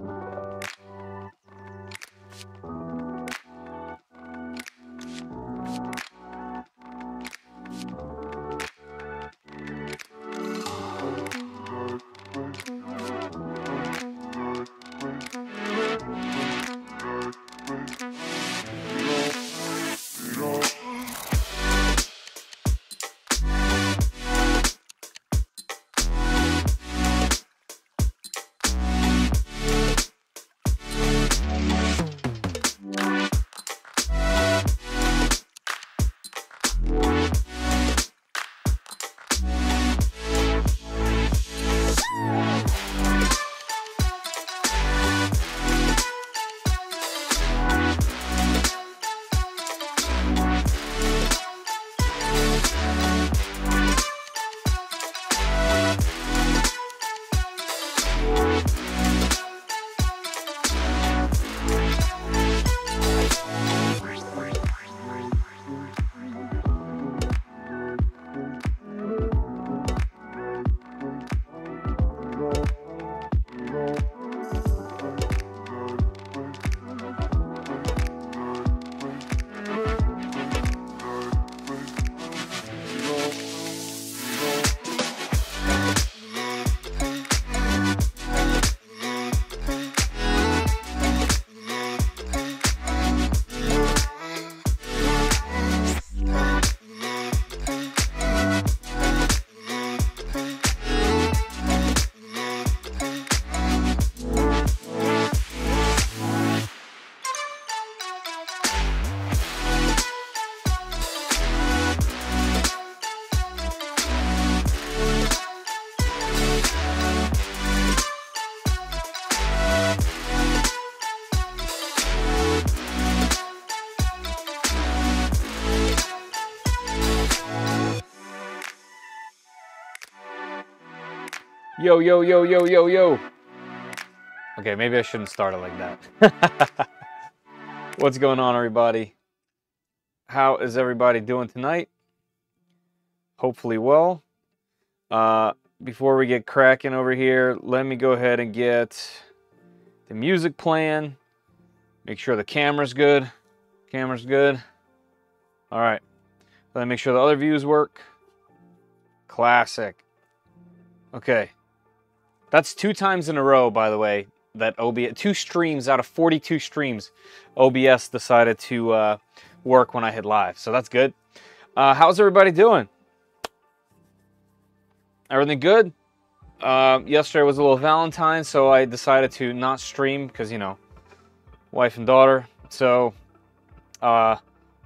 you Yo, yo, yo, yo, yo, yo. Okay, maybe I shouldn't start it like that. What's going on, everybody? How is everybody doing tonight? Hopefully well. Uh, before we get cracking over here, let me go ahead and get the music playing. Make sure the camera's good. Camera's good. All right. Let me make sure the other views work. Classic. Okay. That's two times in a row, by the way, that OBS, two streams out of 42 streams, OBS decided to uh, work when I hit live. So that's good. Uh, how's everybody doing? Everything good? Uh, yesterday was a little Valentine, so I decided to not stream because, you know, wife and daughter. So uh,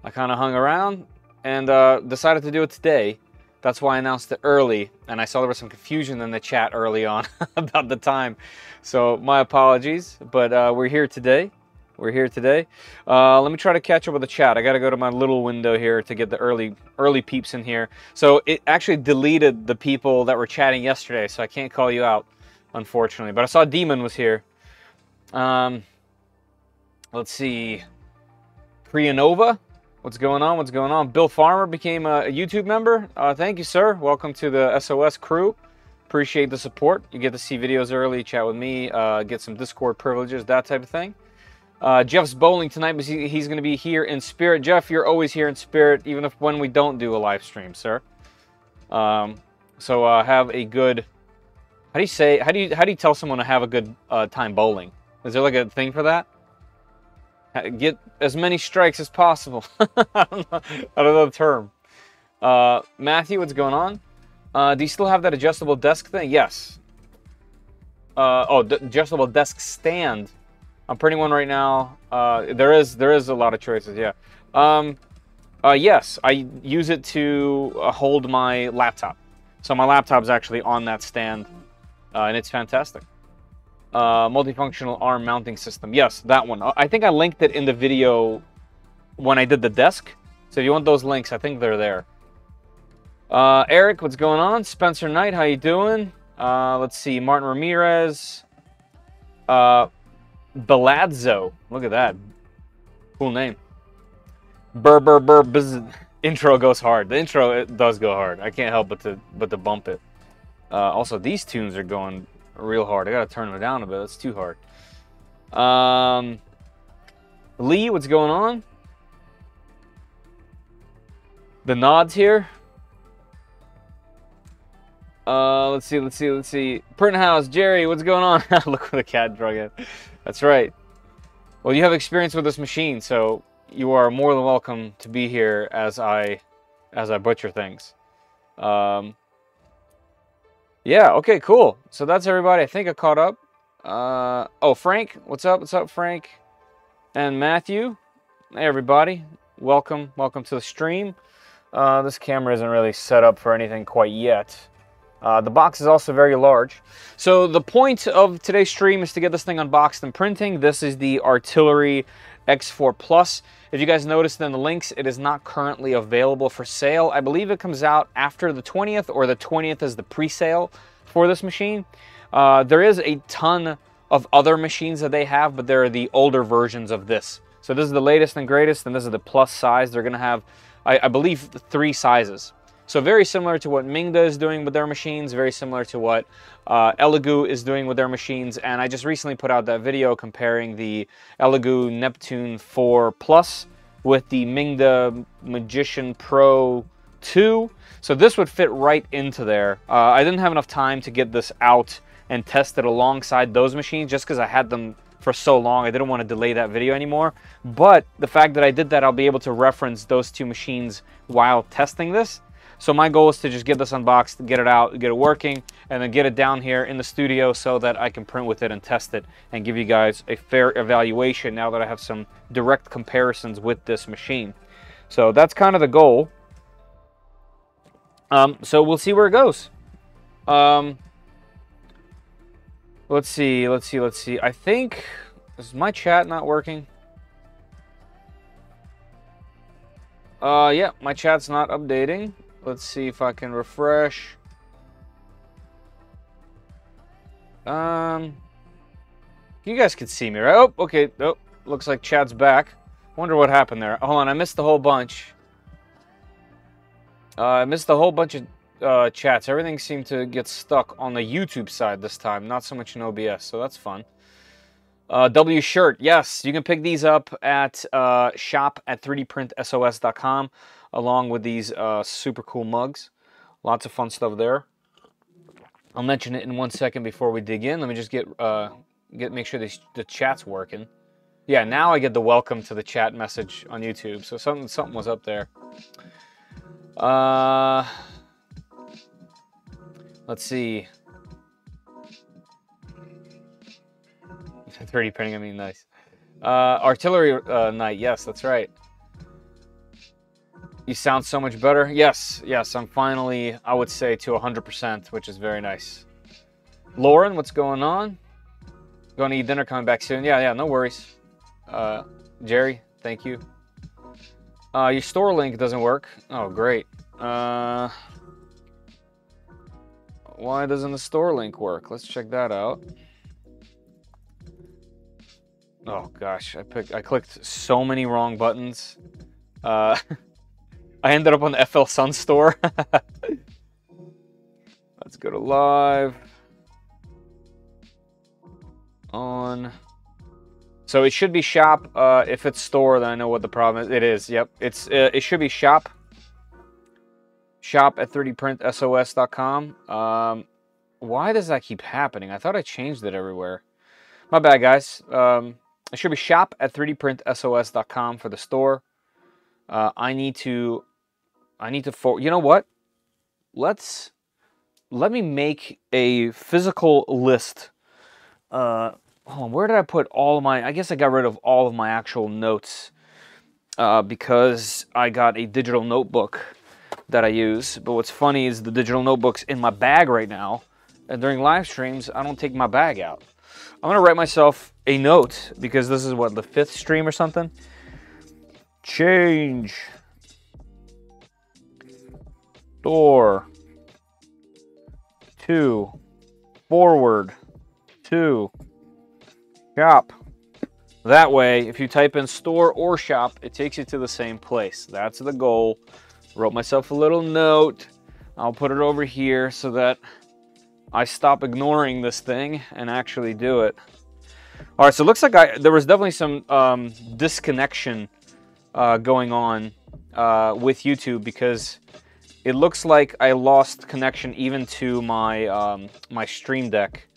I kind of hung around and uh, decided to do it today. That's why I announced it early, and I saw there was some confusion in the chat early on about the time. So my apologies, but uh, we're here today. We're here today. Uh, let me try to catch up with the chat. I got to go to my little window here to get the early early peeps in here. So it actually deleted the people that were chatting yesterday, so I can't call you out, unfortunately. But I saw Demon was here. Um, let's see. Priyanova What's going on? What's going on? Bill Farmer became a, YouTube member. Uh, thank you, sir. Welcome to the SOS crew. Appreciate the support. You get to see videos early, chat with me, uh, get some Discord privileges, that type of thing. Uh, Jeff's bowling tonight, but he, he's going to be here in spirit. Jeff, you're always here in spirit, even if when we don't do a live stream, sir. Um, so uh, have a good. How do you say? How do you how do you tell someone to have a good uh, time bowling? Is there like a thing for that? Get as many strikes as possible. I, don't know, the term. Uh, Matthew, what's going on? Uh, do you still have that adjustable desk thing? Yes. Uh, oh, adjustable desk stand. I'm printing one right now. Uh, there is there is a lot of choices. Yeah. Um, uh, yes, I use it to uh, hold my laptop. So my laptop is actually on that stand, uh, and it's fantastic uh, multifunctional arm mounting system. Yes, that one. I think I linked it in the video when I did the desk. So if you want those links, I think they're there. Uh, Eric, what's going on? Spencer Knight, how you doing? Uh, let's see, Martin Ramirez. Uh, Belazzo, look at that. Cool name. Burr, burr, burr, buzz. Intro goes hard. The intro it does go hard. I can't help but to but to bump it. Uh, also, these tunes are going real hard. I gotta turn it down a bit. It's too hard. Um, Lee, what's going on? The nods here. Uh, let's see, let's see, let's see. House, Jerry, what's going on? Look what the cat drug it. That's right. Well, you have experience with this machine, so you are more than welcome to be here as I, as I butcher things. Um, yeah, okay, cool. So that's everybody. I think I caught up. Uh, oh, Frank, what's up? What's up, Frank? And Matthew. Hey, everybody. Welcome. Welcome to the stream. Uh, this camera isn't really set up for anything quite yet. Uh, the box is also very large. So the point of today's stream is to get this thing unboxed and printing. This is the Artillery X4 Plus. If you guys noticed in the links, it is not currently available for sale. I believe it comes out after the 20th or the 20th is the pre-sale for this machine. Uh, there is a ton of other machines that they have, but they're the older versions of this. So this is the latest and greatest, and this is the plus size. They're going to have, I, I believe, three sizes. So very similar to what Mingda is doing with their machines, very similar to what uh, Elegoo is doing with their machines. And I just recently put out that video comparing the Elegoo Neptune 4 Plus with the Mingda Magician Pro 2. So this would fit right into there. Uh, I didn't have enough time to get this out and test it alongside those machines just because I had them for so long. I didn't want to delay that video anymore. But the fact that I did that, I'll be able to reference those two machines while testing this. So my goal is to just get this unboxed, get it out, get it working, and then get it down here in the studio so that I can print with it and test it and give you guys a fair evaluation now that I have some direct comparisons with this machine. So that's kind of the goal. Um, so we'll see where it goes. Um, let's see, let's see, let's see. I think, is my chat not working? Uh, yeah, my chat's not updating. Let's see if I can refresh. Um, you guys can see me, right? Oh, okay. Oh, looks like Chad's back. Wonder what happened there. Hold on, I missed the whole bunch. Uh, I missed the whole bunch of uh, chats. Everything seemed to get stuck on the YouTube side this time, not so much in OBS, so that's fun. Uh, w shirt, yes, you can pick these up at uh, shop at 3dprintsos.com along with these uh, super cool mugs. Lots of fun stuff there. I'll mention it in one second before we dig in. Let me just get uh, get make sure the, the chat's working. Yeah, now I get the welcome to the chat message on YouTube. So something something was up there. Uh, let's see. 3D printing, I mean, nice. Uh, artillery uh, night, yes, that's right. You sound so much better. Yes, yes, I'm finally, I would say, to 100%, which is very nice. Lauren, what's going on? Going to eat dinner, coming back soon. Yeah, yeah, no worries. Uh, Jerry, thank you. Uh, your store link doesn't work. Oh, great. Uh, why doesn't the store link work? Let's check that out. Oh gosh, I picked, I clicked so many wrong buttons. Uh, I ended up on the FL Sun store. Let's go to live. On. So it should be shop. Uh, if it's store, then I know what the problem is. It is. Yep. It's. Uh, it should be shop. Shop at 3dprintsos.com. Um, why does that keep happening? I thought I changed it everywhere. My bad, guys. Um, it should be shop at 3dprintsos.com for the store. Uh, I need to I need to for you know what? Let's let me make a physical list. Uh, on, where did I put all my? I guess I got rid of all of my actual notes uh, because I got a digital notebook that I use. But what's funny is the digital notebook's in my bag right now, and during live streams I don't take my bag out. I'm gonna write myself a note because this is what the fifth stream or something. Change store, two, forward, two, shop. That way, if you type in store or shop, it takes you to the same place. That's the goal. Wrote myself a little note. I'll put it over here so that I stop ignoring this thing and actually do it. All right, so it looks like I, there was definitely some um, disconnection uh, going on uh, with YouTube because it looks like I lost connection even to my um, my Stream Deck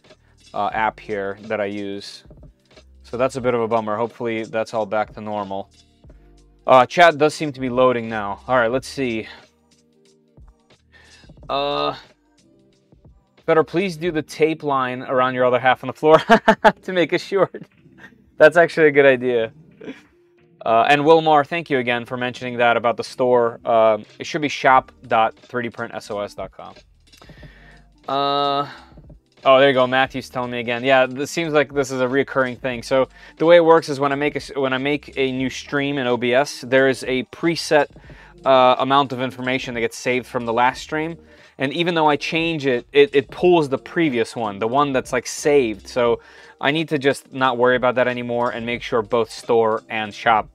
uh, app here that I use. So that's a bit of a bummer. Hopefully that's all back to normal. Uh, chat does seem to be loading now. All right, let's see. Uh, better please do the tape line around your other half on the floor to make it short. That's actually a good idea. Uh, and Wilmar, thank you again for mentioning that about the store. Uh, it should be shop.3dprintsos.com. Uh, oh, there you go. Matthew's telling me again. Yeah, this seems like this is a reoccurring thing. So the way it works is when I make a, when I make a new stream in OBS, there is a preset uh, amount of information that gets saved from the last stream. And even though I change it, it, it pulls the previous one, the one that's like saved. So I need to just not worry about that anymore and make sure both store and shop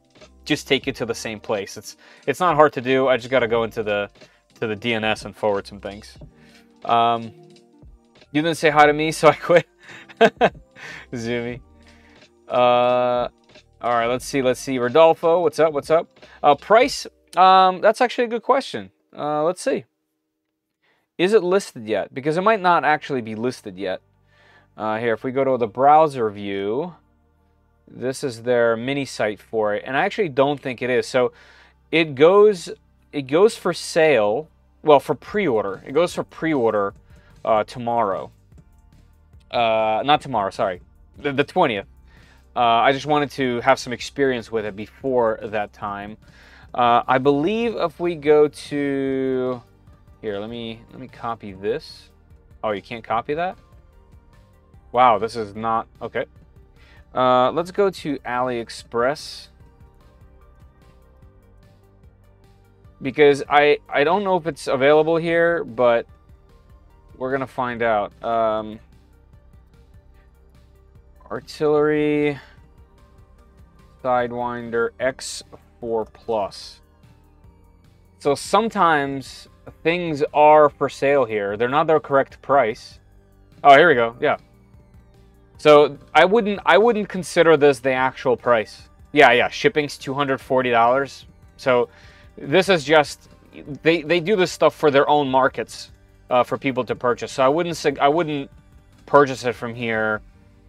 just take you to the same place. It's it's not hard to do. I just got to go into the to the DNS and forward some things. Um, you didn't say hi to me, so I quit. Zoomy. Uh, all right, let's see. Let's see. Rodolfo, what's up? What's up? Uh, price. Um, that's actually a good question. Uh, let's see. Is it listed yet? Because it might not actually be listed yet. Uh, here, if we go to the browser view, this is their mini site for it, and I actually don't think it is. So it goes it goes for sale, well, for pre-order. It goes for pre-order uh, tomorrow. Uh, not tomorrow, sorry, the, the 20th. Uh, I just wanted to have some experience with it before that time. Uh, I believe if we go to here, let me let me copy this. Oh, you can't copy that? Wow, this is not okay. Uh, let's go to AliExpress because I I don't know if it's available here, but we're gonna find out. Um, artillery Sidewinder X4 Plus. So sometimes things are for sale here. They're not the correct price. Oh, here we go. Yeah. So I wouldn't I wouldn't consider this the actual price. Yeah, yeah, shipping's two hundred forty dollars. So this is just they they do this stuff for their own markets uh, for people to purchase. So I wouldn't I wouldn't purchase it from here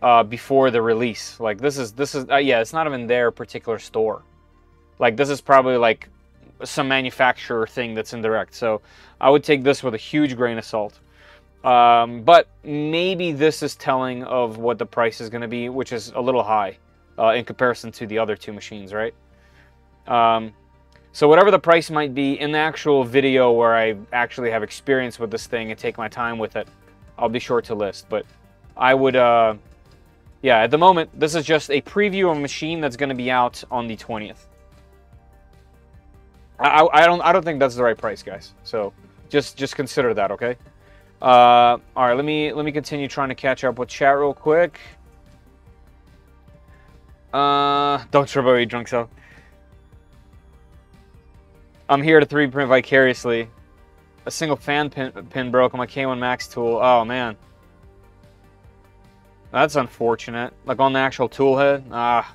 uh, before the release. Like this is this is uh, yeah, it's not even their particular store. Like this is probably like some manufacturer thing that's indirect. So I would take this with a huge grain of salt. Um, but maybe this is telling of what the price is going to be, which is a little high uh, in comparison to the other two machines, right? Um, so whatever the price might be in the actual video where I actually have experience with this thing and take my time with it, I'll be sure to list. But I would, uh, yeah, at the moment, this is just a preview of a machine that's going to be out on the 20th. I, I don't I don't think that's the right price, guys. So just just consider that, okay? Uh, all right, let me let me continue trying to catch up with chat real quick. Uh, don't trouble you, drunk so. I'm here to 3D print vicariously. A single fan pin, pin broke on my K1 Max tool. Oh man, that's unfortunate. Like on the actual tool head. Ah,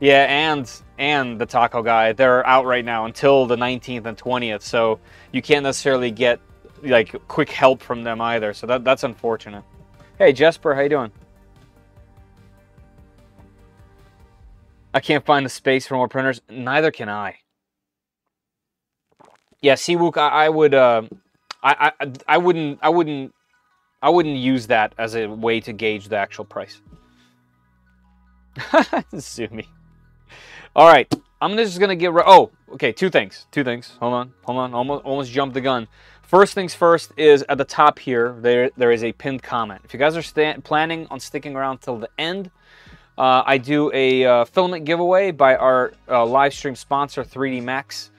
yeah, and and the taco guy. They're out right now until the 19th and 20th, so you can't necessarily get like quick help from them either. So that that's unfortunate. Hey Jesper, how you doing? I can't find the space for more printers. Neither can I. Yeah, Seawook, I, I would, uh, I, I, I wouldn't, I wouldn't, I wouldn't use that as a way to gauge the actual price. Sue me. All right, I'm just gonna get. oh, okay. Two things. Two things. Hold on. Hold on. Almost, almost jumped the gun. First things first is at the top here, there, there is a pinned comment. If you guys are planning on sticking around till the end, uh, I do a uh, filament giveaway by our uh, live stream sponsor, 3D Max.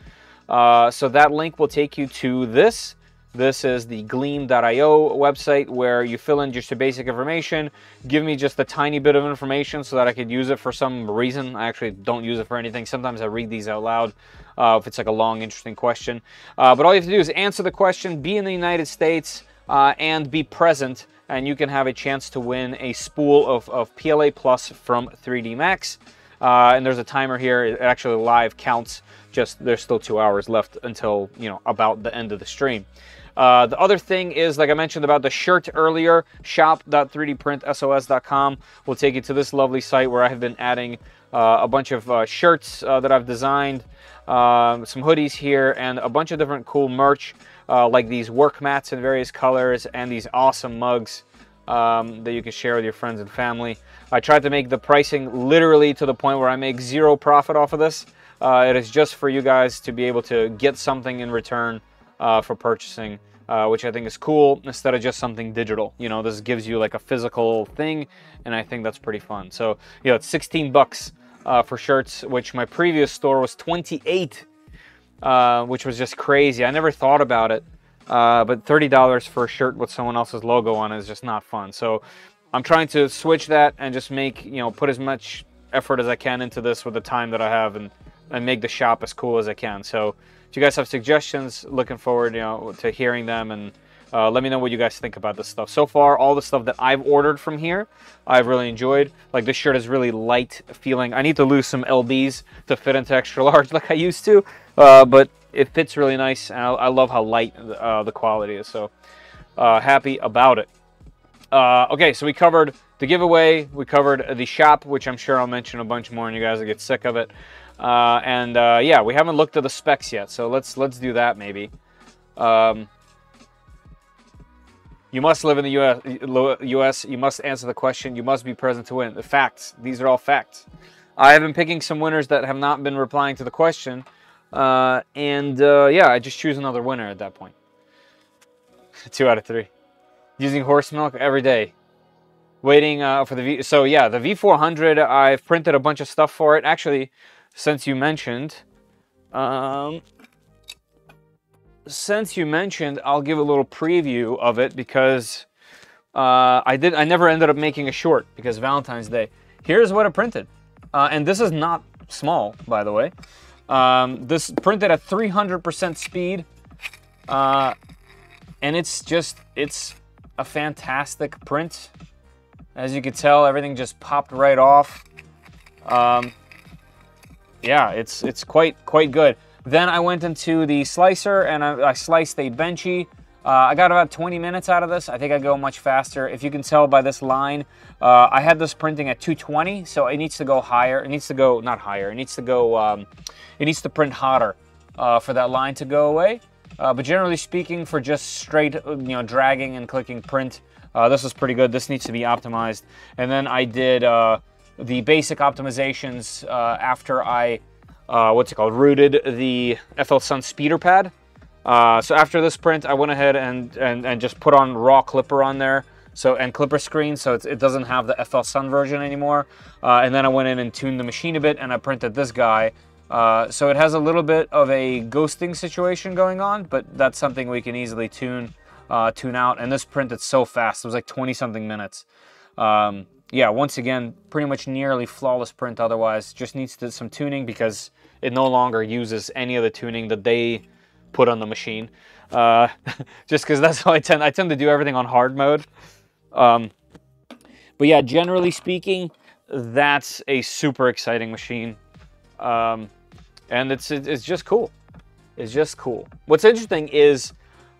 Uh, so that link will take you to this. This is the gleam.io website where you fill in just your basic information, give me just a tiny bit of information so that I could use it for some reason. I actually don't use it for anything. Sometimes I read these out loud uh, if it's like a long, interesting question. Uh, but all you have to do is answer the question, be in the United States, uh, and be present and you can have a chance to win a spool of, of PLA Plus from 3D Max. Uh, and there's a timer here. It actually live counts. Just there's still two hours left until you know about the end of the stream. Uh, the other thing is, like I mentioned about the shirt earlier, shop.3dprintsos.com will take you to this lovely site where I have been adding uh, a bunch of uh, shirts uh, that I've designed, um, some hoodies here, and a bunch of different cool merch uh, like these work mats in various colors and these awesome mugs um, that you can share with your friends and family. I tried to make the pricing literally to the point where I make zero profit off of this. Uh, it is just for you guys to be able to get something in return uh, for purchasing, uh, which I think is cool instead of just something digital. You know, this gives you like a physical thing, and I think that's pretty fun. So, you know, it's 16 bucks uh, for shirts, which my previous store was 28 uh, which was just crazy. I never thought about it, uh, but $30 for a shirt with someone else's logo on it is just not fun. So I'm trying to switch that and just make, you know, put as much effort as I can into this with the time that I have and, and make the shop as cool as I can. So you guys have suggestions, looking forward, you know, to hearing them and uh, let me know what you guys think about this stuff. So far, all the stuff that I've ordered from here, I've really enjoyed. Like this shirt is really light feeling. I need to lose some LBs to fit into extra large like I used to, uh, but it fits really nice. And I, I love how light uh, the quality is. So uh, happy about it. Uh, okay, so we covered the giveaway. We covered the shop, which I'm sure I'll mention a bunch more, and you guys will get sick of it. Uh, and yeah, we haven't looked at the specs yet, so let's let's do that maybe. Um, you must live in the US, US. You must answer the question. You must be present to win. The facts. These are all facts. I have been picking some winners that have not been replying to the question. Uh, and uh, yeah, I just choose another winner at that point. Two out of three. Using horse milk every day. Waiting uh, for the V. So yeah, the V400, I've printed a bunch of stuff for it. Actually, since you mentioned, um, since you mentioned, I'll give a little preview of it because uh, I did. I never ended up making a short because Valentine's Day. Here's what I printed, uh, and this is not small, by the way. Um, this printed at 300% speed, uh, and it's just it's a fantastic print. As you can tell, everything just popped right off. Um, yeah, it's it's quite quite good. Then I went into the slicer and I, I sliced a Benchy. Uh, I got about 20 minutes out of this. I think I go much faster. If you can tell by this line, uh, I had this printing at 220, so it needs to go higher. It needs to go, not higher, it needs to go, um, it needs to print hotter uh, for that line to go away. Uh, but generally speaking, for just straight, uh, you know, dragging and clicking print, uh, this is pretty good. This needs to be optimized. And then I did the basic optimizations after I uh, what's it called, rooted the FL Sun speeder pad. Uh, so after this print, I went ahead and, and, and just put on raw Klipper on there. So and KlipperScreen, so it doesn't have the FL Sun version anymore. Uh, and then I went in and tuned the machine a bit, and I printed this guy. Uh, so it has a little bit of a ghosting situation going on, but that's something we can easily tune uh, tune out. And this printed so fast; it was like 20 something minutes. Um, yeah, once again, pretty much nearly flawless print otherwise. Just needs to, some tuning because it no longer uses any of the tuning that they put on the machine. Uh, just because that's how I tend, I tend to do everything on hard mode. Um, but yeah, generally speaking, that's a super exciting machine. Um, and it's, it's just cool. It's just cool. What's interesting is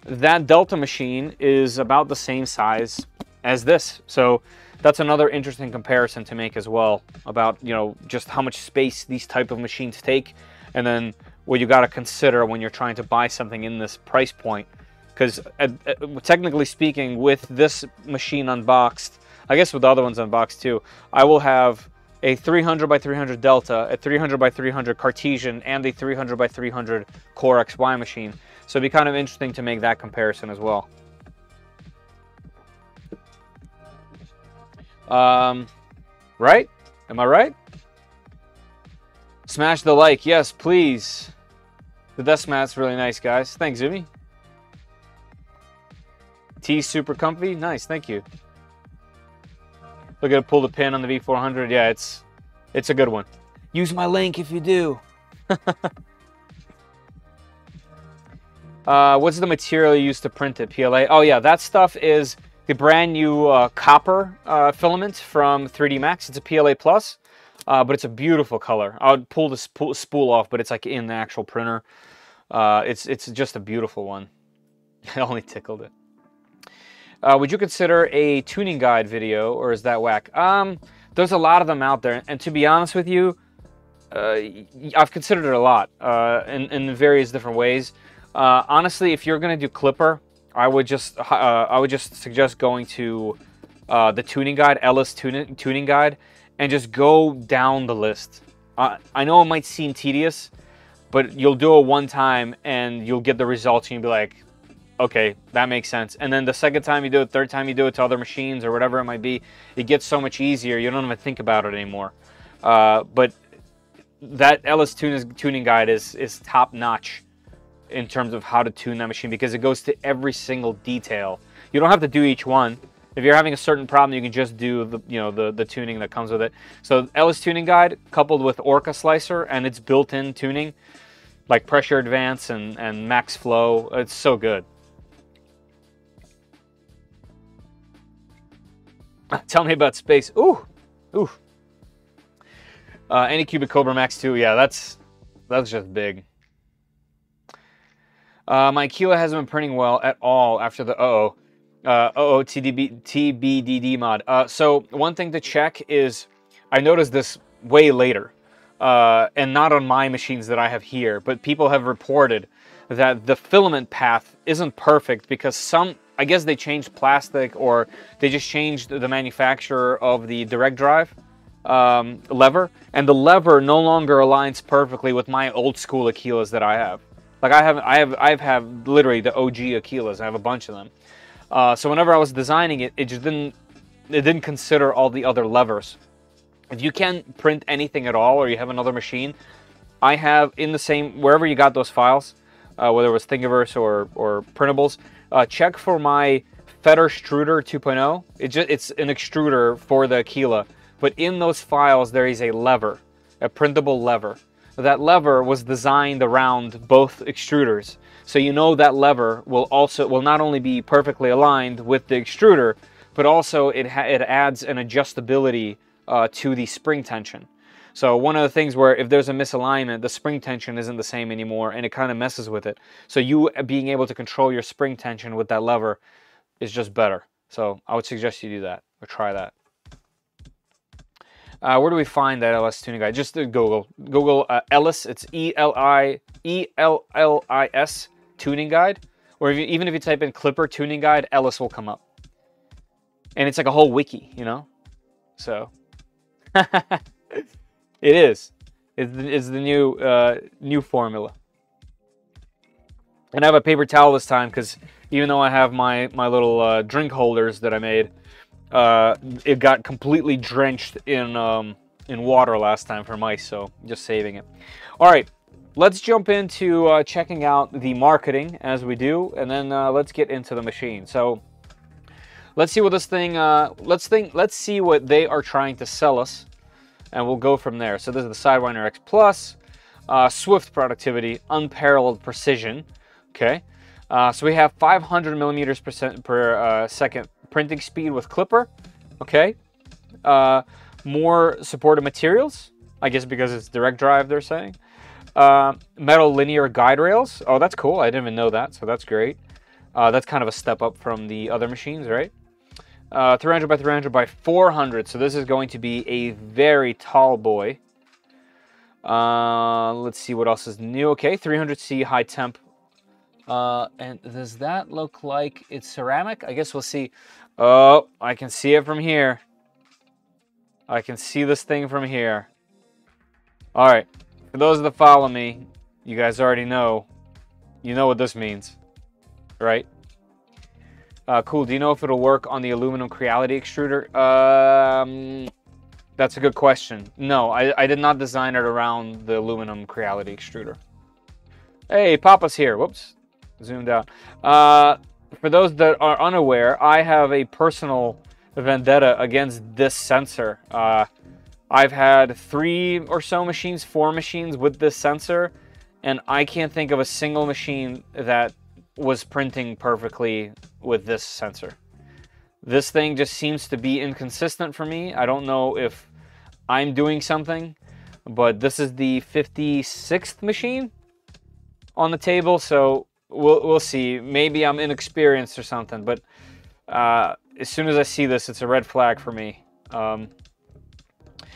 that Delta machine is about the same size as this. So that's another interesting comparison to make as well about, you know, just how much space these type of machines take and then what you got to consider when you're trying to buy something in this price point. Because uh, uh, technically speaking, with this machine unboxed, I guess with the other ones unboxed too, I will have a 300 by 300 Delta, a 300 by 300 Cartesian, and a 300 by 300 Core XY machine. So it'd be kind of interesting to make that comparison as well. Um, right? Am I right? Smash the like. Yes, please. The dust mat's really nice, guys. Thanks, Zumi. T super comfy. Nice, thank you. Look at it pull the pin on the V400. Yeah, it's it's a good one. Use my link if you do. Uh, what's the material you use to print it? PLA. Oh yeah, that stuff is the brand new uh, copper uh, filament from 3D Max. It's a PLA plus, uh, but it's a beautiful color. I would pull the spool, off, but it's like in the actual printer. Uh, it's it's just a beautiful one. I only tickled it. Uh, would you consider a tuning guide video, or is that whack? Um, there's a lot of them out there, and to be honest with you, uh, I've considered it a lot in, in various different ways. Honestly, if you're gonna do Klipper, I would just uh, I would just suggest going to uh, the tuning guide, Ellis tuning tuning guide, and just go down the list. I know it might seem tedious, but you'll do it one time and you'll get the results and you'll be like, okay, that makes sense. And then the second time you do it, third time you do it to other machines or whatever it might be, it gets so much easier. You don't even think about it anymore. Uh, but that Ellis tuning, tuning guide is, is top notch in terms of how to tune that machine because it goes to every single detail. You don't have to do each one. If you're having a certain problem, you can just do the you know the the tuning that comes with it. So Ellis Tuning Guide coupled with Orca Slicer and its built-in tuning, like Pressure Advance and and Max Flow, it's so good. Tell me about space. Ooh, ooh. Uh, Anycubic Cobra Max 2, yeah, that's that's just big. Uh, my Aquila hasn't been printing well at all after the uh-oh, uh, uh-oh TDB, TBDD mod. Uh, so one thing to check is, I noticed this way later, uh, and not on my machines that I have here, but people have reported that the filament path isn't perfect because some, I guess they changed plastic or they just changed the manufacturer of the direct drive um, lever, and the lever no longer aligns perfectly with my old school Aquilas that I have. Like I have, I have, I have have literally the OG Aquilas. I have a bunch of them. Uh, so whenever I was designing it, it just didn't, it didn't consider all the other levers. If you can't print anything at all, or you have another machine, I have in the same wherever you got those files, uh, whether it was Thingiverse or or printables, uh, check for my Fetter Extruder 2.0. It just, it's an extruder for the Aquila, but in those files there is a lever, a printable lever that lever was designed around both extruders. So you know that lever will also will not only be perfectly aligned with the extruder, but also it, it adds an adjustability uh, to the spring tension. So one of the things where if there's a misalignment, the spring tension isn't the same anymore and it kind of messes with it. So you being able to control your spring tension with that lever is just better. So I would suggest you do that or try that. Uh, where do we find that Ellis tuning guide? Just Google. Google uh, Ellis. It's E L I E L L I S tuning guide. Or if you, even if you type in Klipper tuning guide, Ellis will come up. And it's like a whole wiki, you know. So it is. It's the, it's the new uh, new formula. And I have a paper towel this time because even though I have my my little uh, drink holders that I made uh, it got completely drenched in um, in water last time for mice, so just saving it. All right, let's jump into uh, checking out the marketing as we do, and then uh, let's get into the machine. So let's see what this thing. Uh, let's think. Let's see what they are trying to sell us, and we'll go from there. So this is the Sidewinder X Plus, uh, swift productivity, unparalleled precision. Okay. Uh, so we have 500 millimeters per, per uh, second printing speed with Klipper, Okay. Uh, more supported materials, I guess because it's direct drive, they're saying. Uh, metal linear guide rails. Oh, that's cool. I didn't even know that, so that's great. Uh, that's kind of a step up from the other machines, right? Uh, 300 by 300 by 400. So this is going to be a very tall boy. Uh, let's see what else is new. Okay, 300C high temp uh, and does that look like it's ceramic? I guess we'll see. Oh, I can see it from here. I can see this thing from here. All right. For those that follow me, you guys already know. You know what this means, right? Uh, cool. Do you know if it'll work on the aluminum Creality extruder? Um, that's a good question. No, I, I did not design it around the aluminum Creality extruder. Hey, Papa's here. Whoops zoomed out. Uh, for those that are unaware, I have a personal vendetta against this sensor. Uh, I've had three or so machines, four machines with this sensor, and I can't think of a single machine that was printing perfectly with this sensor. This thing just seems to be inconsistent for me. I don't know if I'm doing something, but this is the 56th machine on the table, so we'll, we'll see. Maybe I'm inexperienced or something, but uh, as soon as I see this, it's a red flag for me. Um,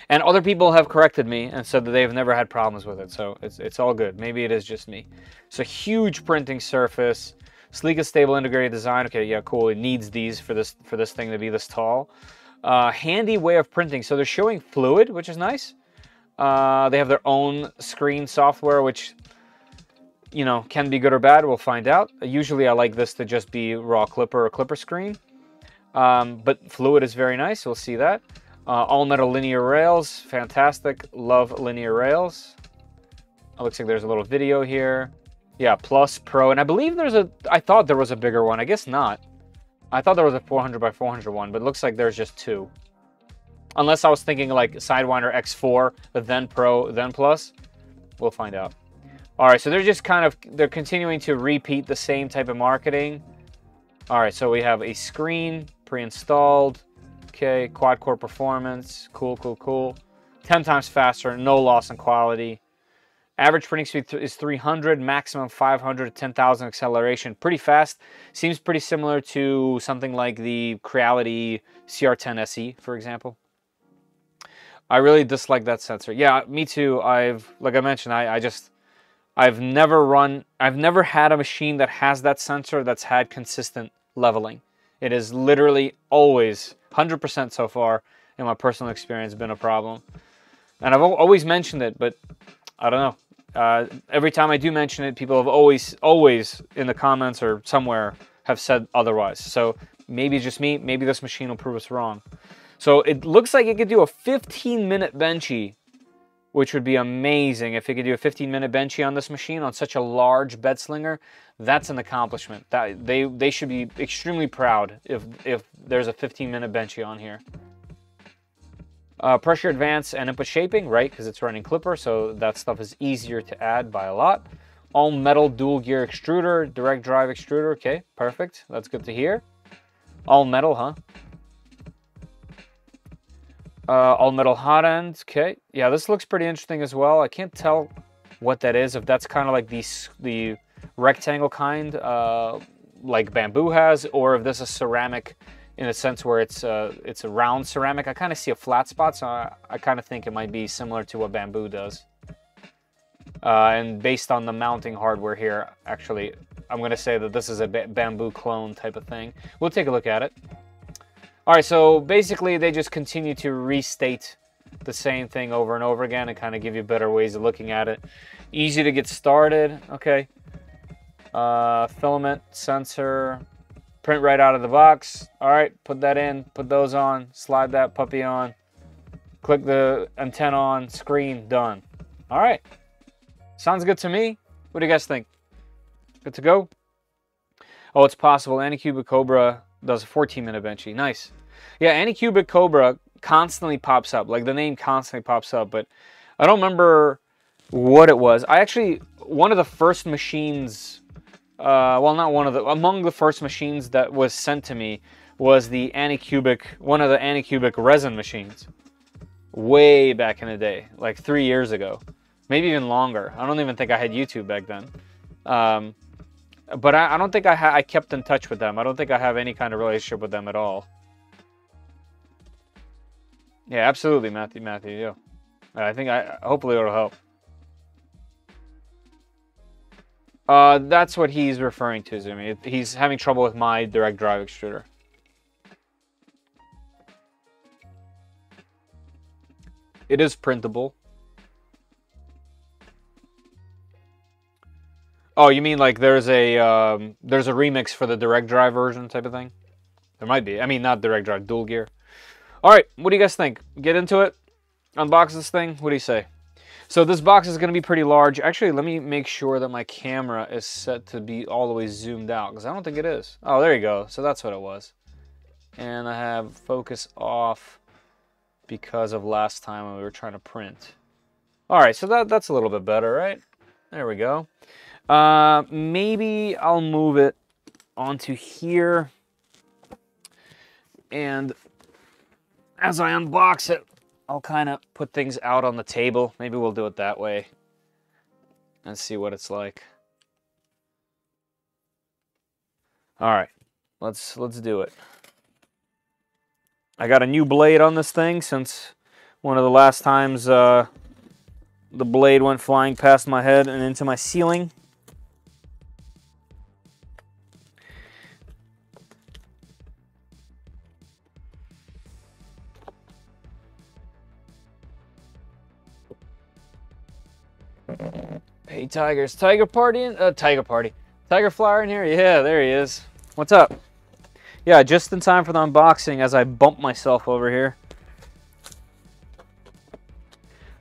and other people have corrected me and said that they've never had problems with it, so it's, it's all good. Maybe it is just me. It's a huge printing surface, sleek and stable integrated design. Okay, yeah, cool. It needs these for this for this thing to be this tall. Uh, handy way of printing. So they're showing Fluidd, which is nice. Uh, they have their own screen software, which you know can be good or bad. We'll find out. Usually, I like this to just be raw Klipper or KlipperScreen. Um, but Fluidd is very nice. We'll see that. Uh, all metal linear rails, fantastic. Love linear rails. It looks like there's a little video here. Yeah, Plus, Pro, and I believe there's a, I thought there was a bigger one. I guess not. I thought there was a 400 by 400 one, but it looks like there's just two. Unless I was thinking like Sidewinder X4, then Pro, then Plus. We'll find out. All right, so they're just kind of, they're continuing to repeat the same type of marketing. All right, so we have a screen pre-installed. Okay, quad core performance. Cool, cool, cool. 10 times faster, no loss in quality. Average printing speed is 300, maximum 500, 10,000 acceleration. Pretty fast. Seems pretty similar to something like the Creality CR10 SE, for example. I really dislike that sensor. Yeah, me too. I've, like I mentioned, I, I just, I've never run, I've never had a machine that has that sensor that's had consistent leveling. It is literally always 100% so far in my personal experience been a problem. And I've always mentioned it, but I don't know. Uh, every time I do mention it, people have always, always in the comments or somewhere have said otherwise. So maybe it's just me. Maybe this machine will prove us wrong. So it looks like it could do a 15 minute benchy which would be amazing if he could do a 15 minute benchy on this machine on such a large bed slinger. That's an accomplishment. That they they should be extremely proud if if there's a 15 minute benchy on here. Uh, pressure advance and input shaping, right? Because it's running Klipper, so that stuff is easier to add by a lot. All metal dual gear extruder, direct drive extruder. Okay, perfect. That's good to hear. All metal, huh? Uh, all metal hot end. Okay. Yeah, this looks pretty interesting as well. I can't tell what that is. If that's kind of like the, the rectangle kind, uh, like Bambu has, or if this is ceramic in a sense where it's uh, it's a round ceramic. I kind of see a flat spot, so I, I kind of think it might be similar to what Bambu does. Uh, and based on the mounting hardware here, actually, I'm going to say that this is a Bambu clone type of thing. We'll take a look at it. All right, so basically they just continue to restate the same thing over and over again and kind of give you better ways of looking at it. Easy to get started, okay. Uh, filament, sensor, print right out of the box. All right, put that in, put those on, slide that puppy on, click the antenna on, screen, done. All right, sounds good to me. What do you guys think? Good to go? Oh, it's possible. Anycubic Cobra does a 14 minute benchy. Nice. Yeah, Anycubic Cobra constantly pops up. Like the name constantly pops up, but I don't remember what it was. I actually, one of the first machines, uh, well, not one of the, among the first machines that was sent to me was the Anycubic, one of the Anycubic resin machines. Way back in the day, like three years ago. Maybe even longer. I don't even think I had YouTube back then. Um, but I, I don't think I, I kept in touch with them. I don't think I have any kind of relationship with them at all. Yeah, absolutely, Matthew. Matthew, yeah. I think I hopefully it'll help. Uh, that's what he's referring to, Zumi. He's having trouble with my direct drive extruder. It is printable. Oh, you mean like there's a um, there's a remix for the direct drive version type of thing? There might be. I mean, not direct drive, dual gear. All right, what do you guys think? Get into it. Unbox this thing. What do you say? So this box is going to be pretty large. Actually, let me make sure that my camera is set to be all the way zoomed out because I don't think it is. Oh, there you go. So that's what it was. And I have focus off because of last time when we were trying to print. All right, so that, that's a little bit better, right? There we go. Uh, maybe I'll move it onto here. And as I unbox it, I'll kind of put things out on the table. Maybe we'll do it that way and see what it's like. All right, let's let's do it. I got a new blade on this thing since one of the last times uh, the blade went flying past my head and into my ceiling. Hey Tigers, Tiger Party, in, uh, Tiger Party, Tiger Flower in here? Yeah, there he is. What's up? Yeah, just in time for the unboxing as I bump myself over here.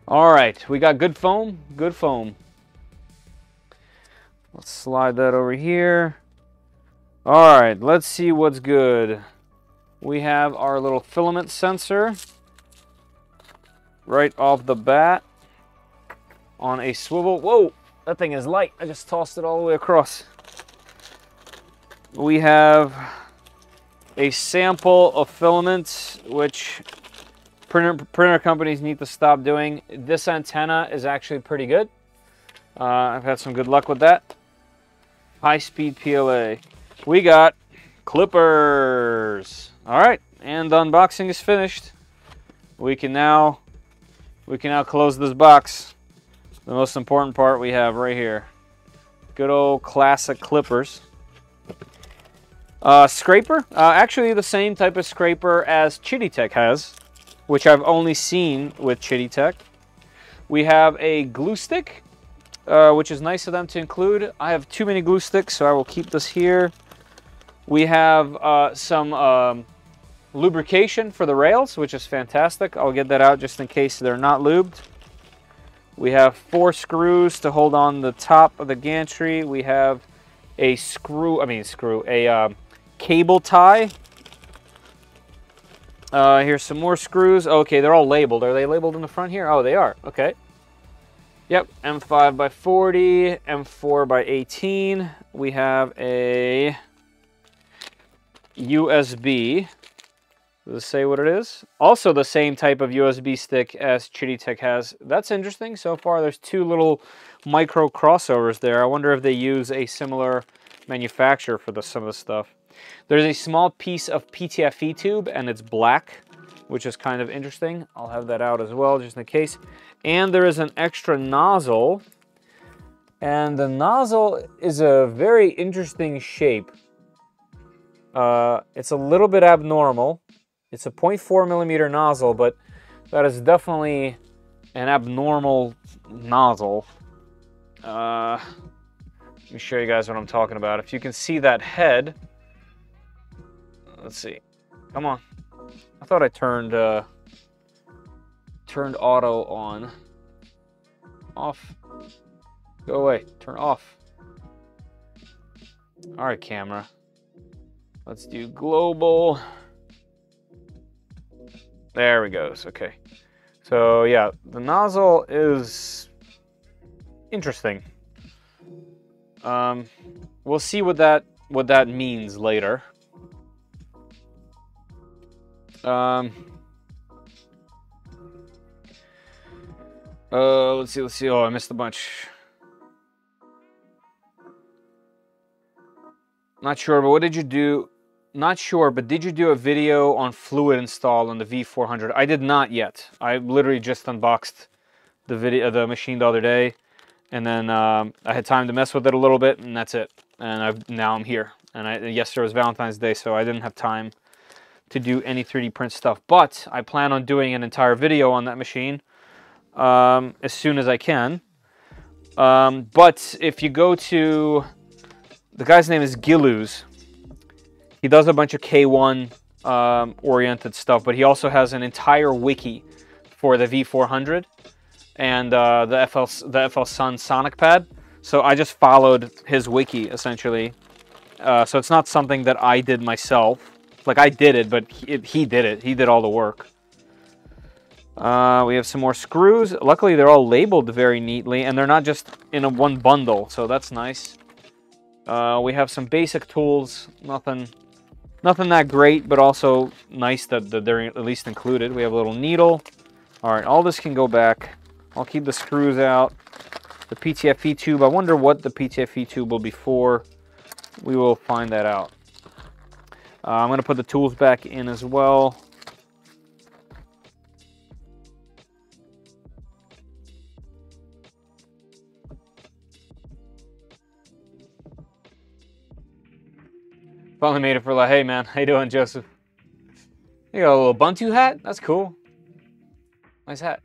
All right, we got good foam, good foam. Let's slide that over here. All right, let's see what's good. We have our little filament sensor right off the bat on a swivel. Whoa, that thing is light. I just tossed it all the way across. We have a sample of filaments, which printer, printer companies need to stop doing. This antenna is actually pretty good. Uh, I've had some good luck with that. High-speed PLA. We got clippers. All right, and unboxing is finished. We can now we can now close this box. The most important part we have right here. Good old classic clippers. Uh, scraper, uh, actually the same type of scraper as Qidi-Tech has, which I've only seen with Qidi-Tech. We have a glue stick, uh, which is nice of them to include. I have too many glue sticks, so I will keep this here. We have uh, some um, lubrication for the rails, which is fantastic. I'll get that out just in case they're not lubed. We have four screws to hold on the top of the gantry. We have a screw, I mean screw, a um, cable tie. Uh, here's some more screws. Okay, they're all labeled. Are they labeled in the front here? Oh, they are. Okay. Yep, M5 by 40, M4 by 18. We have a USB does it say what it is? Also the same type of USB stick as Qidi-Tech has. That's interesting. So far there's two little micro crossovers there. I wonder if they use a similar manufacturer for the, some of the stuff. There's a small piece of PTFE tube and it's black, which is kind of interesting. I'll have that out as well just in case. And there is an extra nozzle. And the nozzle is a very interesting shape. Uh, it's a little bit abnormal. It's a 0.4 millimeter nozzle, but that is definitely an abnormal nozzle. Uh, let me show you guys what I'm talking about. If you can see that head, let's see. Come on. I thought I turned uh, turned auto on. Off. Go away. Turn off. All right, camera. Let's do global. There we go. Okay. So yeah, the nozzle is interesting. Um, we'll see what that what that means later. Um, uh, let's see, let's see. Oh, I missed a bunch. Not sure, but what did you do? Not sure, but did you do a video on Fluidd install on the V400? I did not yet. I literally just unboxed the video, the machine the other day, and then um, I had time to mess with it a little bit, and that's it. And I've, now I'm here. And I, yesterday was Valentine's Day, so I didn't have time to do any 3D print stuff. But I plan on doing an entire video on that machine um, as soon as I can. Um, but if you go to, the guy's name is Guilouz, he does a bunch of K1 um, oriented stuff, but he also has an entire wiki for the V400 and uh, the FL the FLSun Sonic Pad. So I just followed his wiki essentially. Uh, so it's not something that I did myself. Like I did it, but he, he did it. He did all the work. Uh, we have some more screws. Luckily, they're all labeled very neatly, and they're not just in a one bundle, so that's nice. Uh, we have some basic tools, nothing, nothing that great, but also nice that, that they're at least included. We have a little needle. All right, all this can go back. I'll keep the screws out. The PTFE tube, I wonder what the PTFE tube will be for. We will find that out. Uh, I'm to put the tools back in as well. Finally made it for like, hey man, how you doing, Joseph? You got a little Buntu hat? That's cool. Nice hat.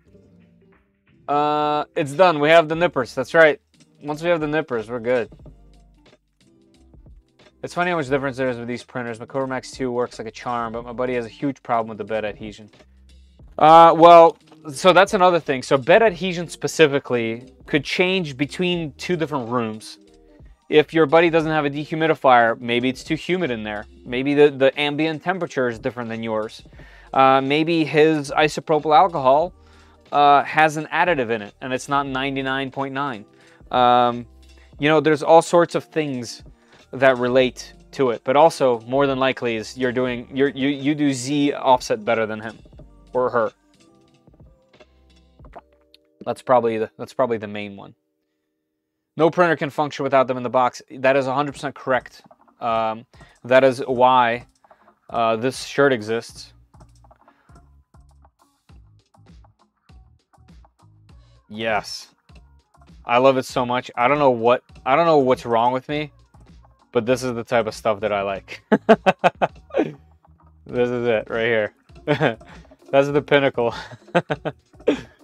Uh, it's done. We have the nippers. That's right. Once we have the nippers, we're good. It's funny how much difference there is with these printers. My Max 2 works like a charm, but my buddy has a huge problem with the bed adhesion. Uh, well, so that's another thing. So bed adhesion specifically could change between two different rooms. If your buddy doesn't have a dehumidifier, maybe it's too humid in there. Maybe the, the ambient temperature is different than yours. Uh, maybe his isopropyl alcohol uh, has an additive in it and it's not 99.9. Um, you know, there's all sorts of things that relate to it, but also more than likely is you're doing you're, you you do Z offset better than him or her. That's probably the that's probably the main one. No printer can function without them in the box. That is 100% correct. Um, that is why uh, this shirt exists. Yes. I love it so much. I don't know what I don't know what's wrong with me, but this is the type of stuff that I like. this is it right here. That's the pinnacle.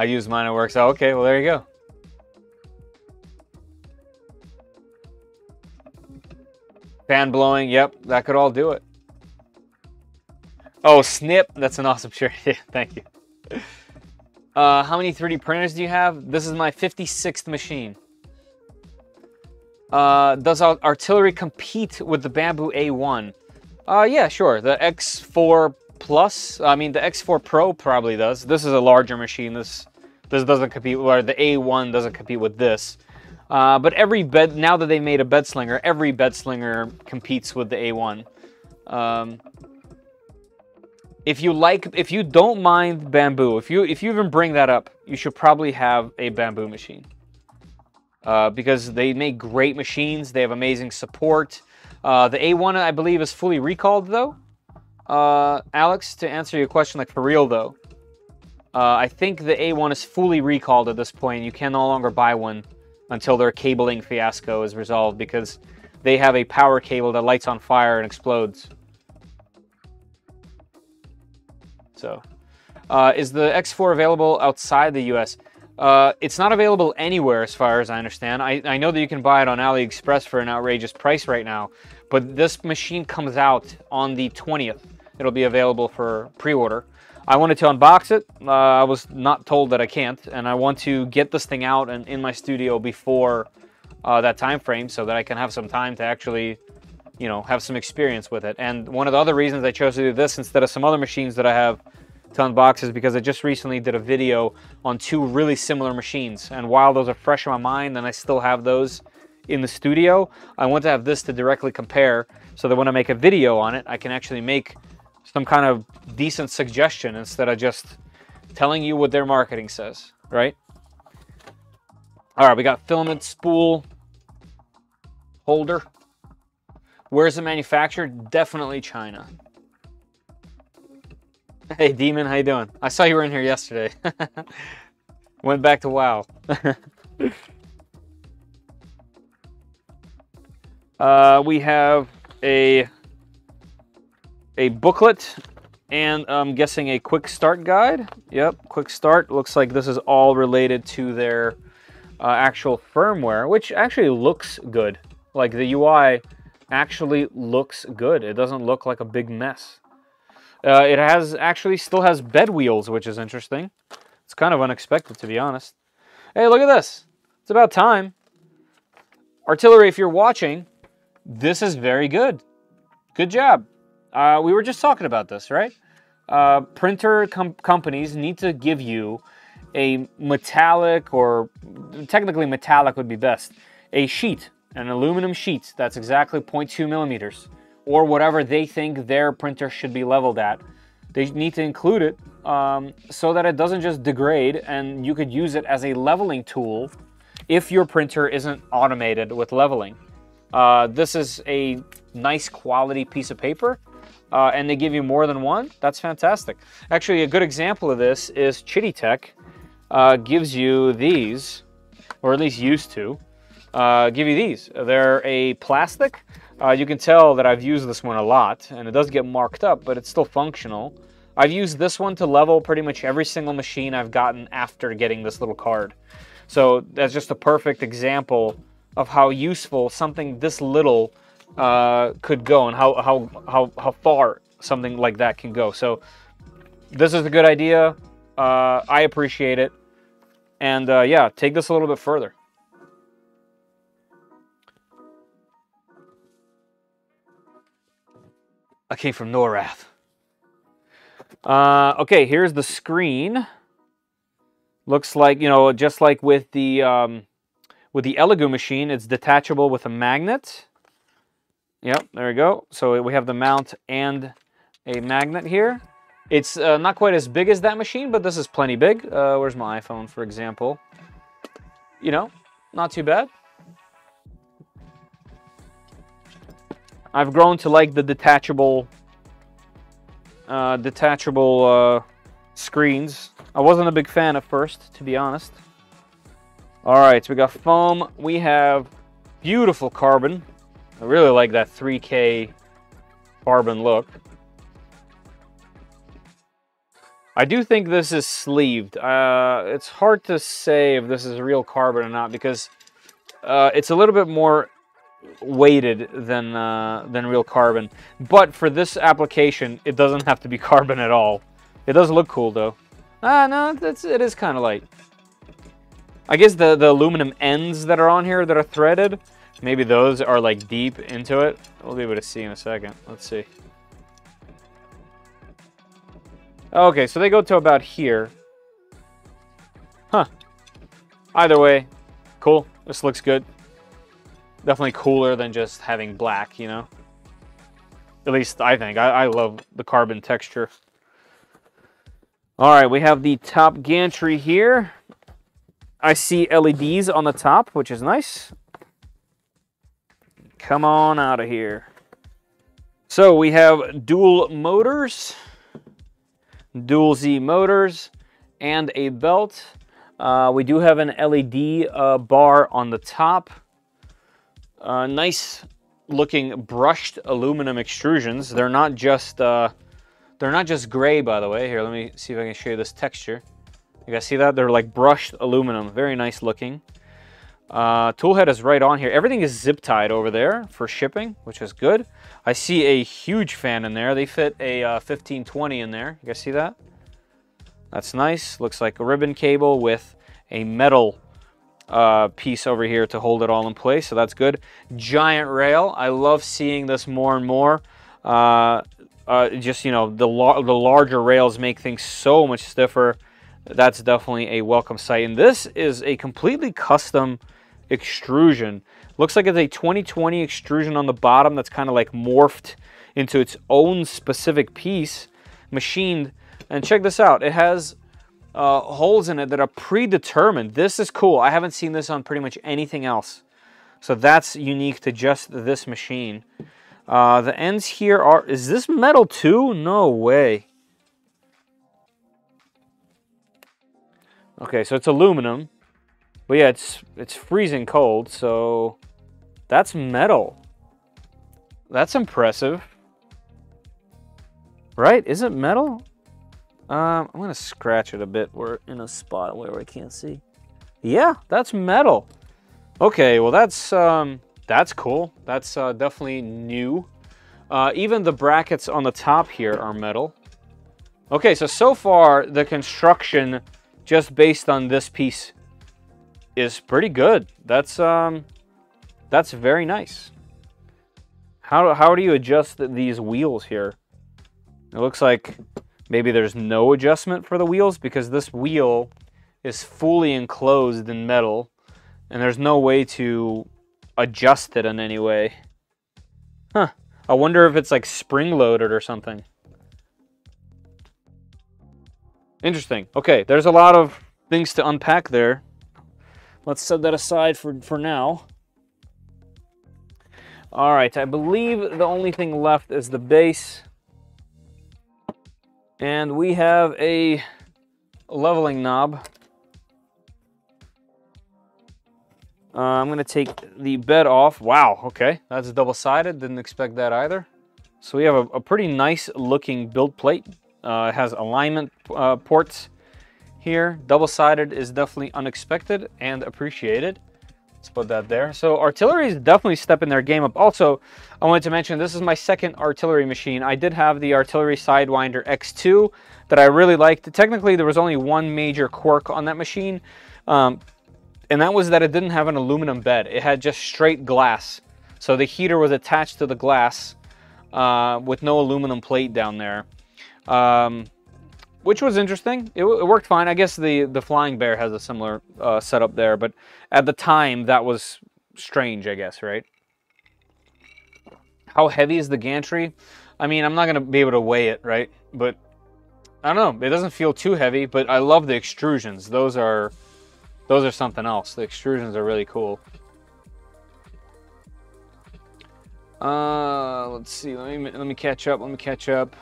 I use mine, it works out. Okay, well, there you go. Fan blowing, yep, that could all do it. Oh, Snip, that's an awesome shirt. Yeah, thank you. Uh, how many 3D printers do you have? This is my 56th machine. Uh, does artillery compete with the Bambu A1? Uh, yeah, sure. The X4 Plus, I mean, the X4 Pro probably does. This is a larger machine. This this doesn't compete, or the A1 doesn't compete with this. Uh, but every bed, now that they made a bed slinger, every bed slinger competes with the A1. Um, if you like, if you don't mind Bambu, if you if you even bring that up, you should probably have a Bambu machine. Uh, because they make great machines, they have amazing support. Uh, the A1, I believe, is fully recalled though. Uh, Alex, to answer your question, like for real though, uh, I think the A1 is fully recalled at this point. You can no longer buy one until their cabling fiasco is resolved because they have a power cable that lights on fire and explodes. So, uh, is the X4 available outside the US? Uh, it's not available anywhere as far as I understand. I, I know that you can buy it on AliExpress for an outrageous price right now, but this machine comes out on the 20th. It'll be available for pre-order. I wanted to unbox it. Uh, I was not told that I can't, and I want to get this thing out and in my studio before uh, that time frame so that I can have some time to actually, you know, have some experience with it. And one of the other reasons I chose to do this instead of some other machines that I have to unbox is because I just recently did a video on two really similar machines. And while those are fresh in my mind and I still have those in the studio, I want to have this to directly compare so that when I make a video on it, I can actually make some kind of decent suggestion instead of just telling you what their marketing says, right? All right, we got filament spool holder. Where's it manufactured? Definitely China. Hey, Demon, how you doing? I saw you were in here yesterday. Went back to WoW. uh, we have a a booklet and I'm guessing a quick start guide. Yep, quick start. Looks like this is all related to their uh, actual firmware, which actually looks good. Like the UI actually looks good. It doesn't look like a big mess. Uh, it has actually still has bed wheels, which is interesting. It's kind of unexpected, to be honest. Hey, look at this. It's about time. Artillery, if you're watching, this is very good. Good job. Uh, we were just talking about this, right? Uh, printer com companies need to give you a metallic, or technically metallic would be best, a sheet, an aluminum sheet that's exactly 0.2 millimeters, or whatever they think their printer should be leveled at. They need to include it um, so that it doesn't just degrade and you could use it as a leveling tool if your printer isn't automated with leveling. Uh, this is a nice quality piece of paper uh, and they give you more than one. That's fantastic. Actually, a good example of this is Qidi uh, gives you these, or at least used to, uh, give you these. They're a plastic. Uh, you can tell that I've used this one a lot and it does get marked up, but it's still functional. I've used this one to level pretty much every single machine I've gotten after getting this little card. So that's just a perfect example of how useful something this little uh, could go and how, how, how, how far something like that can go. So this is a good idea. Uh, I appreciate it. And uh, yeah, take this a little bit further. I came from Norath. Uh, okay, here's the screen. Looks like, you know, just like with the um, with the Elegoo machine, it's detachable with a magnet. Yep, there we go. So we have the mount and a magnet here. It's uh, not quite as big as that machine, but this is plenty big. Uh, where's my iPhone, for example? You know, not too bad. I've grown to like the detachable uh, detachable uh, screens. I wasn't a big fan at first, to be honest. All right, so we got foam. We have beautiful carbon. I really like that 3K carbon look. I do think this is sleeved. Uh, it's hard to say if this is real carbon or not because uh, it's a little bit more weighted than uh, than real carbon. But for this application, it doesn't have to be carbon at all. It does look cool though. Ah, no, it's, it is kind of light. I guess the, the aluminum ends that are on here that are threaded, maybe those are like deep into it. We'll be able to see in a second. Let's see. Oh, okay, so they go to about here. Huh. Either way, cool. This looks good. Definitely cooler than just having black, you know? At least I think. I, I love the carbon texture. All right, we have the top gantry here. I see LEDs on the top, which is nice. Come on out of here. So we have dual motors, dual Z motors, and a belt. Uh, we do have an LED uh, bar on the top. Uh, nice looking brushed aluminum extrusions. They're not just uh, they're not just gray, by the way. Here, let me see if I can show you this texture. You guys see that? They're like brushed aluminum. Very nice looking. Uh, toolhead is right on here. Everything is zip tied over there for shipping, which is good. I see a huge fan in there. They fit a uh, 1520 in there. You guys see that? That's nice. Looks like a ribbon cable with a metal uh, piece over here to hold it all in place, so that's good. Giant rail, I love seeing this more and more. Uh, uh, just, you know, the, lar the larger rails make things so much stiffer. That's definitely a welcome sight. And this is a completely custom extrusion. Looks like it's a 2020 extrusion on the bottom that's kind of like morphed into its own specific piece, machined. And check this out. It has uh, holes in it that are predetermined. This is cool. I haven't seen this on pretty much anything else. So that's unique to just this machine. Uh, the ends here are, is this metal too? No way. Okay, so it's aluminum. But yeah, it's it's freezing cold, so that's metal. That's impressive. Right? Is it metal? Um, I'm gonna scratch it a bit. We're in a spot where I can't see. Yeah, that's metal. Okay, well that's um, that's cool. That's uh, definitely new. Uh, even the brackets on the top here are metal. Okay, so so far the construction just based on this piece is pretty good. That's um, that's very nice. How, how do you adjust these wheels here? It looks like maybe there's no adjustment for the wheels because this wheel is fully enclosed in metal and there's no way to adjust it in any way. Huh. I wonder if it's like spring loaded or something. Interesting. Okay, there's a lot of things to unpack there. Let's set that aside for, for now. All right, I believe the only thing left is the base. And we have a leveling knob. Uh, I'm to take the bed off. Wow, okay, that's double-sided. Didn't expect that either. So we have a, a pretty nice looking build plate. Uh, it has alignment uh, ports here. Double-sided is definitely unexpected and appreciated. Let's put that there. So artillery is definitely stepping their game up. Also, I wanted to mention this is my second artillery machine. I did have the artillery Sidewinder X2 that I really liked. Technically, there was only one major quirk on that machine. Um, and that was that it didn't have an aluminum bed. It had just straight glass. So the heater was attached to the glass uh, with no aluminum plate down there, um, which was interesting. It, it, worked fine. I guess the, the Flying Bear has a similar uh, setup there, but at the time that was strange, I guess, right? How heavy is the gantry? I mean, I'm not going to be able to weigh it, right? But I don't know. It doesn't feel too heavy, but I love the extrusions. Those are those are something else. The extrusions are really cool. Uh, let's see. Let me let me catch up. Let me catch up.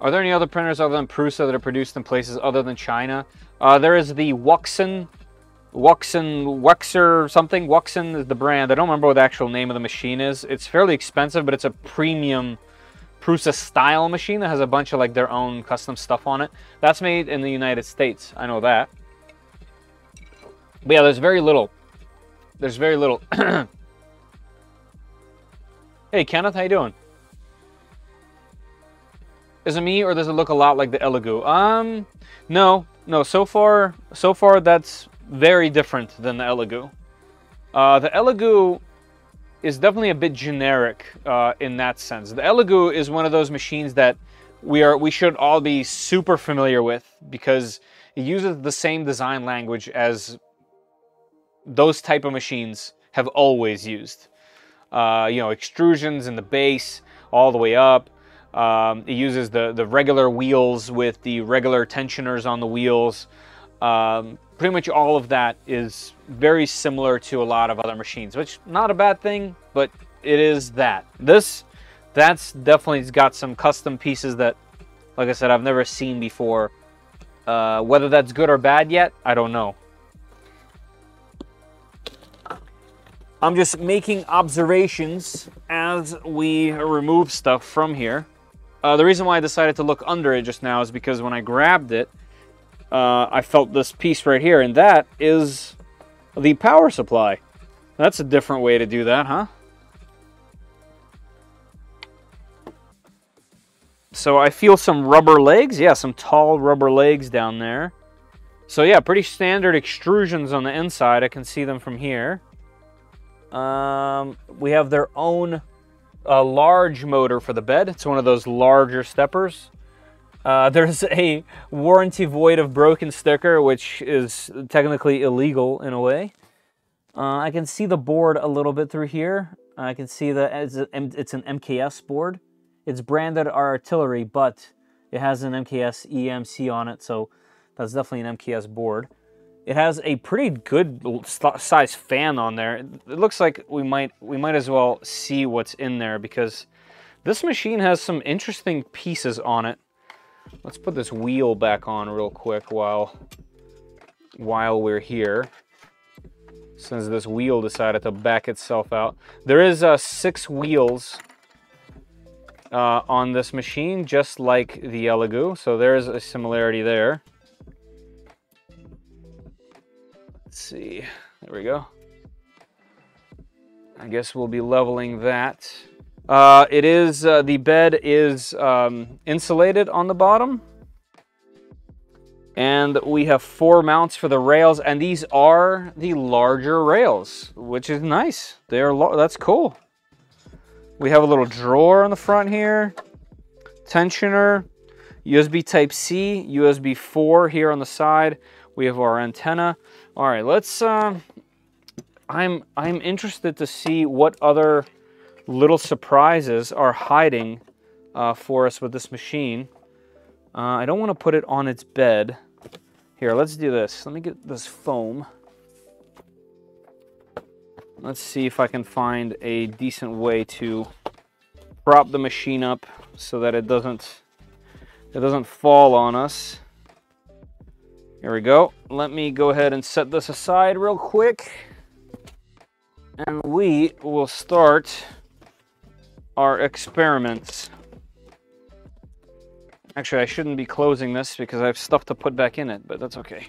Are there any other printers other than Prusa that are produced in places other than China? Uh, there is the Wuxen, Wuxen, Wexer something. Wuxen is the brand. I don't remember what the actual name of the machine is. It's fairly expensive, but it's a premium Prusa style machine that has a bunch of like their own custom stuff on it. That's made in the United States. I know that. But yeah, there's very little. There's very little. hey, Kenneth, how you doing? Is it me or does it look a lot like the Elegoo? Um, no, no. So far, so far that's very different than the Elegoo. Uh, the Elegoo is definitely a bit generic uh, in that sense. The Elegoo is one of those machines that we are we should all be super familiar with because it uses the same design language as those type of machines have always used. Uh, you know, extrusions in the base all the way up. Um, it uses the, the regular wheels with the regular tensioners on the wheels. Um, pretty much all of that is very similar to a lot of other machines, which not a bad thing, but it is that. This, that's definitely got some custom pieces that, like I said, I've never seen before. Uh, whether that's good or bad yet, I don't know. I'm just making observations as we remove stuff from here. Uh, the reason why I decided to look under it just now is because when I grabbed it, uh, I felt this piece right here, and that is the power supply. That's a different way to do that, huh? So I feel some rubber legs. Yeah, some tall rubber legs down there. So yeah, pretty standard extrusions on the inside. I can see them from here. Um, we have their own uh, large motor for the bed. It's one of those larger steppers. Uh, there's a warranty void of broken sticker, which is technically illegal in a way. Uh, I can see the board a little bit through here. I can see that it's, it's an MKS board. It's branded our artillery, but it has an MKS EMC on it, so that's definitely an MKS board. It has a pretty good size fan on there. It looks like we might we might as well see what's in there because this machine has some interesting pieces on it. Let's put this wheel back on real quick while while we're here. Since this wheel decided to back itself out. There is uh, six wheels uh, on this machine, just like the Elegoo. So there is a similarity there. Let's see. There we go. I guess we'll be leveling that. Uh, it is, uh, the bed is um, insulated on the bottom. And we have four mounts for the rails, and these are the larger rails, which is nice. They are that's cool. We have a little drawer on the front here, tensioner, USB Type-C, USB 4 here on the side. We have our antenna. All right, let's, uh, I'm, I'm interested to see what other little surprises are hiding uh, for us with this machine. Uh, I don't want to put it on its bed. Here, let's do this. Let me get this foam. Let's see if I can find a decent way to prop the machine up so that it doesn't it doesn't fall on us. Here we go. Let me go ahead and set this aside real quick. And we will start our experiments. Actually, I shouldn't be closing this because I have stuff to put back in it, but that's okay.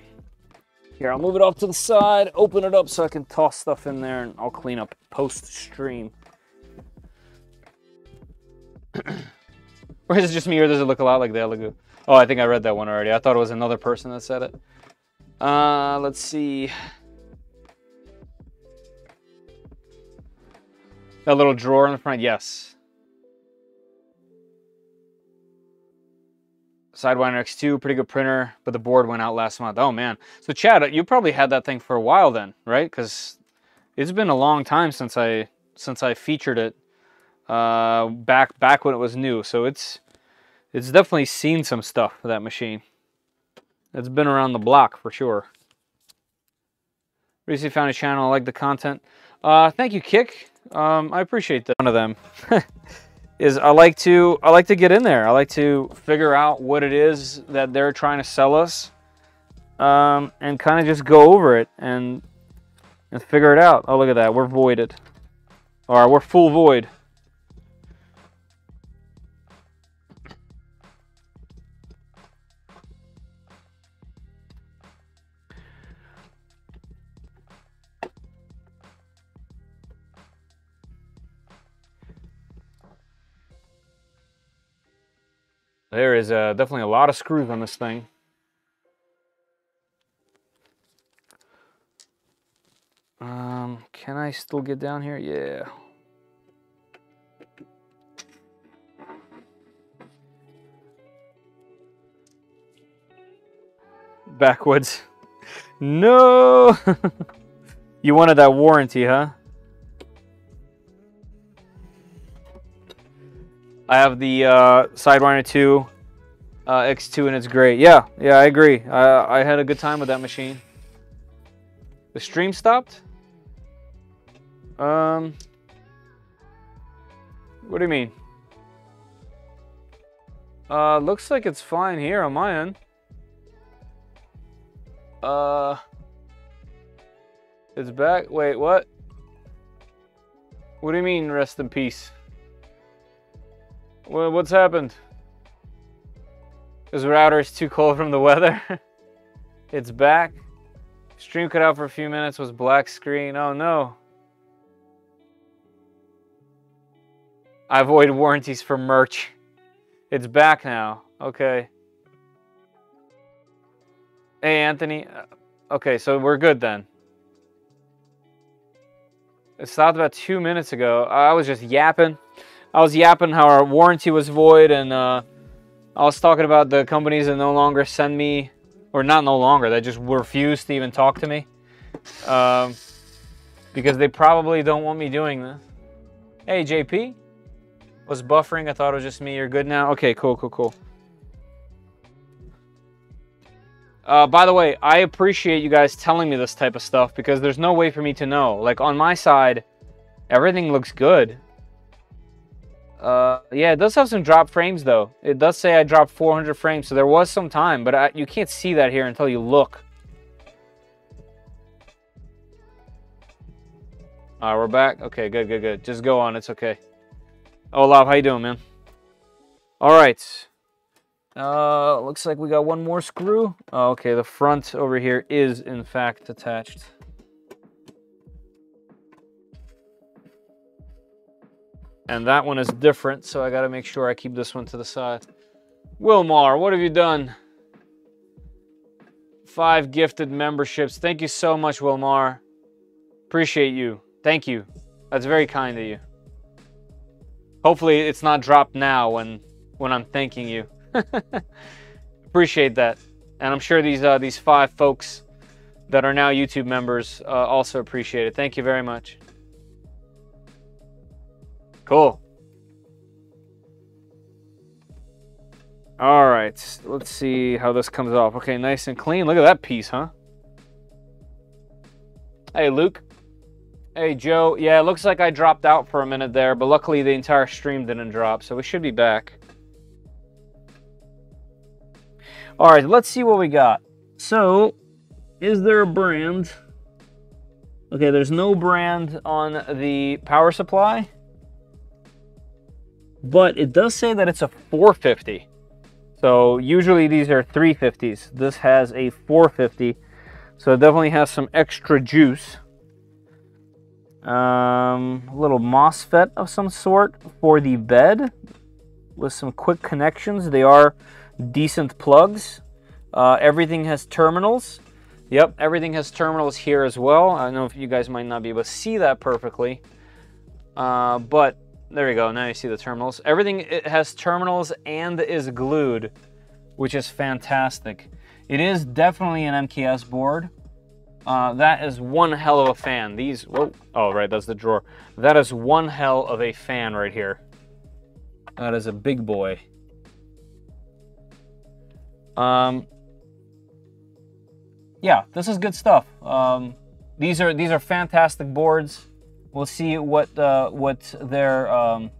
Here, I'll move it off to the side, open it up so I can toss stuff in there, and I'll clean up post-stream. or is it just me, or does it look a lot like the Elegoo? Oh, I think I read that one already. I thought it was another person that said it. Uh, let's see. That little drawer in the front, yes. Sidewinder X2, pretty good printer, but the board went out last month. Oh man. So Chad, you probably had that thing for a while then, right? Because it's been a long time since I since I featured it uh, back back when it was new. So it's it's definitely seen some stuff for that machine. It's been around the block for sure. Recently found a channel. I like the content. Uh, thank you, Kick. Um, I appreciate that. One of them. is I like to I like to get in there. I like to figure out what it is that they're trying to sell us, um, and kind of just go over it and and figure it out. Oh, look at that, we're voided, or we're full void. There is uh, definitely a lot of screws on this thing. Um, can I still get down here? Yeah. Backwards. No! you wanted that warranty, huh? I have the uh, Sidewinder 2 uh, X2 and it's great. Yeah, yeah, I agree. I, I had a good time with that machine. The stream stopped? Um, what do you mean? Uh, looks like it's fine here on my end. Uh, it's back. Wait, what? What do you mean, rest in peace? Well, what's happened? This router is too cold from the weather. it's back. Stream cut out for a few minutes, was black screen. Oh no. I avoid warranties for merch. It's back now. Okay. Hey, Anthony. Uh, okay, so we're good then. It stopped about two minutes ago. I was just yapping. I was yapping how our warranty was void, and uh, I was talking about the companies that no longer send me, or not no longer, they just refuse to even talk to me. Um, because they probably don't want me doing this. Hey, JP. Was buffering? I thought it was just me. You're good now? Okay, cool, cool, cool. Uh, by the way, I appreciate you guys telling me this type of stuff because there's no way for me to know. Like, on my side, everything looks good. Uh, yeah, it does have some drop frames though. It does say I dropped 400 frames, so there was some time, but I, you can't see that here until you look. All right, we're back. Okay, good, good, good. Just go on. It's okay. Oh, Love, how you doing, man? All right. Uh, looks like we got one more screw. Oh, okay, the front over here is in fact attached. And that one is different, so I gotta make sure I keep this one to the side. Wilmar, what have you done? Five gifted memberships. Thank you so much, Wilmar. Appreciate you. Thank you. That's very kind of you. Hopefully it's not dropped now when when I'm thanking you. Appreciate that. And I'm sure these uh, these five folks that are now YouTube members uh, also appreciate it. Thank you very much. Cool. All right, let's see how this comes off. Okay, nice and clean. Look at that piece, huh? Hey, Luke. Hey, Joe. Yeah, it looks like I dropped out for a minute there, but luckily the entire stream didn't drop, so we should be back. All right, let's see what we got. So, is there a brand? Okay, there's no brand on the power supply, but it does say that it's a 450. So usually these are 350s. This has a 450, so it definitely has some extra juice. Um, a little MOSFET of some sort for the bed with some quick connections. They are decent plugs. Uh, everything has terminals. Yep, everything has terminals here as well. I know if you guys might not be able to see that perfectly, uh, but there you go, now you see the terminals. Everything it has terminals and is glued, which is fantastic. It is definitely an MKS board. Uh, that is one hell of a fan. These, whoa, oh right, that's the drawer. That is one hell of a fan right here. That is a big boy. Um, yeah, this is good stuff. Um, these are these are fantastic boards. We'll see what uh, what their um,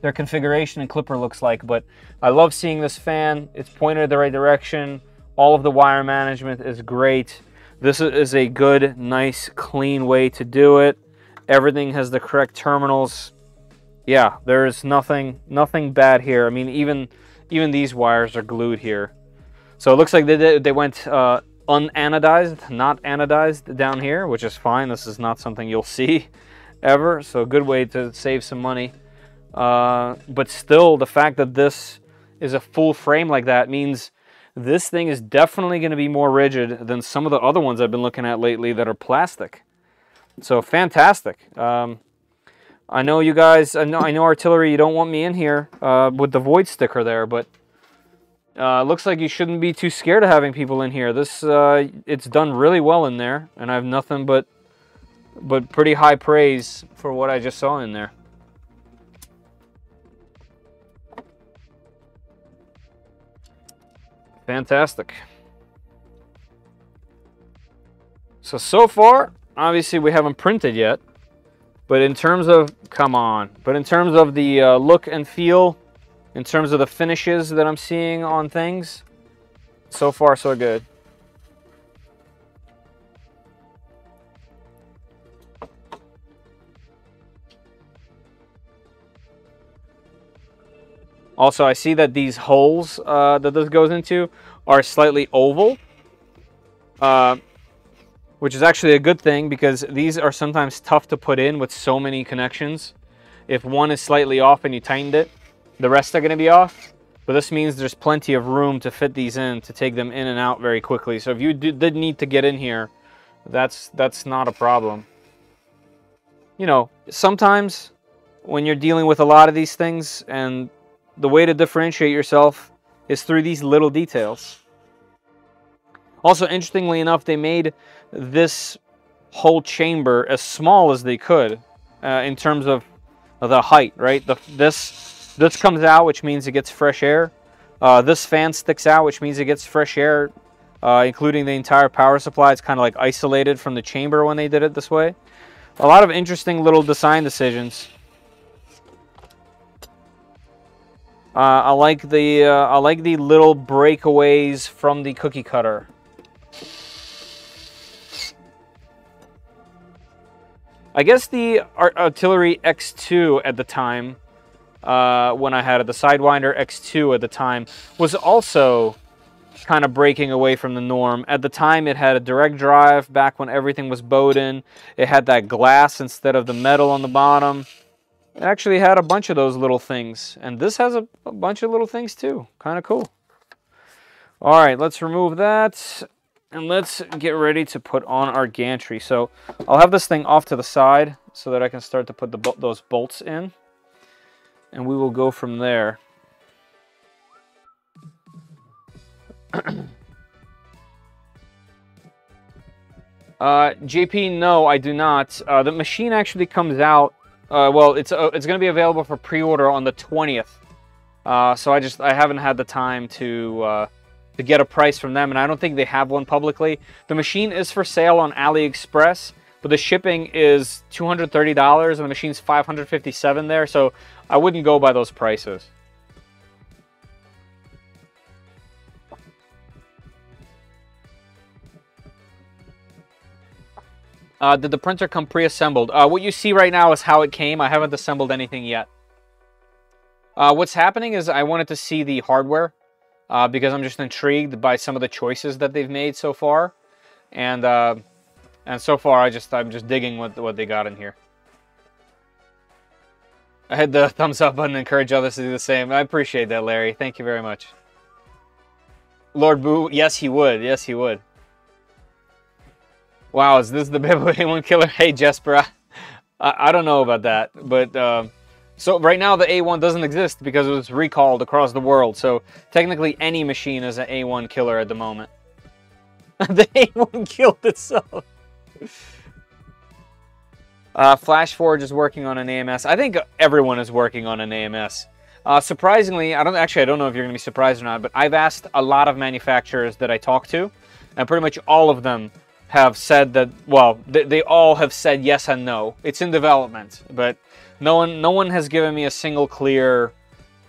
their configuration and Klipper looks like. But I love seeing this fan. It's pointed the right direction. All of the wire management is great. This is a good, nice, clean way to do it. Everything has the correct terminals. Yeah, there's nothing nothing bad here. I mean, even even these wires are glued here. So it looks like they they went uh, unanodized, not anodized down here, which is fine. This is not something you'll see ever, so a good way to save some money. Uh, but still, the fact that this is a full frame like that means this thing is definitely going to be more rigid than some of the other ones I've been looking at lately that are plastic. So fantastic. Um, I know you guys, I know, I know artillery, you don't want me in here uh, with the void sticker there, but uh, looks like you shouldn't be too scared of having people in here. This, uh, it's done really well in there, and I have nothing but, but pretty high praise for what I just saw in there. Fantastic. So, so far, obviously we haven't printed yet, but in terms of, come on, but in terms of the uh, look and feel, in terms of the finishes that I'm seeing on things, so far so good. Also, I see that these holes uh, that this goes into are slightly oval, uh, which is actually a good thing because these are sometimes tough to put in with so many connections. If one is slightly off and you tightened it, the rest are going to be off, but this means there's plenty of room to fit these in to take them in and out very quickly. So if you did need to get in here, that's that's not a problem. You know, sometimes when you're dealing with a lot of these things and the way to differentiate yourself is through these little details. Also, interestingly enough, they made this whole chamber as small as they could uh, in terms of the height, right? The, this this comes out, which means it gets fresh air. Uh, this fan sticks out, which means it gets fresh air, uh, including the entire power supply. It's kind of like isolated from the chamber when they did it this way. A lot of interesting little design decisions. Uh, I like the uh, I like the little breakaways from the cookie cutter. I guess the artillery X2 at the time uh, when I had it. The Sidewinder X2 at the time was also kind of breaking away from the norm. At the time, it had a direct drive back when everything was Bowden. It had that glass instead of the metal on the bottom. It actually had a bunch of those little things. And this has a, a bunch of little things too. Kind of cool. All right, let's remove that. And let's get ready to put on our gantry. So I'll have this thing off to the side so that I can start to put the, those bolts in. and we will go from there. Uh, JP, no, I do not. Uh, the machine actually comes out. Uh, well, it's uh, it's going to be available for pre-order on the 20th. Uh, so I just I haven't had the time to uh, to get a price from them, and I don't think they have one publicly. The machine is for sale on AliExpress, but the shipping is $230, and the machine's 557 there. So I wouldn't go by those prices. Uh, did the printer come pre-assembled? Uh, what you see right now is how it came. I haven't assembled anything yet. Uh, what's happening is I wanted to see the hardware uh, because I'm just intrigued by some of the choices that they've made so far, and uh, and so far I just I'm just digging what what they got in here. I hit the thumbs up button, encourage others to do the same. I appreciate that, Larry. Thank you very much. Lord Boo, yes he would. Yes he would. Wow, is this the Bibble A1 killer? Hey, Jesper, I, I, don't know about that. But, uh, so right now the A1 doesn't exist because it was recalled across the world. So technically any machine is an A1 killer at the moment. the A1 killed itself. Uh, FlashForge is working on an AMS. I think everyone is working on an AMS. Uh, surprisingly, I don't actually I don't know if you're going to be surprised or not, but I've asked a lot of manufacturers that I talk to, and pretty much all of them have said that, well, they, they all have said yes and no. It's in development, but no one, no one has given me a single clear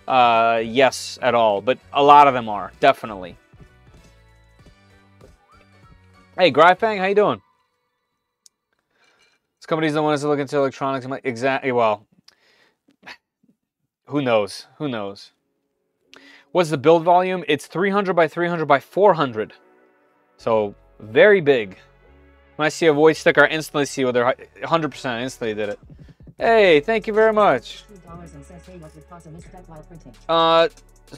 uh, yes at all, but a lot of them are, definitely. Hey, Gryfang, how you doing? This company's the one that's looking into electronics. Exactly. Well, who knows? Who knows? What's the build volume? It's 300 by 300 by 400. So very big. When I see a void sticker, I instantly see whether 100% instantly did it. Hey, thank you very much. Uh,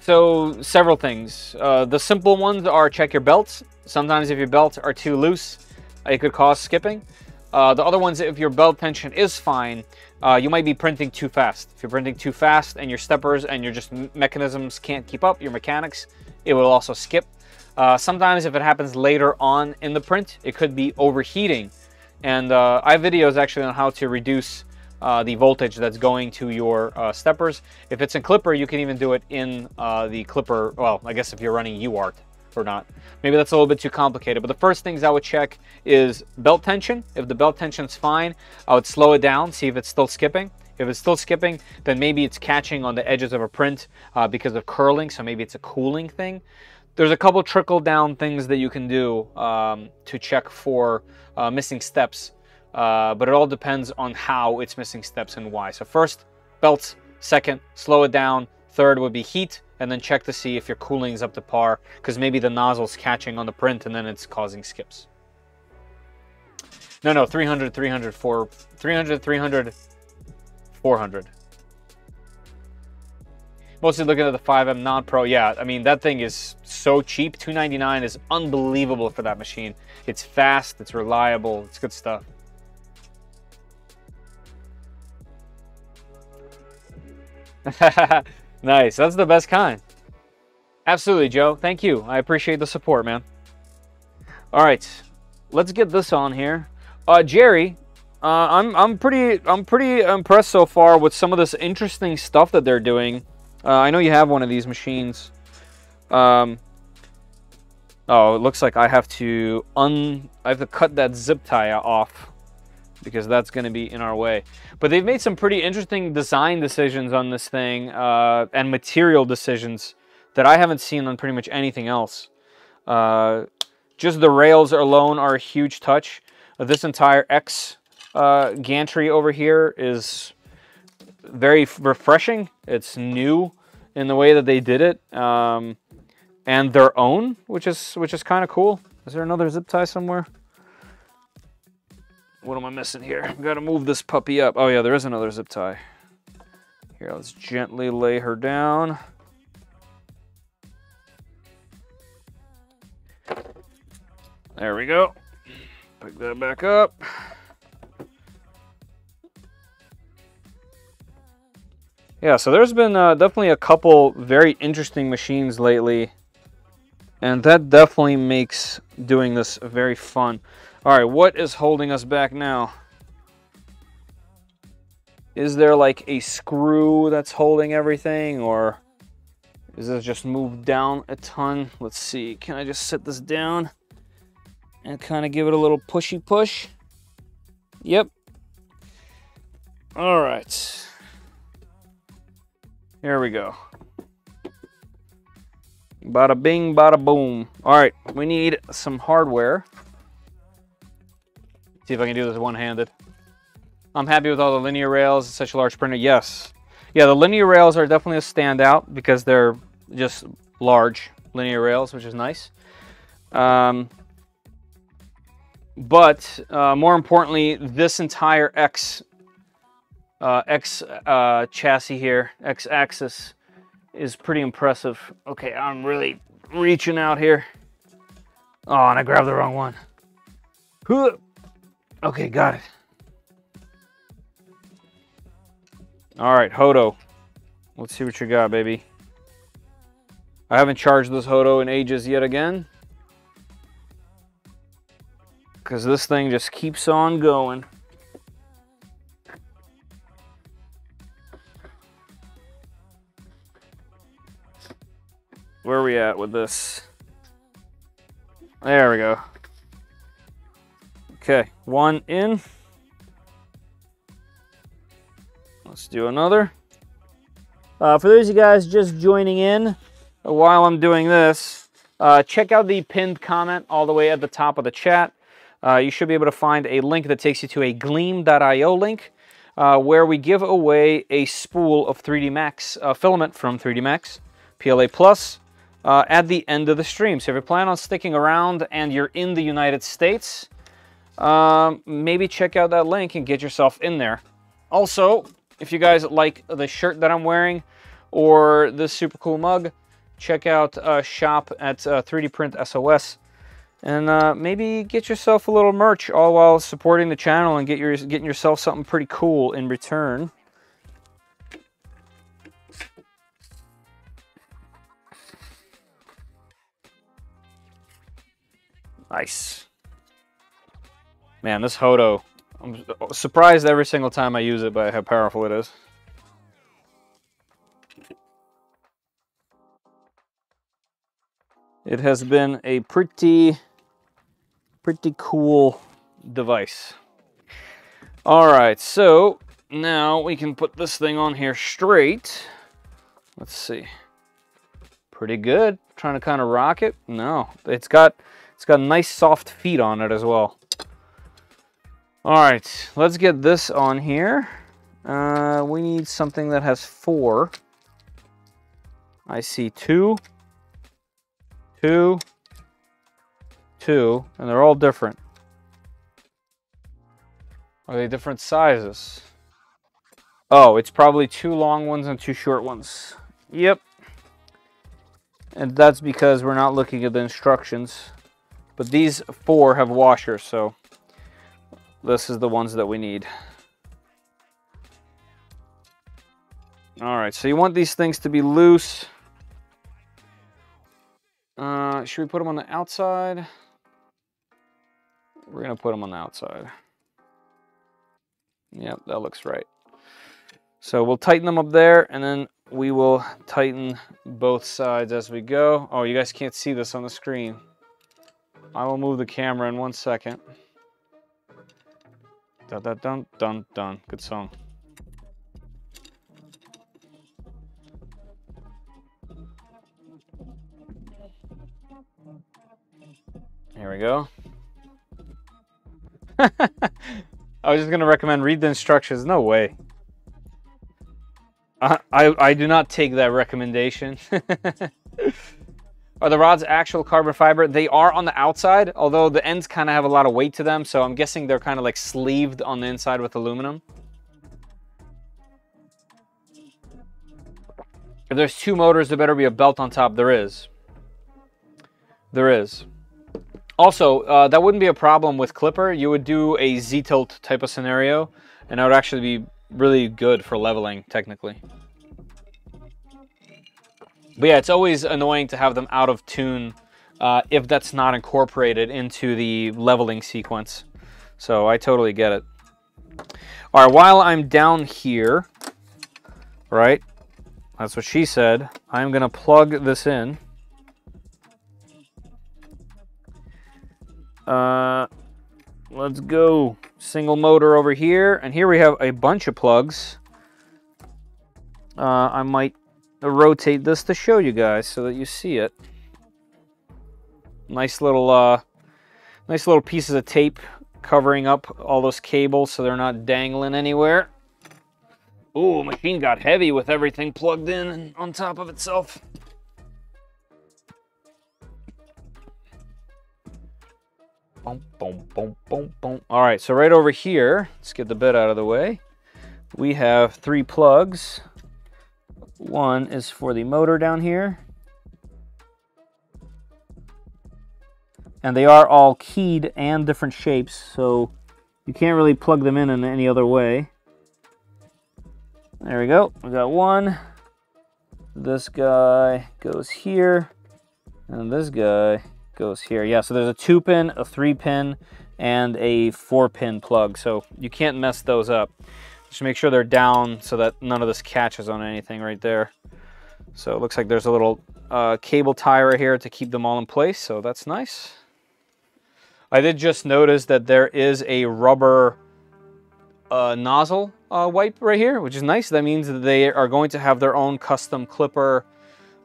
so several things. Uh, the simple ones are check your belts. Sometimes if your belts are too loose, it could cause skipping. Uh, the other ones, if your belt tension is fine, uh, you might be printing too fast. If you're printing too fast and your steppers and your just mechanisms can't keep up, your mechanics, it will also skip. Uh, sometimes if it happens later on in the print, it could be overheating. And uh, I have videos actually on how to reduce uh, the voltage that's going to your uh, steppers. If it's in Klipper, you can even do it in uh, the Klipper, well, I guess if you're running UART or not. Maybe that's a little bit too complicated, but the first things I would check is belt tension. If the belt tension's fine, I would slow it down, see if it's still skipping. If it's still skipping, then maybe it's catching on the edges of a print uh, because of curling, so maybe it's a cooling thing there's a couple trickle down things that you can do um, to check for uh, missing steps, uh, but it all depends on how it's missing steps and why. So first, belts. Second, slow it down. Third would be heat, and then check to see if your cooling is up to par, because maybe the nozzle's catching on the print and then it's causing skips. No, no, 300, 300, 4, 300, 300, 400 mostly looking at the 5M non-pro. Yeah i mean that thing is so cheap. 299 is unbelievable for that machine. It's fast it's reliable it's good stuff. Nice that's the best kind. Absolutely joe. Thank you. I appreciate the support man. All right let's get this on here. Uh jerry uh, I'm I'm pretty I'm pretty impressed so far with some of this interesting stuff that they're doing uh, I know you have one of these machines. Um, oh, it looks like I have to un I have to cut that zip tie off because that's going to be in our way. But they've made some pretty interesting design decisions on this thing uh, and material decisions that I haven't seen on pretty much anything else. Uh, just the rails alone are a huge touch. this entire X uh, gantry over here is very refreshing. It's new in the way that they did it, um, and their own, which is which is kind of cool. Is there another zip tie somewhere? What am I missing here? I've got to move this puppy up. Oh yeah, there is another zip tie. Here, let's gently lay her down. There we go. Pick that back up. Yeah, so there's been uh, definitely a couple very interesting machines lately. And that definitely makes doing this very fun. All right, what is holding us back now? Is there like a screw that's holding everything or is this just moved down a ton? Let's see, can I just set this down and kind of give it a little pushy push? Yep. All right. Here we go. Bada bing, bada boom. All right, we need some hardware. See if I can do this one-handed. I'm happy with all the linear rails. Such a large printer. Yes. Yeah, the linear rails are definitely a standout because they're just large linear rails, which is nice. Um, but uh, more importantly, this entire X uh, X uh, chassis here, X axis, is pretty impressive. Okay, I'm really reaching out here. Oh, and I grabbed the wrong one. Okay, got it. All right, Hoto. Let's see what you got, baby. I haven't charged this Hoto in ages yet again. Because this thing just keeps on going. Where are we at with this? There we go. Okay, one in. Let's do another. Uh, for those of you guys just joining in while I'm doing this, uh, check out the pinned comment all the way at the top of the chat. Uh, you should be able to find a link that takes you to a gleam.io link uh, where we give away a spool of IIIDMAX uh, filament from IIIDMAX PLA Plus uh, at the end of the stream. So if you plan on sticking around and you're in the United States, um, maybe check out that link and get yourself in there. Also, if you guys like the shirt that I'm wearing or this super cool mug, check out uh, shop at uh, 3D Print SOS and uh, maybe get yourself a little merch all while supporting the channel and get your, getting yourself something pretty cool in return. Nice. Man, this Hoto, I'm uh, surprised every single time I use it by how powerful it is. It has been a pretty, pretty cool device. All right, so now we can put this thing on here straight. Let's see. Pretty good. Trying to kind of rock it. No, it's got it's got nice soft feet on it as well. All right, let's get this on here. Uh, we need something that has four. I see two, two, two, and they're all different. Are they different sizes? Oh, it's probably two long ones and two short ones. Yep. And that's because we're not looking at the instructions. But these four have washers, so this is the ones that we need. All right, so you want these things to be loose. Uh, should we put them on the outside? We're gonna put them on the outside. Yep, that looks right. So we'll tighten them up there and then we will tighten both sides as we go. Oh, you guys can't see this on the screen. I will move the camera in one second. Dun dun dun dun dun. Good song. Here we go. I was just gonna recommend read the instructions. No way. I I, I do not take that recommendation. Are the rods actual carbon fiber? They are on the outside, although the ends kind of have a lot of weight to them, so I'm guessing they're kind of like sleeved on the inside with aluminum. If there's two motors, there better be a belt on top. There is. There is. Also, uh, that wouldn't be a problem with Klipper. You would do a Z-tilt type of scenario, and that would actually be really good for leveling, technically. But yeah, it's always annoying to have them out of tune uh, if that's not incorporated into the leveling sequence. So I totally get it. All right, while I'm down here, right, that's what she said, I'm gonna plug this in. Uh, let's go. Single motor over here, and here we have a bunch of plugs. Uh, I might rotate this to show you guys so that you see it. Nice little, uh, nice little pieces of tape covering up all those cables so they're not dangling anywhere. Ooh, machine got heavy with everything plugged in and on top of itself. Boom, boom, boom, boom, boom. All right, so right over here, let's get the bed out of the way. We have three plugs. One is for the motor down here. And they are all keyed and different shapes, so you can't really plug them in in any other way. There we go. We got one. This guy goes here. And this guy goes here. Yeah, so there's a two pin, a three pin, and a four pin plug. So you can't mess those up. Just make sure they're down so that none of this catches on anything right there. So it looks like there's a little uh, cable tie right here to keep them all in place. So that's nice. I did just notice that there is a rubber uh, nozzle uh, wipe right here, which is nice. That means that they are going to have their own custom Klipper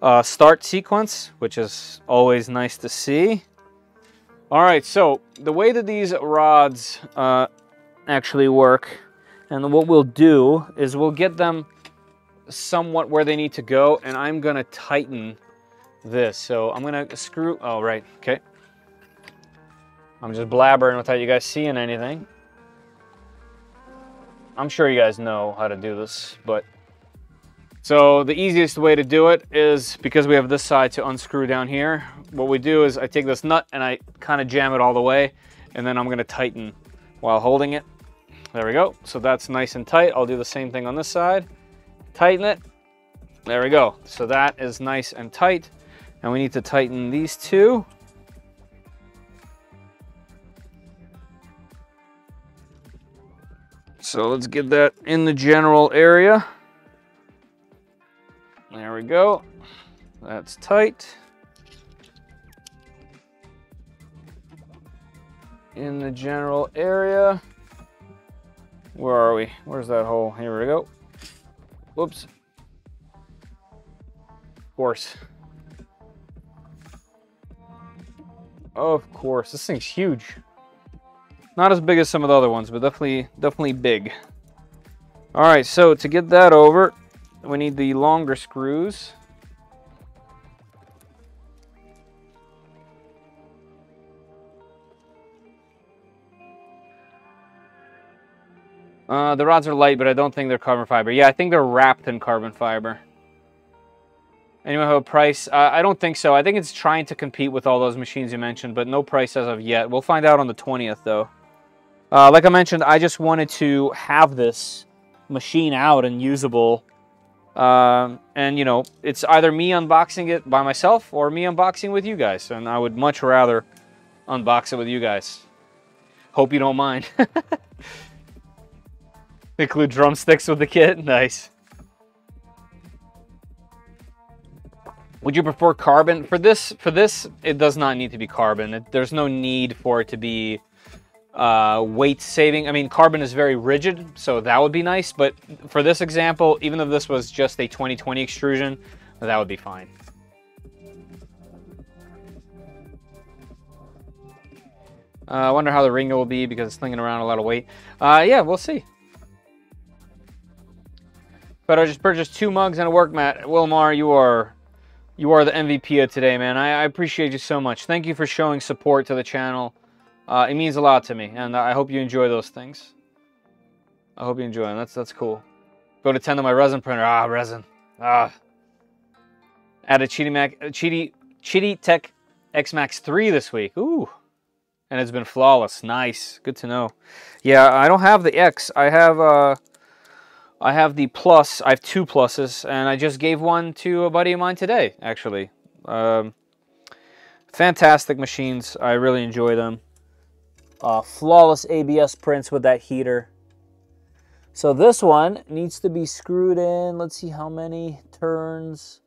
uh, start sequence, which is always nice to see. All right, so the way that these rods uh, actually work, and what we'll do is we'll get them somewhat where they need to go, and I'm gonna tighten this. So I'm gonna screw, oh, right, okay. I'm just blabbering without you guys seeing anything. I'm sure you guys know how to do this, but so the easiest way to do it is because we have this side to unscrew down here. What we do is I take this nut and I kind of jam it all the way and then I'm to tighten while holding it. There we go. So that's nice and tight. I'll do the same thing on this side. Tighten it. There we go. So that is nice and tight. And we need to tighten these two. So let's get that in the general area. There we go. That's tight. In the general area. Where are we? Where's that hole? Here we go. Whoops. Of course. Of course. This thing's huge. Not as big as some of the other ones, but definitely, definitely big. All right, so to get that over, we need the longer screws. Uh, the rods are light, but I don't think they're carbon fiber. Yeah, I think they're wrapped in carbon fiber. Anyone have a price? Uh, I don't think so. I think it's trying to compete with all those machines you mentioned, but no price as of yet. We'll find out on the 20th, though. Uh, like I mentioned, I just wanted to have this machine out and usable um, and you know, it's either me unboxing it by myself or me unboxing with you guys. And I would much rather unbox it with you guys. Hope you don't mind. Include drumsticks with the kit. Nice. Would you prefer carbon? For this, for this, it does not need to be carbon. It, there's no need for it to be uh, weight saving. I mean, carbon is very rigid, so that would be nice. But for this example, even if this was just a 2020 extrusion, that would be fine. Uh, I wonder how the ring will be because it's slinging around a lot of weight. Uh, yeah, we'll see. But I just purchased two mugs and a work mat. Wilmar, you are you are the MVP of today, man. I, I appreciate you so much. Thank you for showing support to the channel. Uh, it means a lot to me, and I hope you enjoy those things. I hope you enjoy them. That's that's cool. Go to tend to my resin printer. Ah, resin. Ah. Added Qidi Mac, Qidi, Qidi Tech X Max 3 this week. Ooh. And it's been flawless. Nice. Good to know. Yeah, I don't have the X. I have uh, I have the plus. I have two pluses, and I just gave one to a buddy of mine today, actually. Um, fantastic machines. I really enjoy them. Uh, flawless ABS prints with that heater. So this one needs to be screwed in. Let's see how many turns.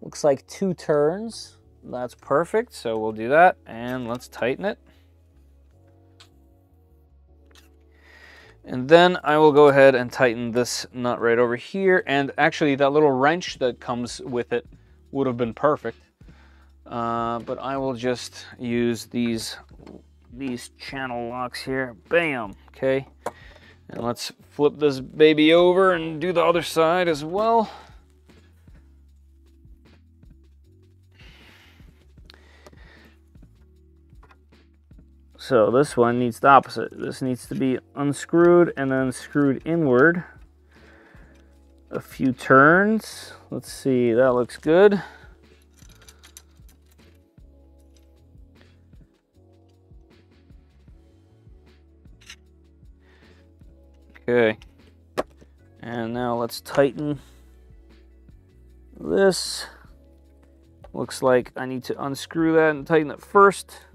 Looks like two turns. That's perfect. So we'll do that and let's tighten it. And then I will go ahead and tighten this nut right over here. And actually that little wrench that comes with it would have been perfect. Uh, but I will just use these, these channel locks here. Bam, okay. And let's flip this baby over and do the other side as well. So this one needs the opposite. This needs to be unscrewed and then screwed inward. A few turns. Let's see, that looks good. Okay. And now let's tighten this. Looks like I need to unscrew that and tighten it first.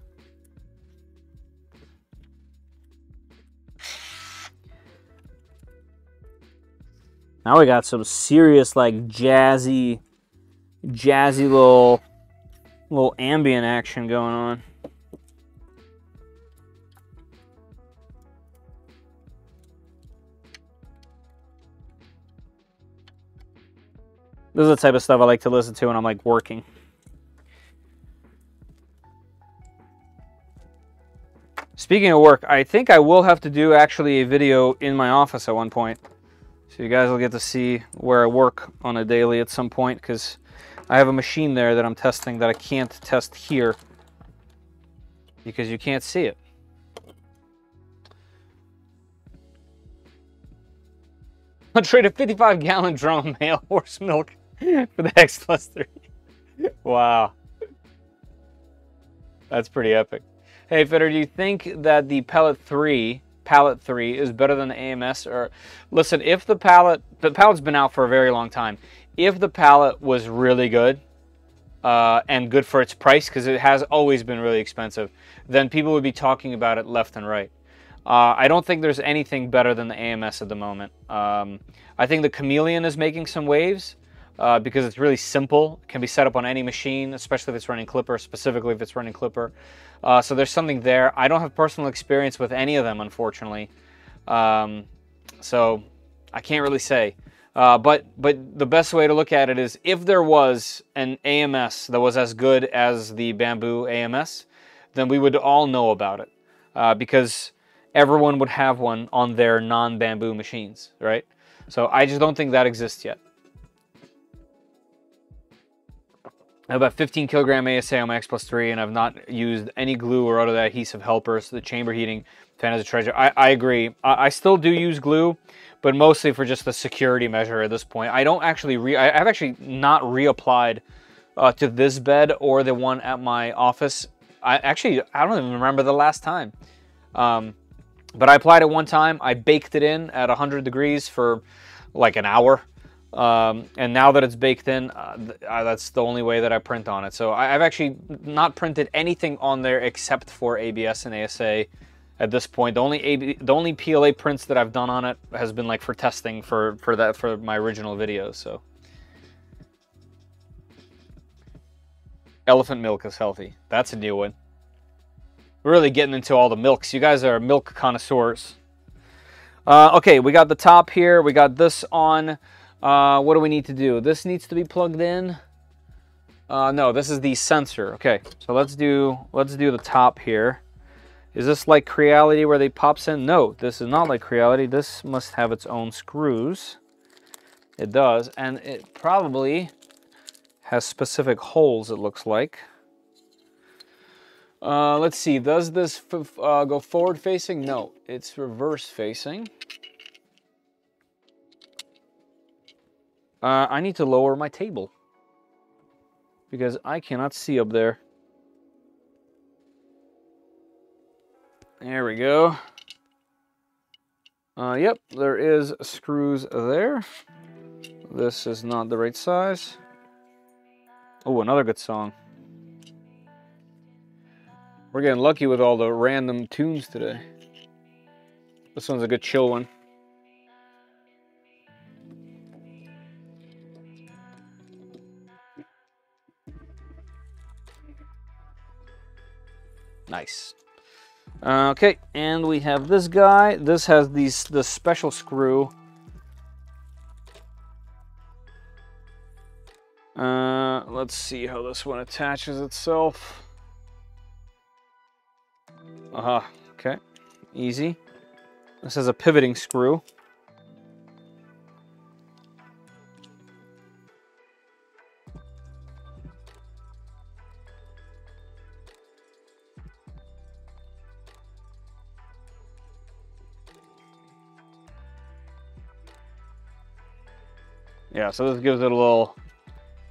Now we got some serious like jazzy, jazzy little, little ambient action going on. This is the type of stuff I like to listen to when I'm like working. Speaking of work, I think I will have to do actually a video in my office at one point. So you guys will get to see where I work on a daily at some point because I have a machine there that I'm testing that I can't test here because you can't see it. I'll trade a 55 gallon drum of male horse milk for the X Plus 3. wow. That's pretty epic. Hey, Fitter, do you think that the Palette 3, Palette 3 is better than the AMS? Or listen, if the Palette, the Palette's been out for a very long time. If the Palette was really good uh, and good for its price, because it has always been really expensive, then people would be talking about it left and right. Uh, I don't think there's anything better than the AMS at the moment. Um, I think the Chameleon is making some waves uh, because it's really simple. It can be set up on any machine, especially if it's running Klipper, specifically if it's running Klipper. Uh, so there's something there. I don't have personal experience with any of them, unfortunately. Um, so I can't really say. Uh, but but the best way to look at it is if there was an AMS that was as good as the Bambu AMS, then we would all know about it uh, because everyone would have one on their non-Bambu machines, right? So I just don't think that exists yet. I have about 15 kilogram ASA on my X Plus 3, and I've not used any glue or other adhesive helpers. The chamber heating fan is a treasure. I, I agree. I, I, still do use glue, but mostly for just the security measure at this point. I don't actually re I, have actually not reapplied uh, to this bed or the one at my office. I actually I don't even remember the last time. Um, but I applied it one time. I baked it in at 100 degrees for like an hour. Um, and now that it's baked in, uh, uh, that's the only way that I print on it. So I, have actually not printed anything on there except for ABS and ASA at this point. The only AB, the only PLA prints that I've done on it has been like for testing for for that for my original videos. So elephant milk is healthy. That's a new one. We're really getting into all the milks. You guys are milk connoisseurs. Uh, okay, we got the top here. We got this on. Uh, what do we need to do? This needs to be plugged in. Uh, no, this is the sensor. Okay, so let's do let's do the top here. Is this like Creality where they pops in? No, this is not like Creality. This must have its own screws. It does, and it probably has specific holes, it looks like. Uh, let's see, does this uh, go forward facing? No, it's reverse facing. Uh, I need to lower my table because I cannot see up there. There we go. Uh, yep, there is screws there. This is not the right size. Oh, another good song. We're getting lucky with all the random tunes today. This one's a good chill one. Nice. Okay, and we have this guy. This has these the special screw. Uh, let's see how this one attaches itself. Uh huh. Okay. Easy. This has a pivoting screw. Yeah, so this gives it a little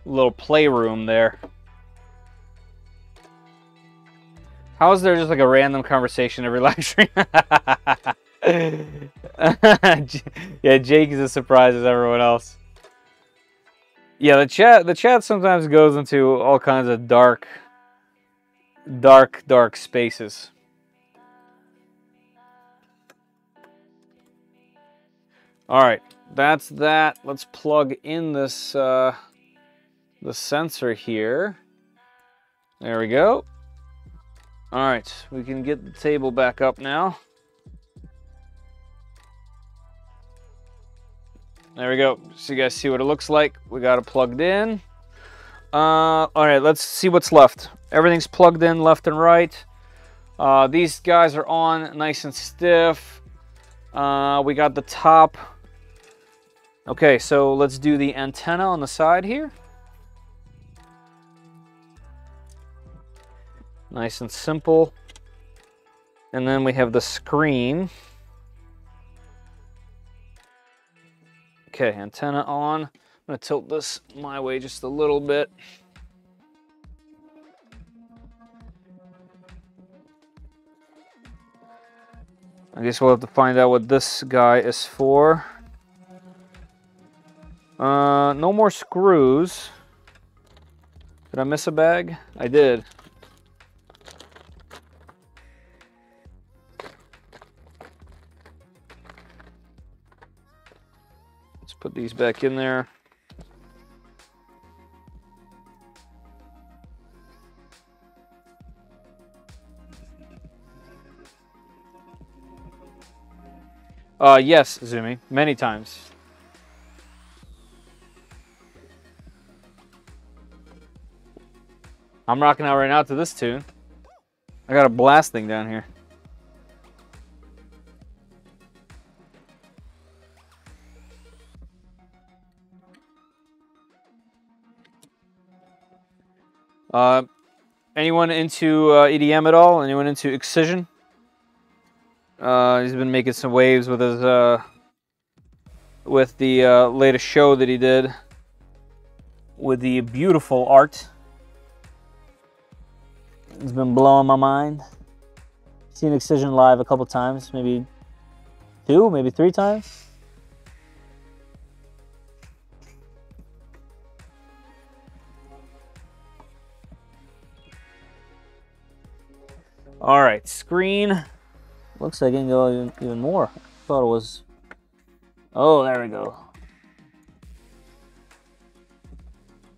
little playroom there. How is there just like a random conversation every live stream? yeah, Jake is as surprised as everyone else. Yeah, the chat the chat sometimes goes into all kinds of dark dark dark spaces. All right, that's that. Let's plug in this uh, the sensor here. There we go. All right, we can get the table back up now. There we go. So you guys see what it looks like. We got it plugged in. Uh, all right, let's see what's left. Everything's plugged in left and right. Uh, these guys are on nice and stiff. Uh, we got the top. Okay, so let's do the antenna on the side here. Nice and simple. And then we have the screen. Okay, antenna on. I'm gonna tilt this my way just a little bit. I guess we'll have to find out what this guy is for. Uh, no more screws. Did I miss a bag? I did. Let's put these back in there. Uh, yes, Zumi, many times. I'm rocking out right now to this tune. I got a blast thing down here. Uh, anyone into uh, EDM at all? Anyone into Excision? Uh, he's been making some waves with his uh, with the uh, latest show that he did with the beautiful art. It's been blowing my mind. Seen Excision live a couple times, maybe two, maybe three times. All right, screen. Looks like it can go even, even more. I thought it was. Oh, there we go.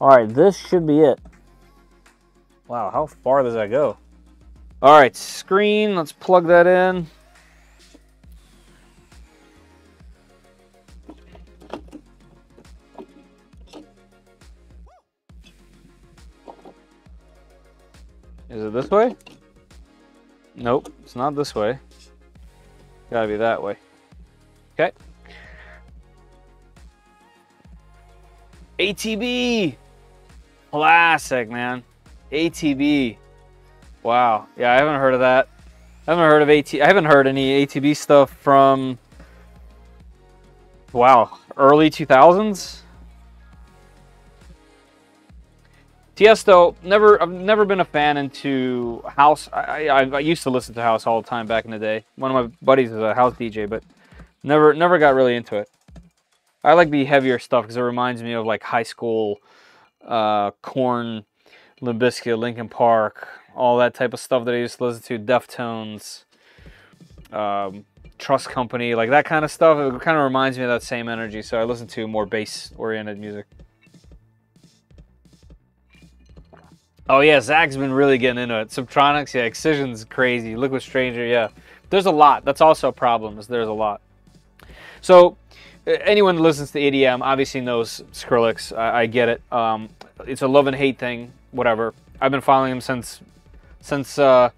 All right, this should be it. Wow, how far does that go? All right, screen. Let's plug that in. Is it this way? Nope, it's not this way. Gotta be that way. Okay. ATB! Classic, man. ATB. Wow. Yeah, I haven't heard of that. I haven't heard of AT. I haven't heard any ATB stuff from. Wow, early 2000s. Tiesto, never, I've never been a fan into house. I, I, I, used to listen to house all the time back in the day. One of my buddies is a house DJ, but Never, never got really into it. I like the heavier stuff because it reminds me of like high school, uh, Korn, Limp Bizkit, Linkin Park, all that type of stuff that I used to listen to. Deftones, um, Trust Company, like that kind of stuff. It kind of reminds me of that same energy. So I listen to more bass-oriented music. Oh yeah, Zach's been really getting into it. Subtronics, yeah, Excision's crazy. Liquid Stranger, yeah. There's a lot. That's also a problem. Is there's a lot. So anyone that listens to EDM obviously knows Skrillex. I, I get it. Um, it's a love and hate thing. Whatever. I've been following him since, since uh,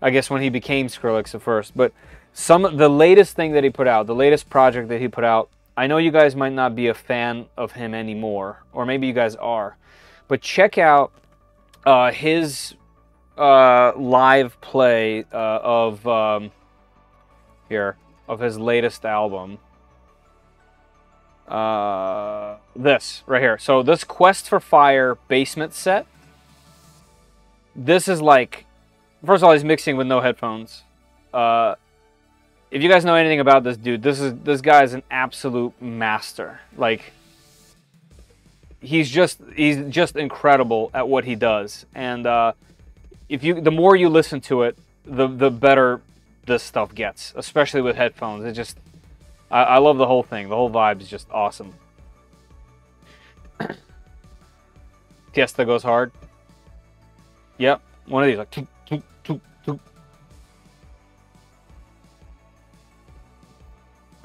I guess when he became Skrillex at first. But some the latest thing that he put out, the latest project that he put out. I know you guys might not be a fan of him anymore, or maybe you guys are, but check out uh, his uh, live play uh, of um, here of his latest album. Uh, this right here. So this Quest for Fire basement set. This is like, first of all, he's mixing with no headphones. Uh, if you guys know anything about this dude, this is this guy is an absolute master. Like he's just he's just incredible at what he does. And uh, if you the more you listen to it, the the better this stuff gets, especially with headphones. It just I, I love the whole thing. The whole vibe is just awesome. Tiesto goes hard. Yep, one of these like.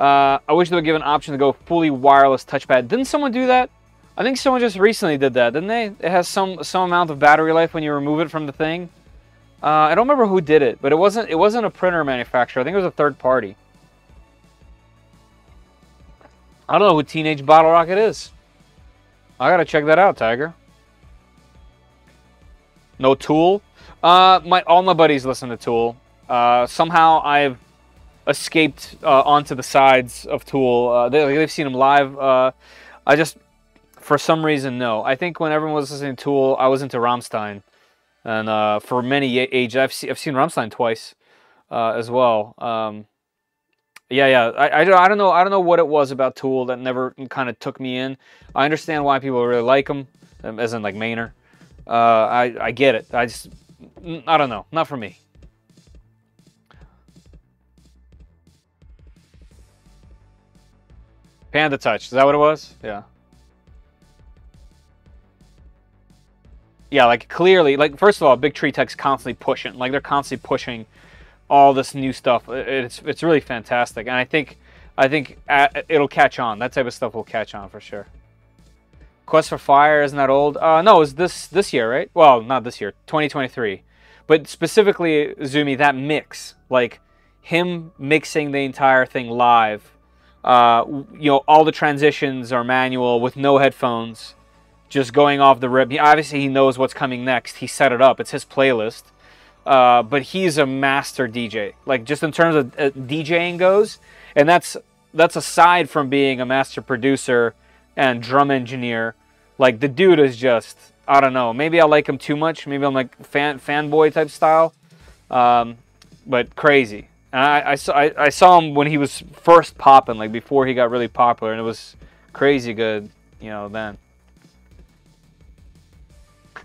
Uh, I wish they would give an option to go fully wireless touchpad. Didn't someone do that? I think someone just recently did that, didn't they? It has some some amount of battery life when you remove it from the thing. Uh, I don't remember who did it, but it wasn't it wasn't a printer manufacturer. I think it was a third party. I don't know who Teenage Bottle Rocket is. I gotta check that out, Tiger. No Tool. Uh, my all my buddies listen to Tool. Uh, somehow I've escaped uh, onto the sides of Tool. Uh, they, have seen them live. Uh, I just, for some reason, no. I think when everyone was listening to Tool, I was into Rammstein, and uh, for many ages, I've seen I've seen Rammstein twice as well. Um, yeah, yeah. I, I, don't, I don't know. I don't know what it was about Tool that never kind of took me in. I understand why people really like them, um, as in like Maynard. Uh, I I get it. I just I don't know. Not for me. Panda Touch, is that what it was? Yeah. Yeah, like clearly, like first of all, Big Tree Tech's constantly pushing. Like they're constantly pushing all this new stuff. It's it's really fantastic, and I think I think uh, it'll catch on. That type of stuff will catch on for sure. Quest for Fire isn't that old? Uh, no, it was this this year, right? Well, not this year, 2023. But specifically, Zumi, that mix, like him mixing the entire thing live uh, you know, all the transitions are manual with no headphones, just going off the rip. He, obviously, he knows what's coming next. He set it up. It's his playlist. Uh, but he's a master DJ, like just in terms of uh, DJing goes, and that's that's aside from being a master producer and drum engineer. Like the dude is just, I don't know. Maybe I like him too much. Maybe I'm like fan fanboy type style, um, but crazy. And I, I, saw, I, I saw him when he was first popping, like before he got really popular, and it was crazy good, you know, then.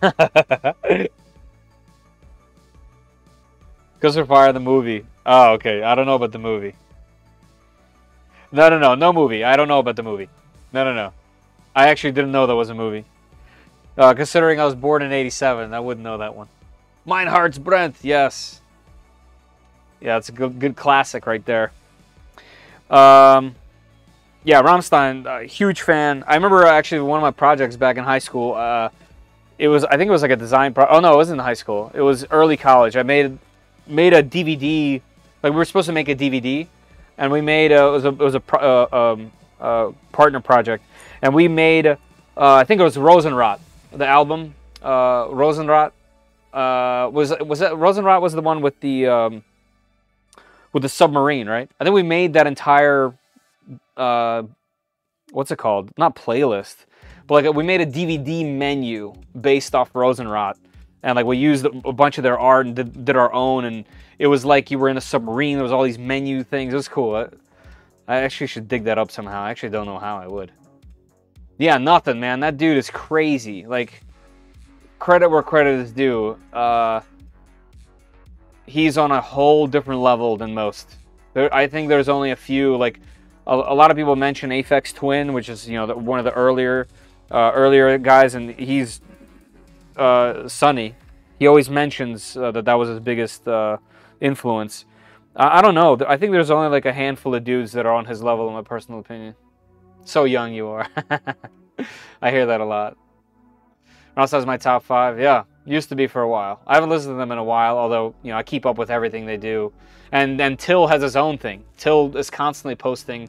Quest for Fire, the movie. Oh, okay. I don't know about the movie. No, no, no. No movie. I don't know about the movie. No, no, no. I actually didn't know that was a movie. Uh, considering I was born in 87, I wouldn't know that one. Mein Brent, yes. Yeah, it's a good, good classic right there. Um, yeah, Rammstein, uh, huge fan. I remember actually one of my projects back in high school. Uh, it was I think it was like a design pro. Oh no, it wasn't in high school. It was early college. I made made a DVD. Like we were supposed to make a DVD, and we made a, it was a it was a uh, um, uh, partner project, and we made uh, I think it was Rosenrot, the album. Uh, Rosenrot uh, was was that Rosenrot was the one with the um, with the submarine, right? I think we made that entire uh, what's it called? Not playlist, but like we made a DVD menu based off Rosenrot, and like we used a bunch of their art and did, did our own, and it was like you were in a submarine. There was all these menu things. It was cool. It, I actually should dig that up somehow. I actually don't know how I would. Yeah, nothing, man. That dude is crazy. Like, credit where credit is due. Uh, he's on a whole different level than most. There, I think there's only a few. Like, a, a lot of people mention Aphex Twin, which is you know the, one of the earlier uh, earlier guys, and he's uh, Sonny. He always mentions uh, that that was his biggest uh, influence. I, I don't know. I think there's only like a handful of dudes that are on his level, in my personal opinion. So young you are. I hear that a lot. Ross has my top five. Yeah, used to be for a while. I haven't listened to them in a while, although you know I keep up with everything they do. And then Till has his own thing. Till is constantly posting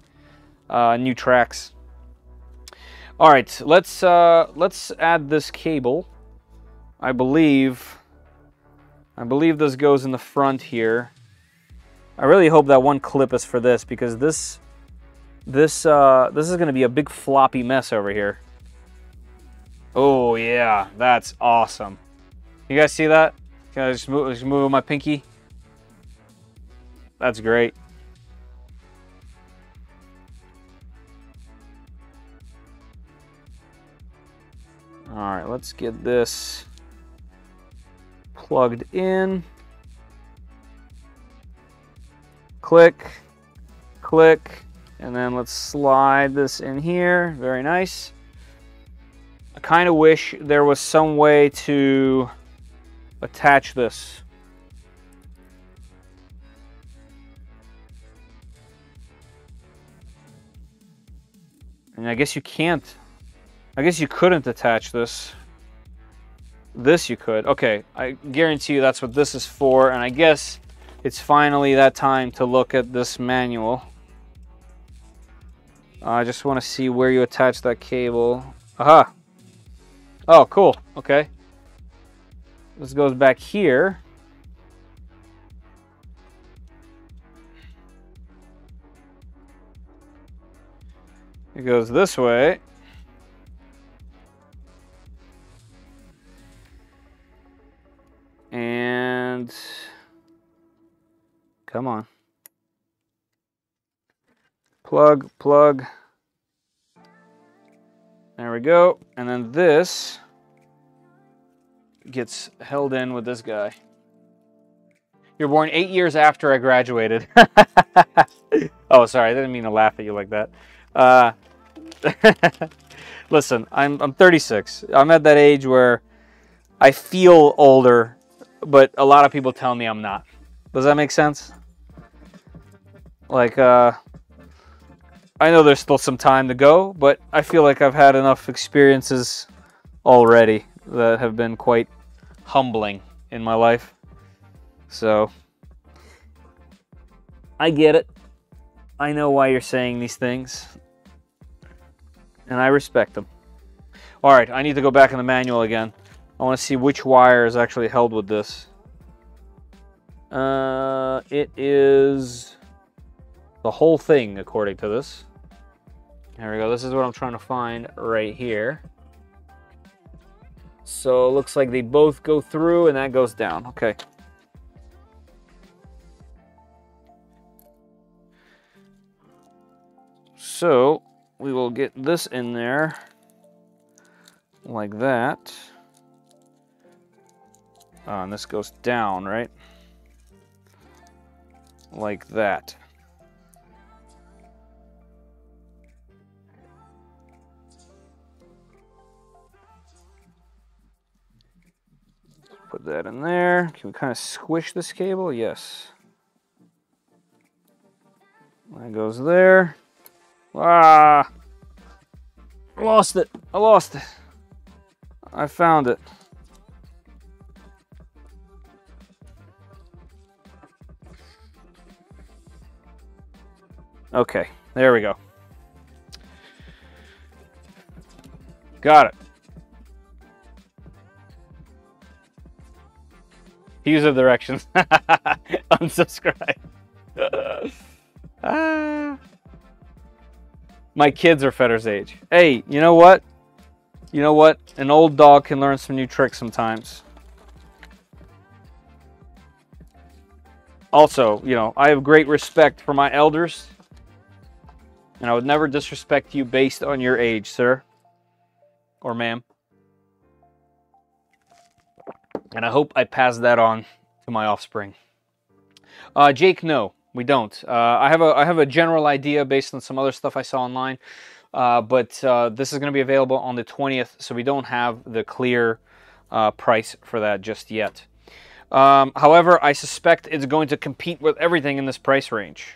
uh, new tracks. All right, let's uh, let's add this cable. I believe I believe this goes in the front here. I really hope that one clip is for this because this this uh, this is to be a big floppy mess over here. Oh yeah, that's awesome. You guys see that? Can I just move, just move my pinky? That's great. All right, let's get this plugged in. Click, click, and then let's slide this in here. Very nice. I kind of wish there was some way to attach this. And I guess you can't. I guess you couldn't attach this. This you could. Okay, I guarantee you that's what this is for. And I guess it's finally that time to look at this manual. I just want to see where you attach that cable. Aha! Oh, cool. Okay. This goes back here. It goes this way. And come on. Plug, plug. There we go. And then this gets held in with this guy. You're born eight years after I graduated. oh, sorry. I didn't mean to laugh at you like that. Uh, listen, I'm, I'm 36. I'm at that age where I feel older, but a lot of people tell me I'm not. Does that make sense? Like, uh, I know there's still some time to go, but I feel like I've had enough experiences already that have been quite humbling in my life. So I get it. I know why you're saying these things. And I respect them. All right, I need to go back in the manual again. I want to see which wire is actually held with this. Uh, it is the whole thing, according to this. There we go. This is what I'm trying to find right here. So it looks like they both go through and that goes down. Okay. So we will get this in there like that. Oh, and this goes down, right? Like that. Put that in there. Can we kind of squish this cable? Yes. That goes there. Ah! I lost it. I lost it. I found it. Okay, there we go. Got it. User directions. Unsubscribe. ah. My kids are Fedor's age. Hey, you know what? You know what? An old dog can learn some new tricks sometimes. Also, you know, I have great respect for my elders. And I would never disrespect you based on your age, sir. Or ma'am. And I hope I pass that on to my offspring. Uh, Jake, no, we don't. Uh, I have a I have a general idea based on some other stuff I saw online, uh, but uh, this is going to be available on the 20th, so we don't have the clear uh, price for that just yet. Um, however, I suspect it's going to compete with everything in this price range.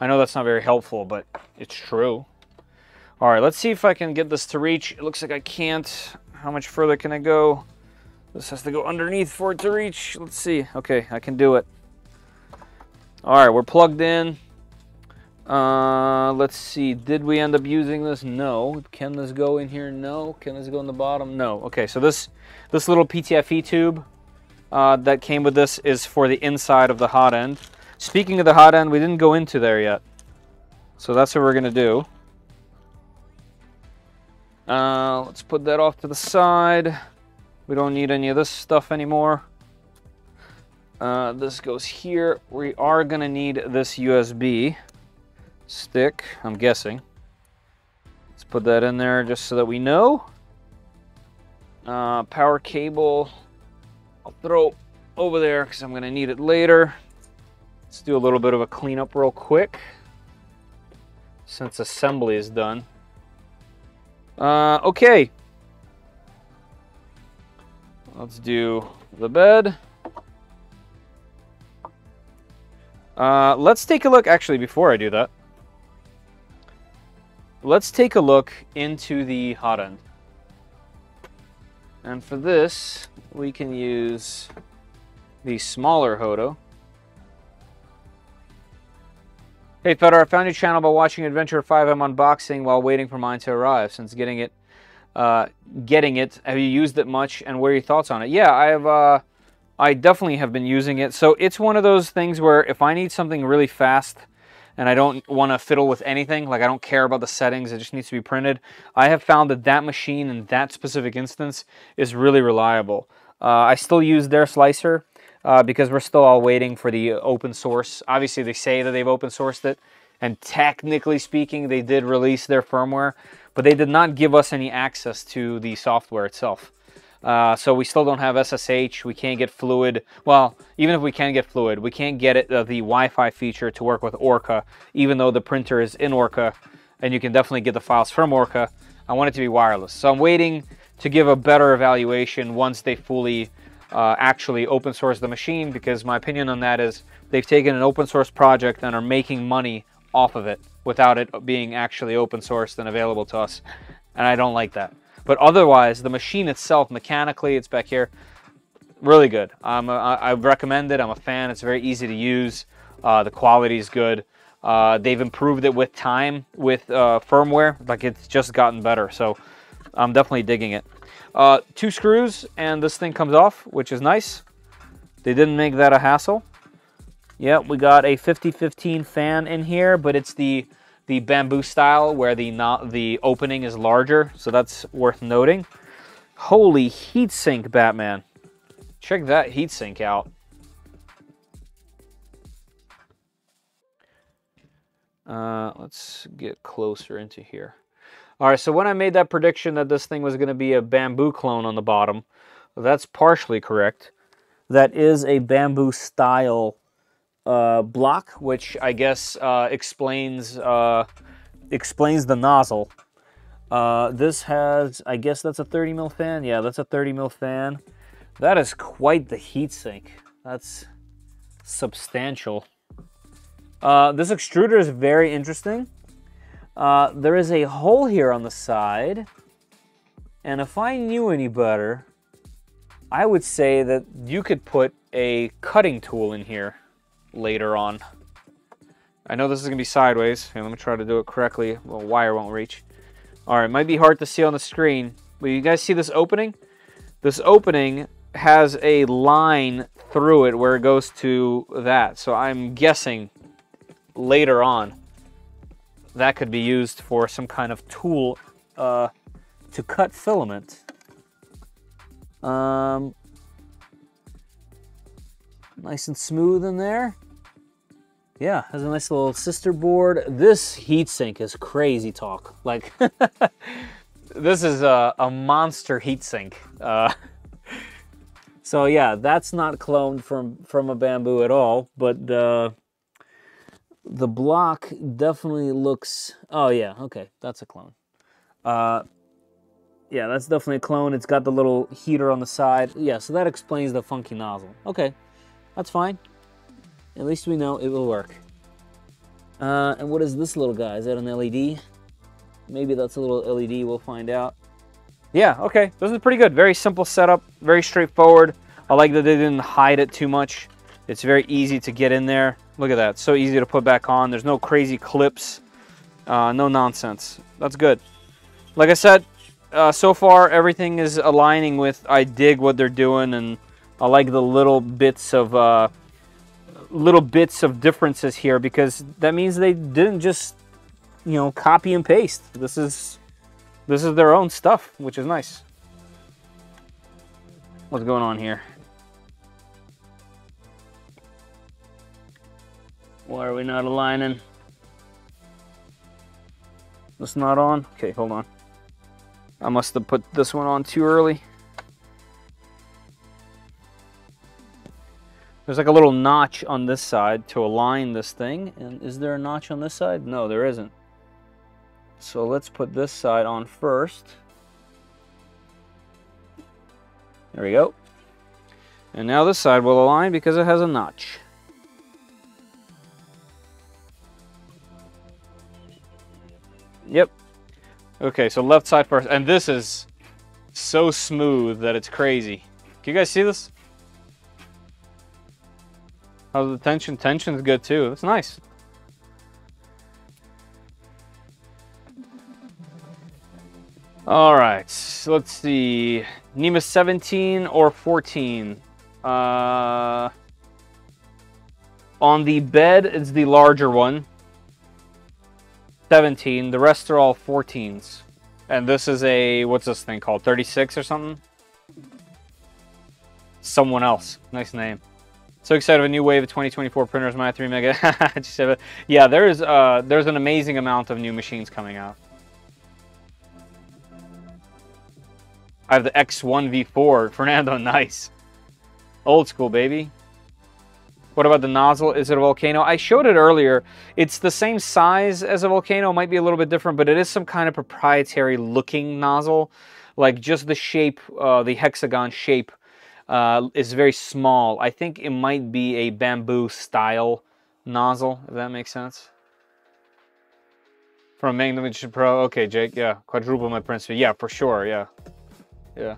I know that's not very helpful, but it's true. All right, let's see if I can get this to reach. It looks like I can't. How much further can I go? This has to go underneath for it to reach. Let's see. Okay, I can do it. All right, we're plugged in. Uh, let's see. Did we end up using this? No. Can this go in here? No. Can this go in the bottom? No. Okay, so this this little PTFE tube uh, that came with this is for the inside of the hot end. Speaking of the hot end, we didn't go into there yet. So that's what we're going to do. Uh, let's put that off to the side. We don't need any of this stuff anymore. Uh, this goes here. We are to need this USB stick, I'm guessing. Let's put that in there just so that we know. Uh, power cable, I'll throw over there because I'm to need it later. Let's do a little bit of a cleanup real quick since assembly is done. Uh, okay. Let's do the bed. Uh, let's take a look, actually, before I do that. Let's take a look into the hot end. And for this, we can use the smaller Hoto. Hey Fedor, I found your channel by watching Adventure 5M unboxing while waiting for mine to arrive. Since getting it, uh, getting it, have you used it much, and what are your thoughts on it? Yeah, I have. Uh, I definitely have been using it. So it's one of those things where if I need something really fast and I don't want to fiddle with anything, like I don't care about the settings, it just needs to be printed, I have found that that machine in that specific instance is really reliable. Uh, I still use their slicer uh, because we're still all waiting for the open source. Obviously, they say that they've open sourced it, and technically speaking, they did release their firmware, but they did not give us any access to the software itself. Uh, so we still don't have SSH. We can't get Fluidd. Well, even if we can get Fluidd, we can't get it, uh, the Wi-Fi feature to work with Orca, even though the printer is in Orca, and you can definitely get the files from Orca. I want it to be wireless. So I'm waiting to give a better evaluation once they fully uh, actually open source the machine, because my opinion on that is they've taken an open source project and are making money off of it without it being actually open sourced and available to us. And I don't like that. But otherwise, the machine itself, mechanically, it's back here, really good. Um, I, I recommend it. I'm a fan. It's very easy to use. Uh, the quality is good. Uh, they've improved it with time with uh, firmware. Like it's just gotten better. So I'm definitely digging it. Uh, two screws and this thing comes off, which is nice. They didn't make that a hassle. Yep, we got a 5015 fan in here, but it's the the Bambu style where the not the opening is larger, so that's worth noting. Holy heatsink, Batman. Check that heatsink out. Uh, let's get closer into here. All right, so when I made that prediction that this thing was going to be a Bambu clone on the bottom, that's partially correct. That is a Bambu style uh, block, which I guess uh, explains uh, explains the nozzle. Uh, this has, I guess that's a 30 mil fan. Yeah, that's a 30 mil fan. That is quite the heatsink. That's substantial. Uh, this extruder is very interesting. There is a hole here on the side. And if I knew any better, I would say that you could put a cutting tool in here later on. I know this is to be sideways. Here, let me try to do it correctly. Well, wire won't reach. Alright, might be hard to see on the screen. But you guys see this opening? This opening has a line through it where it goes to that. So I'm guessing later on that could be used for some kind of tool uh, to cut filament. Um, nice and smooth in there. Yeah, has a nice little sister board. This heatsink is crazy talk. Like, this is a, a monster heatsink. Uh, so yeah, that's not cloned from, from a Bambu at all, but the block definitely looks, oh yeah, okay, that's a clone. Uh, yeah, that's definitely a clone. It's got the little heater on the side. Yeah, so that explains the funky nozzle. Okay, that's fine. At least we know it will work. Uh, and what is this little guy? Is that an LED? Maybe that's a little LED, we'll find out. Yeah, okay, this is pretty good. Very simple setup, very straightforward. I like that they didn't hide it too much. It's very easy to get in there. Look at that, so easy to put back on. There's no crazy clips, uh, no nonsense. That's good. Like I said, uh, so far everything is aligning with I dig what they're doing and I like the little bits of uh, little bits of differences here because that means they didn't just you know copy and paste. This is this is their own stuff, which is nice. What's going on here? Why are we not aligning? This not on? Okay, hold on. I must have put this one on too early. There's like a little notch on this side to align this thing. And is there a notch on this side? No, there isn't. So let's put this side on first. There we go. And now this side will align because it has a notch. Yep, Okay, so left side first. And this is so smooth that it's crazy. Can you guys see this? How's the tension? Tension's good too. It's nice. All right, let's see. NEMA 17 or 14? Uh, on the bed, it's the larger one. 17. The rest are all 14s. And this is a, what's this thing called? 36 or something? Someone else. Nice name. So excited of a new wave of 2024 printers, my 3 mega. yeah, there's uh, there's an amazing amount of new machines coming out. I have the X1 V4. Fernando, nice. Old school, baby. What about the nozzle? Is it a volcano? I showed it earlier. It's the same size as a volcano. It might be a little bit different, but it is some kind of proprietary looking nozzle. Like just the shape, uh, the hexagon shape uh, is very small. I think it might be a Bambu style nozzle, if that makes sense. From Magnum Pro. Okay, Jake. Yeah, quadruple my Prince. Yeah, for sure. Yeah. Yeah.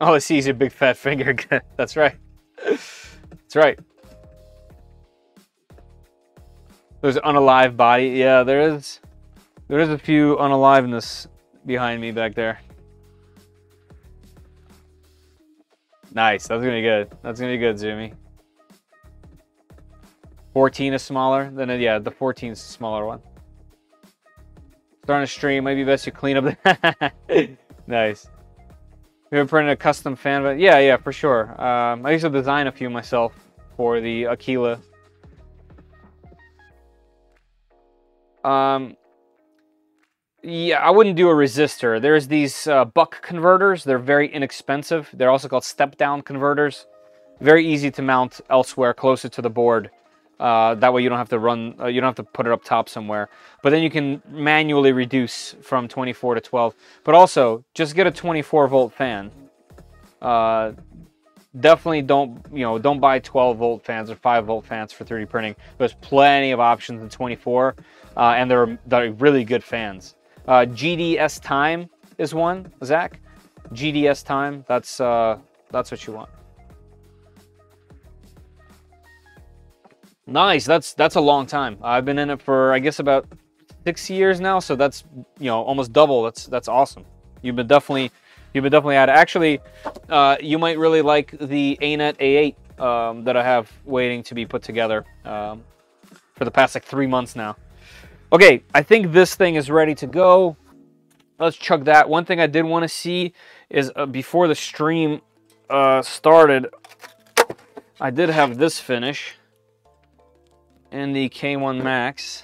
Oh, it's easy, big fat finger. That's right. That's right. There's an unalive body. Yeah, there is. There is a few unaliveness behind me back there. Nice. That's gonna be good. That's gonna be good, Zoomy. 14 is smaller. Then yeah, the 14 is the smaller one. Starting a stream, maybe best you clean up. The nice. We have printed a custom fan, but yeah, yeah, for sure. Um, I used to design a few myself for the Aquila. Um, yeah, I wouldn't do a resistor. There's these uh, buck converters. They're very inexpensive. They're also called step-down converters. Very easy to mount elsewhere, closer to the board. Uh, that way you don't have to run, uh, you don't have to put it up top somewhere. But then you can manually reduce from 24 to 12. But also, just get a 24 volt fan. Uh, definitely don't, you know, don't buy 12 volt fans or 5 volt fans for 3D printing. There's plenty of options in 24, uh, and they're, they're really good fans. Uh, GDS Time is one, Zach. GDS Time, that's, uh, that's what you want. Nice. That's that's a long time. I've been in it for I guess about six years now. So that's you know almost double. That's that's awesome. You've been definitely you've been definitely at it. Actually, uh, you might really like the ANET A8 um, that I have waiting to be put together um, for the past like three months now. Okay, I think this thing is ready to go. Let's chug that. One thing I did want to see is uh, before the stream uh, started, I did have this finish in the K1 Max.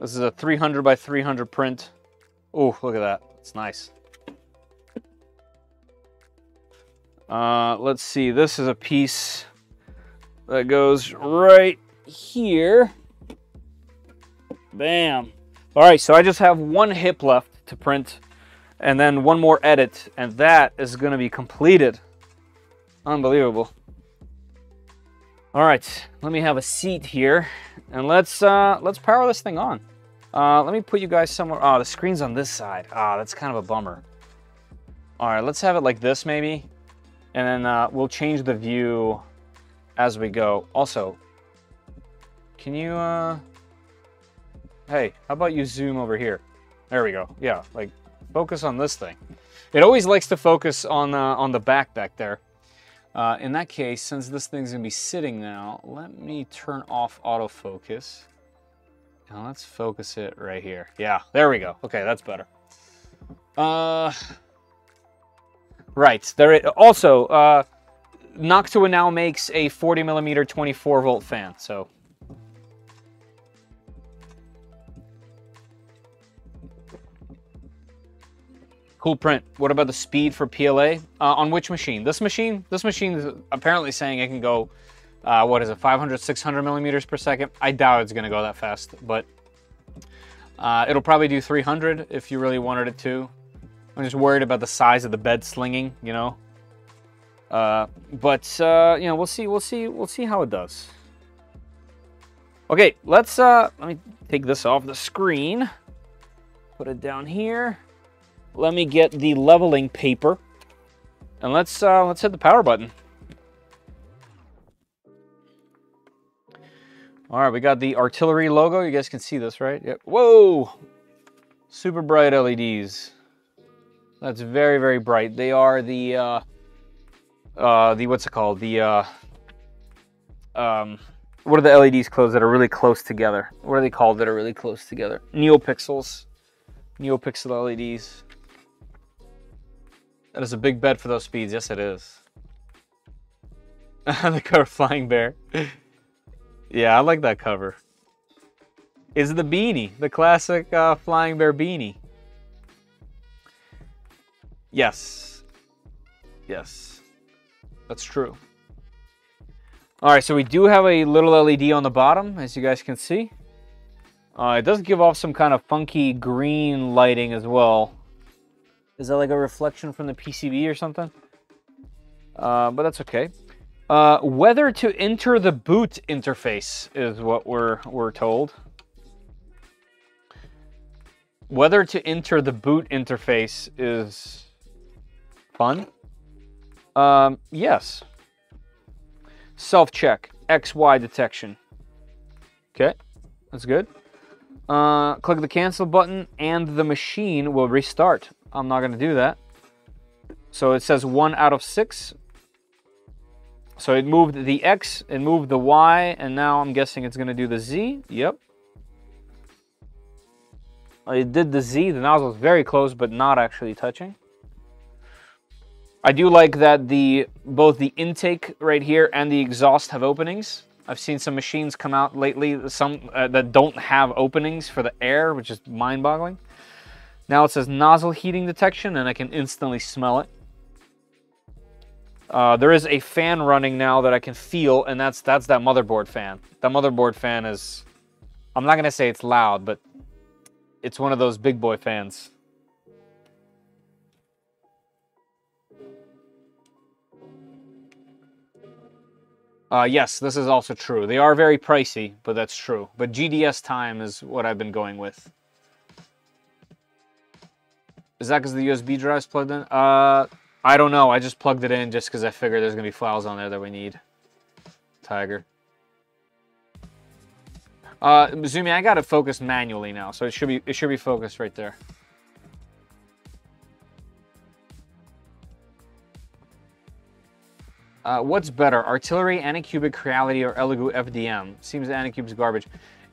This is a 300 by 300 print. Oh, look at that. It's nice. Uh, let's see. This is a piece that goes right here. Bam. All right, so I just have one hip left to print and then one more edit, and that is going to be completed. Unbelievable. All right, let me have a seat here, and let's uh, let's power this thing on. Uh, let me put you guys somewhere. Oh, the screen's on this side. Ah, oh, that's kind of a bummer. All right, let's have it like this maybe, and then uh, we'll change the view as we go. Also, can you? Uh... Hey, how about you zoom over here? There we go. Yeah, like focus on this thing. It always likes to focus on uh, on the back back there. Uh, in that case, since this thing's gonna be sitting now, let me turn off autofocus. Now let's focus it right here. Yeah, there we go. Okay, that's better. Uh, right, there. It, also, uh, Noctua now makes a 40 millimeter 24 volt fan, so Cool print. What about the speed for PLA? Uh, on which machine? This machine? This machine is apparently saying it can go, uh, what is it, 500, 600 millimeters per second. I doubt it's going to go that fast, but uh, it'll probably do 300 if you really wanted it to. I'm just worried about the size of the bed slinging, you know. Uh, but uh, you know, we'll see. We'll see. We'll see how it does. Okay, let's uh, let me take this off the screen. Put it down here let me get the leveling paper and let's uh, let's hit the power button. All right, we got the artillery logo. You guys can see this, right? Yep. Whoa! Super bright LEDs. That's very, very bright. They are the, uh, uh, the, what's it called? The, uh, um, what are the LEDs closed that are really close together? What are they called that are really close together? Neopixels. Neopixel LEDs. That is a big bet for those speeds. Yes, it is. the cover Flying Bear. yeah, I like that cover. Is the beanie, the classic uh, Flying Bear beanie. Yes. Yes. That's true. All right, so we do have a little LED on the bottom, as you guys can see. Uh, it does give off some kind of funky green lighting as well. Is that like a reflection from the PCB or something? Uh, but that's okay. Uh, whether to enter the boot interface is what we're, we're told. Whether to enter the boot interface is fun. Um, yes. Self-check, XY detection. Okay, that's good. Uh, click the cancel button and the machine will restart. I'm not going to do that. So it says 1 out of 6. So it moved the X, it moved the Y, and now I'm guessing it's going to do the Z. Yep. It did the Z. The nozzle is very close, but not actually touching. I do like that the both the intake right here and the exhaust have openings. I've seen some machines come out lately, some uh, that don't have openings for the air, which is mind-boggling. Now it says nozzle heating detection and I can instantly smell it. Uh, there is a fan running now that I can feel and that's that's that motherboard fan. That motherboard fan is, I'm not to say it's loud, but it's one of those big boy fans. Uh, yes, this is also true. They are very pricey, but that's true. But GDS time is what I've been going with. Is that because the USB drive's plugged in? Uh, I don't know. I just plugged it in just because I figured there's going to be files on there that we need. Tiger. Uh, Zumi, I got it focused manually now, so it should be it should be focused right there. Uh, what's better, Artillery, Anycubic Creality, or Elegoo FDM? Seems Anycube's garbage.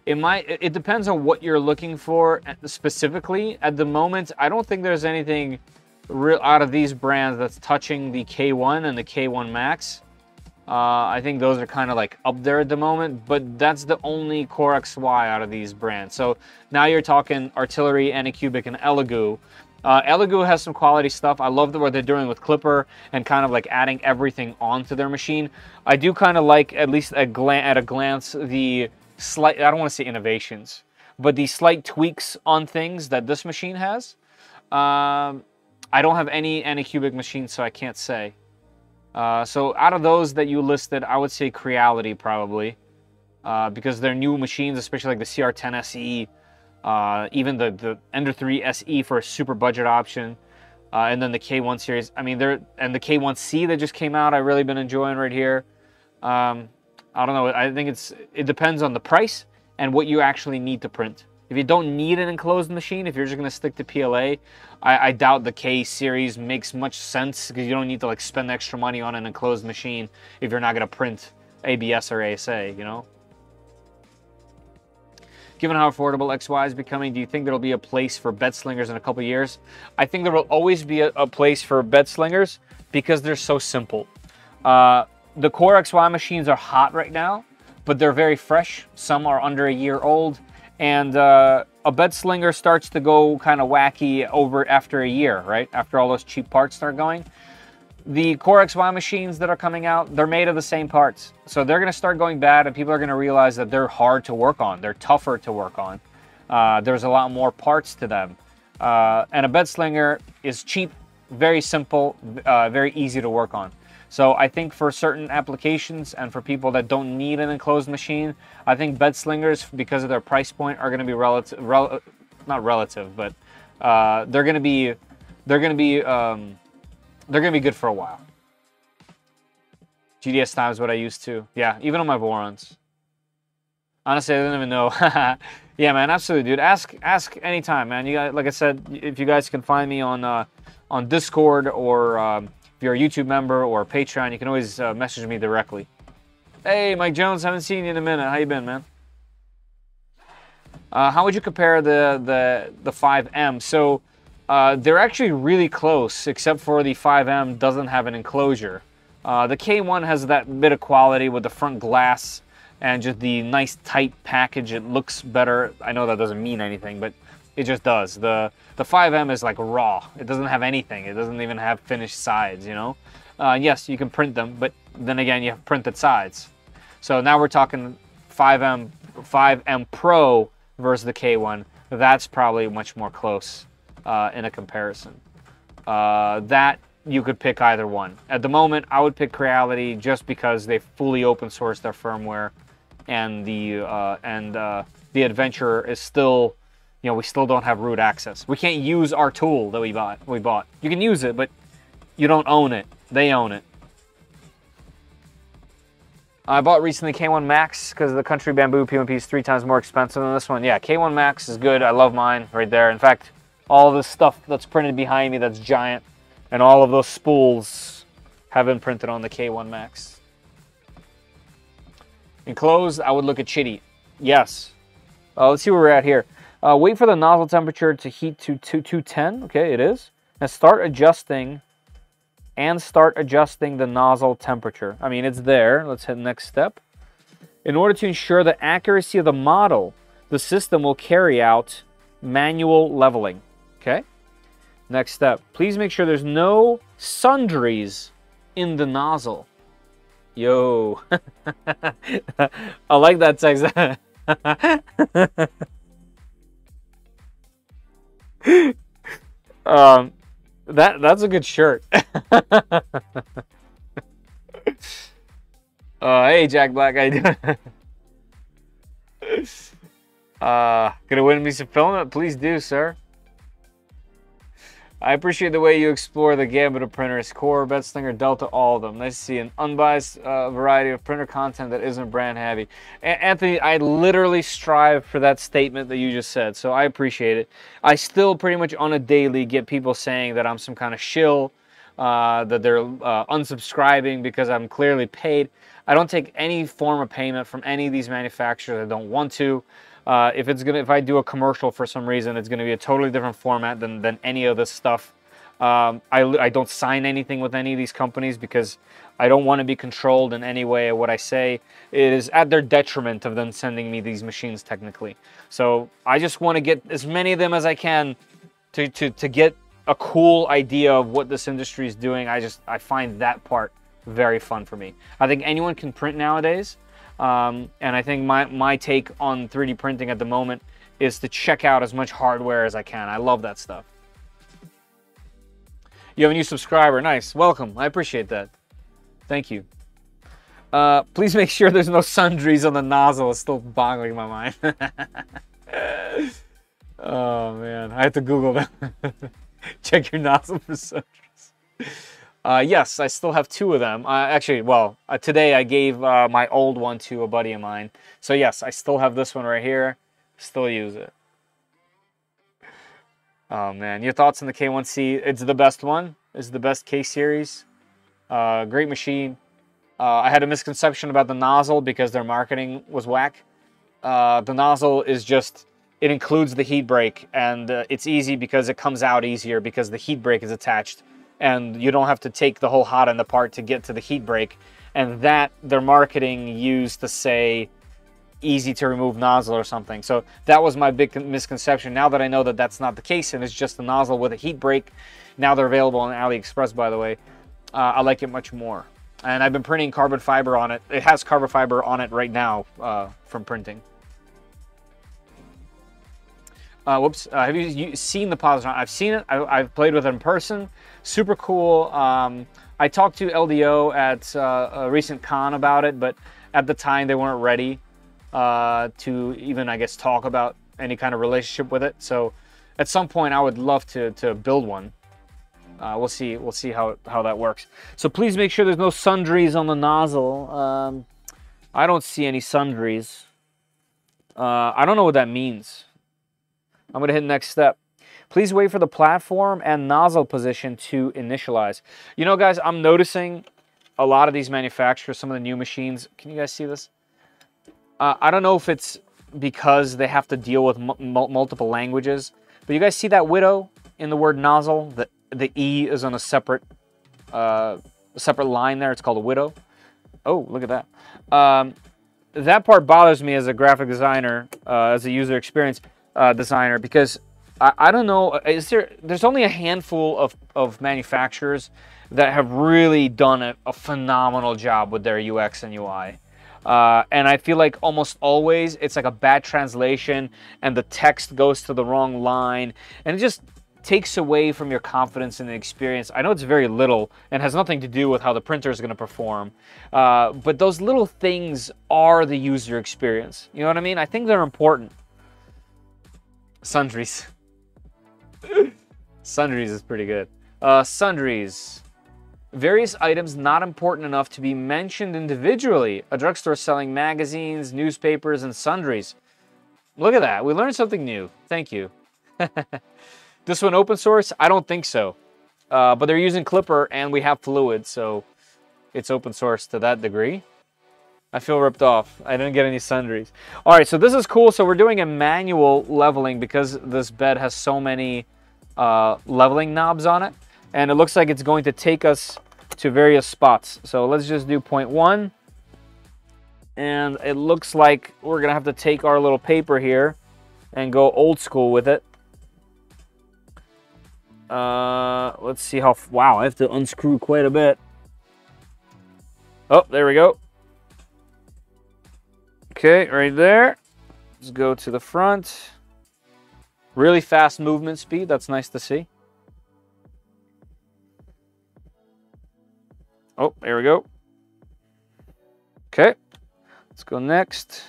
It might. It depends on what you're looking for specifically. At the moment, I don't think there's anything real out of these brands that's touching the K1 and the K1 Max. Uh, I think those are kind of like up there at the moment, but that's the only Core XY out of these brands. So now you're talking Artillery, Anycubic, and Elegoo. Uh, Elegoo has some quality stuff. I love the, what they're doing with Klipper and kind of like adding everything onto their machine. I do kind of like, at least at, glan at a glance, the slight, I don't want to say innovations, but the slight tweaks on things that this machine has. Um, I don't have any Anycubic machines, so I can't say. Uh, so out of those that you listed, I would say Creality probably. Uh, because they're new machines, especially like the CR10 SE, uh, even the, the Ender 3 SE for a super budget option. Uh, and then the K1 series. I mean, they're and the K1C that just came out. I've really been enjoying right here. Um, I don't know. I think it's it depends on the price and what you actually need to print. If you don't need an enclosed machine, if you're just gonna stick to PLA, I, I doubt the K series makes much sense because you don't need to like spend extra money on an enclosed machine if you're not gonna print ABS or ASA, you know? Given how affordable XY is becoming, do you think there'll be a place for bed slingers in a couple years? I think there will always be a, a place for bed slingers because they're so simple. Uh, the Core XY machines are hot right now, but they're very fresh. Some are under a year old and uh, a bed slinger starts to go kind of wacky over after a year, right? After all those cheap parts start going. The Core XY machines that are coming out, they're made of the same parts. So they're going to start going bad and people are going to realize that they're hard to work on. They're tougher to work on. Uh, there's a lot more parts to them. Uh, and a bed slinger is cheap, very simple, uh, very easy to work on. So I think for certain applications and for people that don't need an enclosed machine, I think bed slingers, because of their price point, are going to be relative, rel not relative, but uh, they're going to be, they're going to be, um, they're going to be good for a while. GDS time is what I used to. Yeah, even on my Vorons. Honestly, I didn't even know. yeah, man, absolutely, dude. Ask, ask anytime, man. You guys, like I said, if you guys can find me on, uh, on Discord or um, if you're a YouTube member or Patreon, you can always uh, message me directly. Hey, Mike Jones, haven't seen you in a minute. How you been, man? Uh, how would you compare the the the 5M? So uh, they're actually really close, except for the 5M doesn't have an enclosure. Uh, the K1 has that bit of quality with the front glass and just the nice tight package. It looks better. I know that doesn't mean anything, but it just does. The the 5M is like raw. It doesn't have anything. It doesn't even have finished sides, you know? Uh, yes, you can print them, but then again, you have printed sides. So now we're talking 5M, 5M Pro versus the K1. That's probably much more close uh, in a comparison. Uh, that you could pick either one. At the moment, I would pick Creality just because they fully open source their firmware, and the uh, and uh, the Adventure is still you know, we still don't have root access. We can't use our tool that we bought. We bought. You can use it, but you don't own it. They own it. I bought recently K1 Max because the Country Bambu P1P is three times more expensive than this one. Yeah, K1 Max is good. I love mine right there. In fact, all this stuff that's printed behind me that's giant and all of those spools have been printed on the K1 Max. Enclosed, I would look at Qidi. Yes. Uh, let's see where we're at here. Uh, wait for the nozzle temperature to heat to 210. Okay, it is. And start adjusting and start adjusting the nozzle temperature. I mean, it's there. Let's hit next step. In order to ensure the accuracy of the model, the system will carry out manual leveling. Okay? Next step. Please make sure there's no sundries in the nozzle. Yo. I like that text. um, that that's a good shirt. uh, hey, Jack Black, how you doing? uh, gonna win me some filament? Please do, sir. I appreciate the way you explore the gambit of printers, Core, Bedslinger, Delta, all of them. Nice to see an unbiased uh, variety of printer content that isn't brand heavy. A Anthony, I literally strive for that statement that you just said, so I appreciate it. I still pretty much on a daily get people saying that I'm some kind of shill, uh, that they're uh, unsubscribing because I'm clearly paid. I don't take any form of payment from any of these manufacturers. I don't want to. Uh, if it's gonna, if I do a commercial for some reason, it's gonna be a totally different format than than any of this stuff. Um, I, I don't sign anything with any of these companies because I don't want to be controlled in any way what I say. Is at their detriment of them sending me these machines technically. So I just want to get as many of them as I can to, to, to get a cool idea of what this industry is doing. I just, I find that part very fun for me. I think anyone can print nowadays. Um, and I think my, my take on 3D printing at the moment is to check out as much hardware as I can. I love that stuff. You have a new subscriber. Nice. Welcome. I appreciate that. Thank you. Uh, please make sure there's no sundries on the nozzle. It's still boggling my mind. oh, man. I have to Google that. Check your nozzle for sundries. Uh, yes, I still have two of them. Uh, actually, well, uh, today I gave uh, my old one to a buddy of mine. So yes, I still have this one right here. Still use it. Oh man, your thoughts on the K1C? It's the best one. It's the best K series. Uh, great machine. Uh, I had a misconception about the nozzle because their marketing was whack. The nozzle is just, it includes the heat break and it's easy because it comes out easier because the heat break is attached and you don't have to take the whole hot end apart to get to the heat break. And that their marketing used to say easy to remove nozzle or something. So that was my big misconception. Now that I know that that's not the case and it's just a nozzle with a heat break, now they're available on AliExpress, by the way, uh, I like it much more. And I've been printing carbon fiber on it. It has carbon fiber on it right now uh, from printing. Uh, whoops. Uh, have you, you, seen the Positron? I've seen it. I, have played with it in person. Super cool. Um, I talked to LDO at uh, a recent con about it, but at the time they weren't ready uh, to even, I guess, talk about any kind of relationship with it. So at some point, I would love to, to build one. Uh, we'll see. We'll see how how that works. So please make sure there's no sundries on the nozzle. Um, I don't see any sundries. Uh, I don't know what that means. I'm gonna hit next step. Please wait for the platform and nozzle position to initialize. You know, guys, I'm noticing a lot of these manufacturers, some of the new machines. Can you guys see this? Uh, I don't know if it's because they have to deal with multiple languages, but you guys see that widow in the word nozzle? The, the E is on a separate, uh, separate line there. It's called a widow. Oh, look at that. Um, that part bothers me as a graphic designer, uh, as a user experience uh, designer, because I, I, don't know, is there, there's only a handful of, of manufacturers that have really done a, a phenomenal job with their UX and UI. Uh, and I feel like almost always it's like a bad translation and the text goes to the wrong line and it just takes away from your confidence in the experience. I know it's very little and has nothing to do with how the printer is going to perform, uh, but those little things are the user experience. You know what I mean? I think they're important. Sundries. Sundries is pretty good. Uh, sundries. Various items not important enough to be mentioned individually. A drugstore selling magazines, newspapers, and sundries. Look at that. We learned something new. Thank you. this one open source? I don't think so. Uh, but they're using Klipper and we have Fluidd, so it's open source to that degree. I feel ripped off. I didn't get any sundries. All right, so this is cool. So we're doing a manual leveling because this bed has so many uh, leveling knobs on it and it looks like it's going to take us to various spots. So let's just do point one. And it looks like we're gonna have to take our little paper here and go old school with it. Uh, let's see how, wow, I have to unscrew quite a bit. Oh, there we go. Okay, right there. Let's go to the front. Really fast movement speed, that's nice to see. Oh, there we go. Okay, let's go next.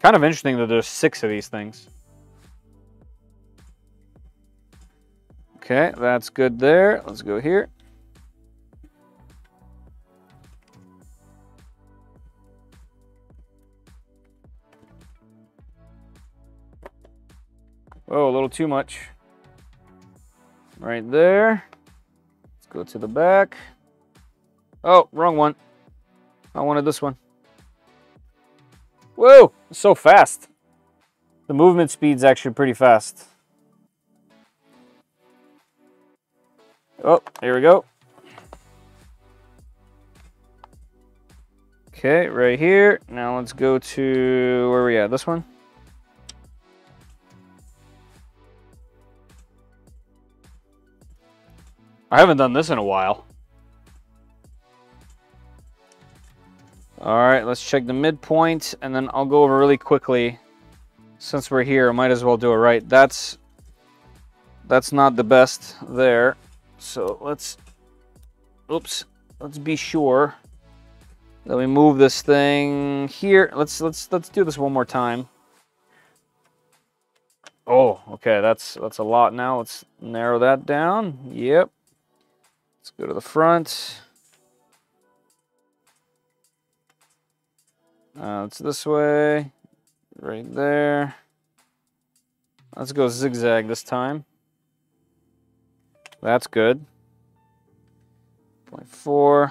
Kind of interesting that there's six of these things. Okay, that's good there. Let's go here. Oh, a little too much. Right there. Let's go to the back. Oh, wrong one. I wanted this one. Whoa, so fast. The movement speed's actually pretty fast. Oh, here we go. Okay, right here. Now let's go to, where are we at? This one? I haven't done this in a while. All right, let's check the midpoint, and then I'll go over really quickly. Since we're here, might as well do it right. That's that's not the best there. So let's, oops, let's be sure that we move this thing here. Let's let's let's do this one more time. Oh, okay, that's that's a lot now. Let's narrow that down. Yep. Let's go to the front. Uh, it's this way, right there. Let's go zigzag this time. That's good. 0.4.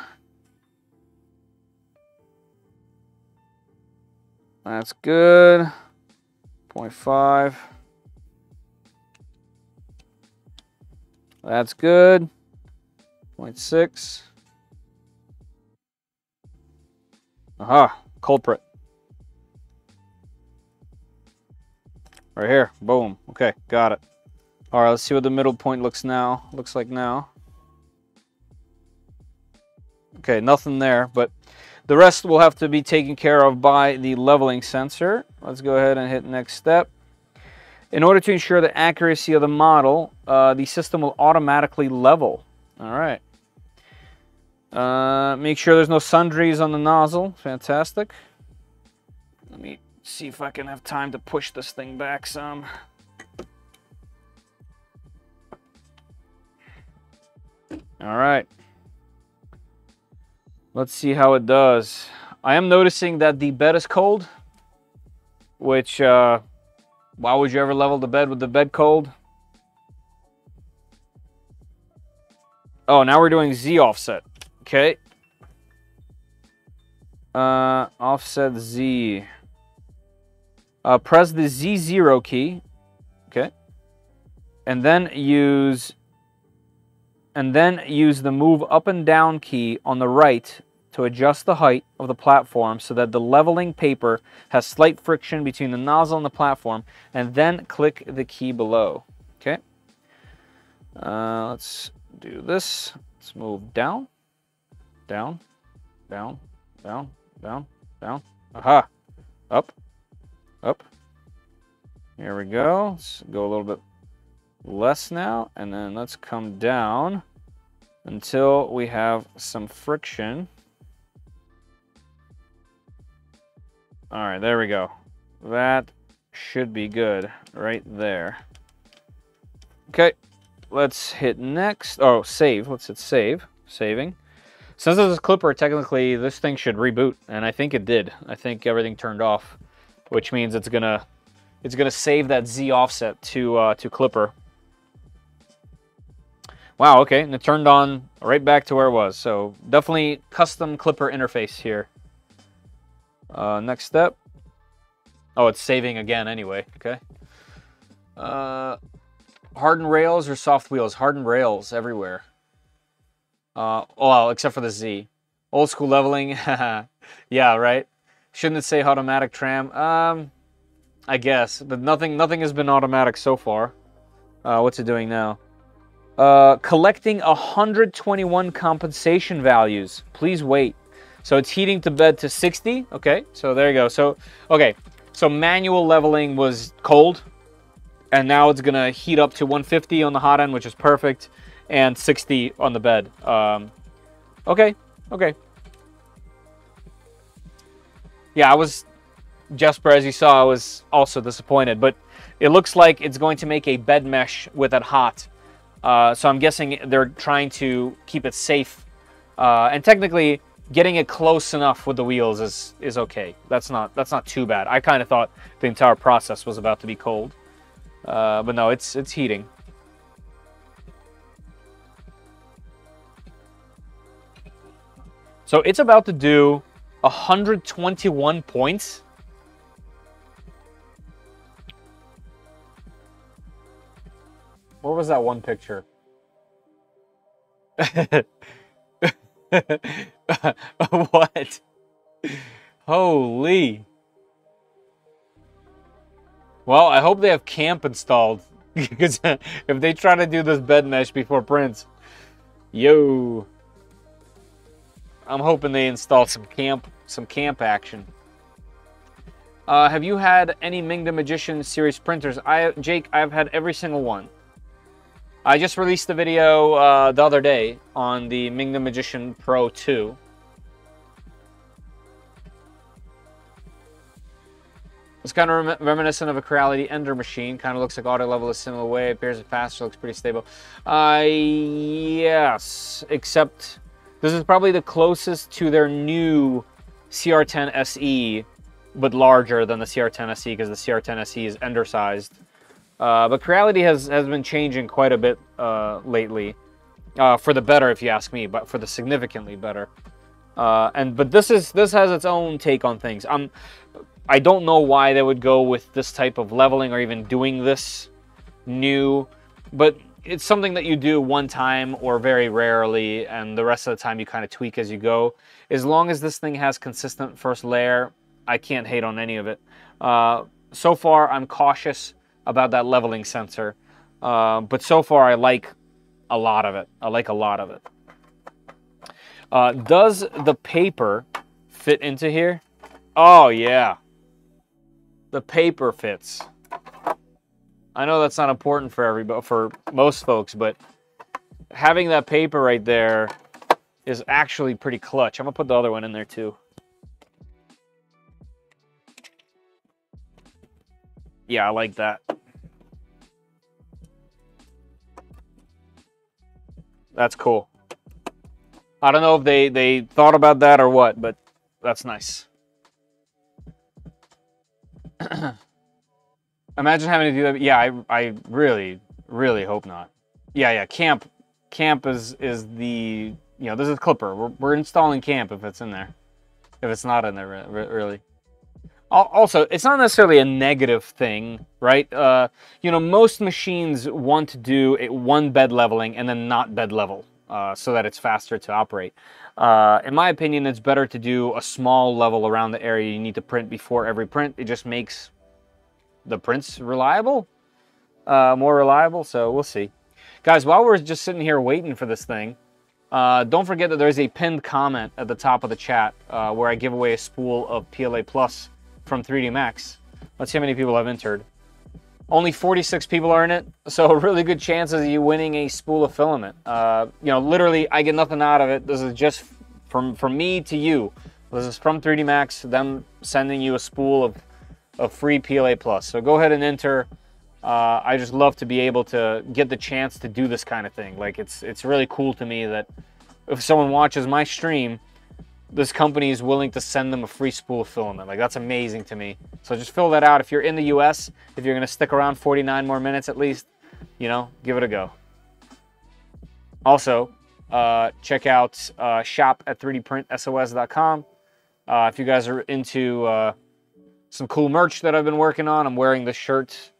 That's good. 0.5. That's good. 0.6. Aha, culprit. Right here, boom. Okay, got it. All right, let's see what the middle point looks now. Looks like now. Okay, nothing there, but the rest will have to be taken care of by the leveling sensor. Let's go ahead and hit next step. In order to ensure the accuracy of the model, uh, the system will automatically level. All right. Uh, make sure there's no sundries on the nozzle. Fantastic. Let me see if I can have time to push this thing back some. All right. Let's see how it does. I am noticing that the bed is cold, which, uh, why would you ever level the bed with the bed cold? Oh, now we're doing Z offset. Okay. Uh, offset Z. Uh, press the Z0 key. Okay. And then use and then use the move up and down key on the right to adjust the height of the platform so that the leveling paper has slight friction between the nozzle and the platform, and then click the key below. Okay. Uh, let's do this. Let's move down, down, down, down, down, down. Aha! Up, up. Here we go. Let's go a little bit less now, and then let's come down until we have some friction. All right, there we go. That should be good right there. Okay, let's hit next. Oh, save. Let's hit save. Saving. Since this is Klipper, technically this thing should reboot, and I think it did. I think everything turned off, which means it's gonna it's gonna save that Z offset to uh, to Klipper. Wow, okay, and it turned on right back to where it was. So definitely custom Klipper interface here. Uh, next step. Oh, it's saving again anyway, okay. Uh, hardened rails or soft wheels? Hardened rails everywhere. Uh, oh, except for the Z. Old school leveling, yeah, right? Shouldn't it say automatic tram? Um, I guess, but nothing, nothing has been automatic so far. Uh, what's it doing now? Uh, collecting 121 compensation values. Please wait. So it's heating to bed to 60. Okay, so there you go. So, okay, so manual leveling was cold. And now it's to heat up to 150 on the hot end, which is perfect. And 60 on the bed. Um, okay, okay. Yeah, I was, Jesper, as you saw, I was also disappointed. But it looks like it's going to make a bed mesh with it hot uh, so I'm guessing they're trying to keep it safe. Uh, and technically, getting it close enough with the wheels is is okay. That's not that's not too bad. I kind of thought the entire process was about to be cold, uh, but no, it's it's heating. So it's about to do 121 points. Where was that one picture? what? Holy. Well, I hope they have KAMP installed. Because if they try to do this bed mesh before Prince, yo. I'm hoping they install some KAMP some KAMP action. Uh, have you had any Mingda Magician series printers? I, Jake, I've had every single one. I just released the video uh, the other day on the Mingda Magician Pro 2. It's kind of rem reminiscent of a Creality Ender machine. Kind of looks like auto level a similar way. Appears faster, looks pretty stable. Uh, yes, except this is probably the closest to their new CR10 SE, but larger than the CR10 SE because the CR10 SE is undersized. Uh, but Creality has, has been changing quite a bit uh, lately. Uh, for the better, if you ask me, but for the significantly better. Uh, and but this is this has its own take on things. I'm I don't know why they would go with this type of leveling or even doing this new, but it's something that you do one time or very rarely, and the rest of the time you kind of tweak as you go. As long as this thing has consistent first layer, I can't hate on any of it. Uh, so far, I'm cautious about that leveling sensor, uh, but so far I like a lot of it. I like a lot of it. Uh, does the paper fit into here? Oh, yeah the paper fits. I know that's not important for everybody, for most folks, but having that paper right there is actually pretty clutch. I'm gonna put the other one in there too. Yeah, I like that. That's cool. I don't know if they, they thought about that or what, but that's nice. Imagine having to do that. Yeah, I, I really, really hope not. Yeah, yeah. KAMP, KAMP is is the you know this is Klipper. We're we're installing KAMP if it's in there. If it's not in there, really. Also, it's not necessarily a negative thing, right? Uh, you know, most machines want to do one bed leveling and then not bed level uh, so that it's faster to operate. Uh, in my opinion, it's better to do a small level around the area you need to print before every print. It just makes the prints reliable, uh, more reliable, so we'll see. Guys, while we're just sitting here waiting for this thing, uh, don't forget that there's a pinned comment at the top of the chat uh, where I give away a spool of PLA Plus from IIIDMAX. Let's see how many people have entered. Only 46 people are in it, so a really good chance of you winning a spool of filament. Uh, you know, literally, I get nothing out of it. This is just from from me to you. This is from IIIDMAX, them sending you a spool of, of free PLA Plus. So go ahead and enter. Uh, I just love to be able to get the chance to do this kind of thing. Like it's it's really cool to me that if someone watches my stream this company is willing to send them a free spool of filament. Like that's amazing to me. So just fill that out. If you're in the US, if you're gonna stick around 49 more minutes at least, you know, give it a go. Also, uh, check out uh, shop at 3dprintsos.com. Uh, if you guys are into uh, some cool merch that I've been working on, I'm wearing this shirt.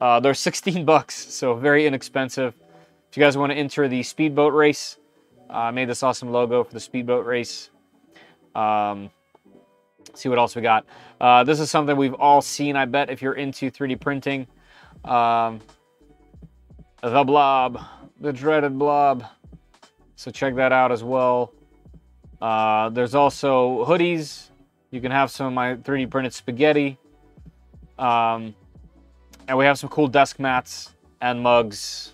Uh, they're 16 bucks, so very inexpensive. If you guys want to enter the speedboat race, uh, I made this awesome logo for the speedboat race. Um, see what else we got. Uh, this is something we've all seen, I bet, if you're into 3D printing. Um, the blob, the dreaded blob. So check that out as well. Uh, there's also hoodies. You can have some of my 3D printed spaghetti. Um, and we have some cool desk mats and mugs,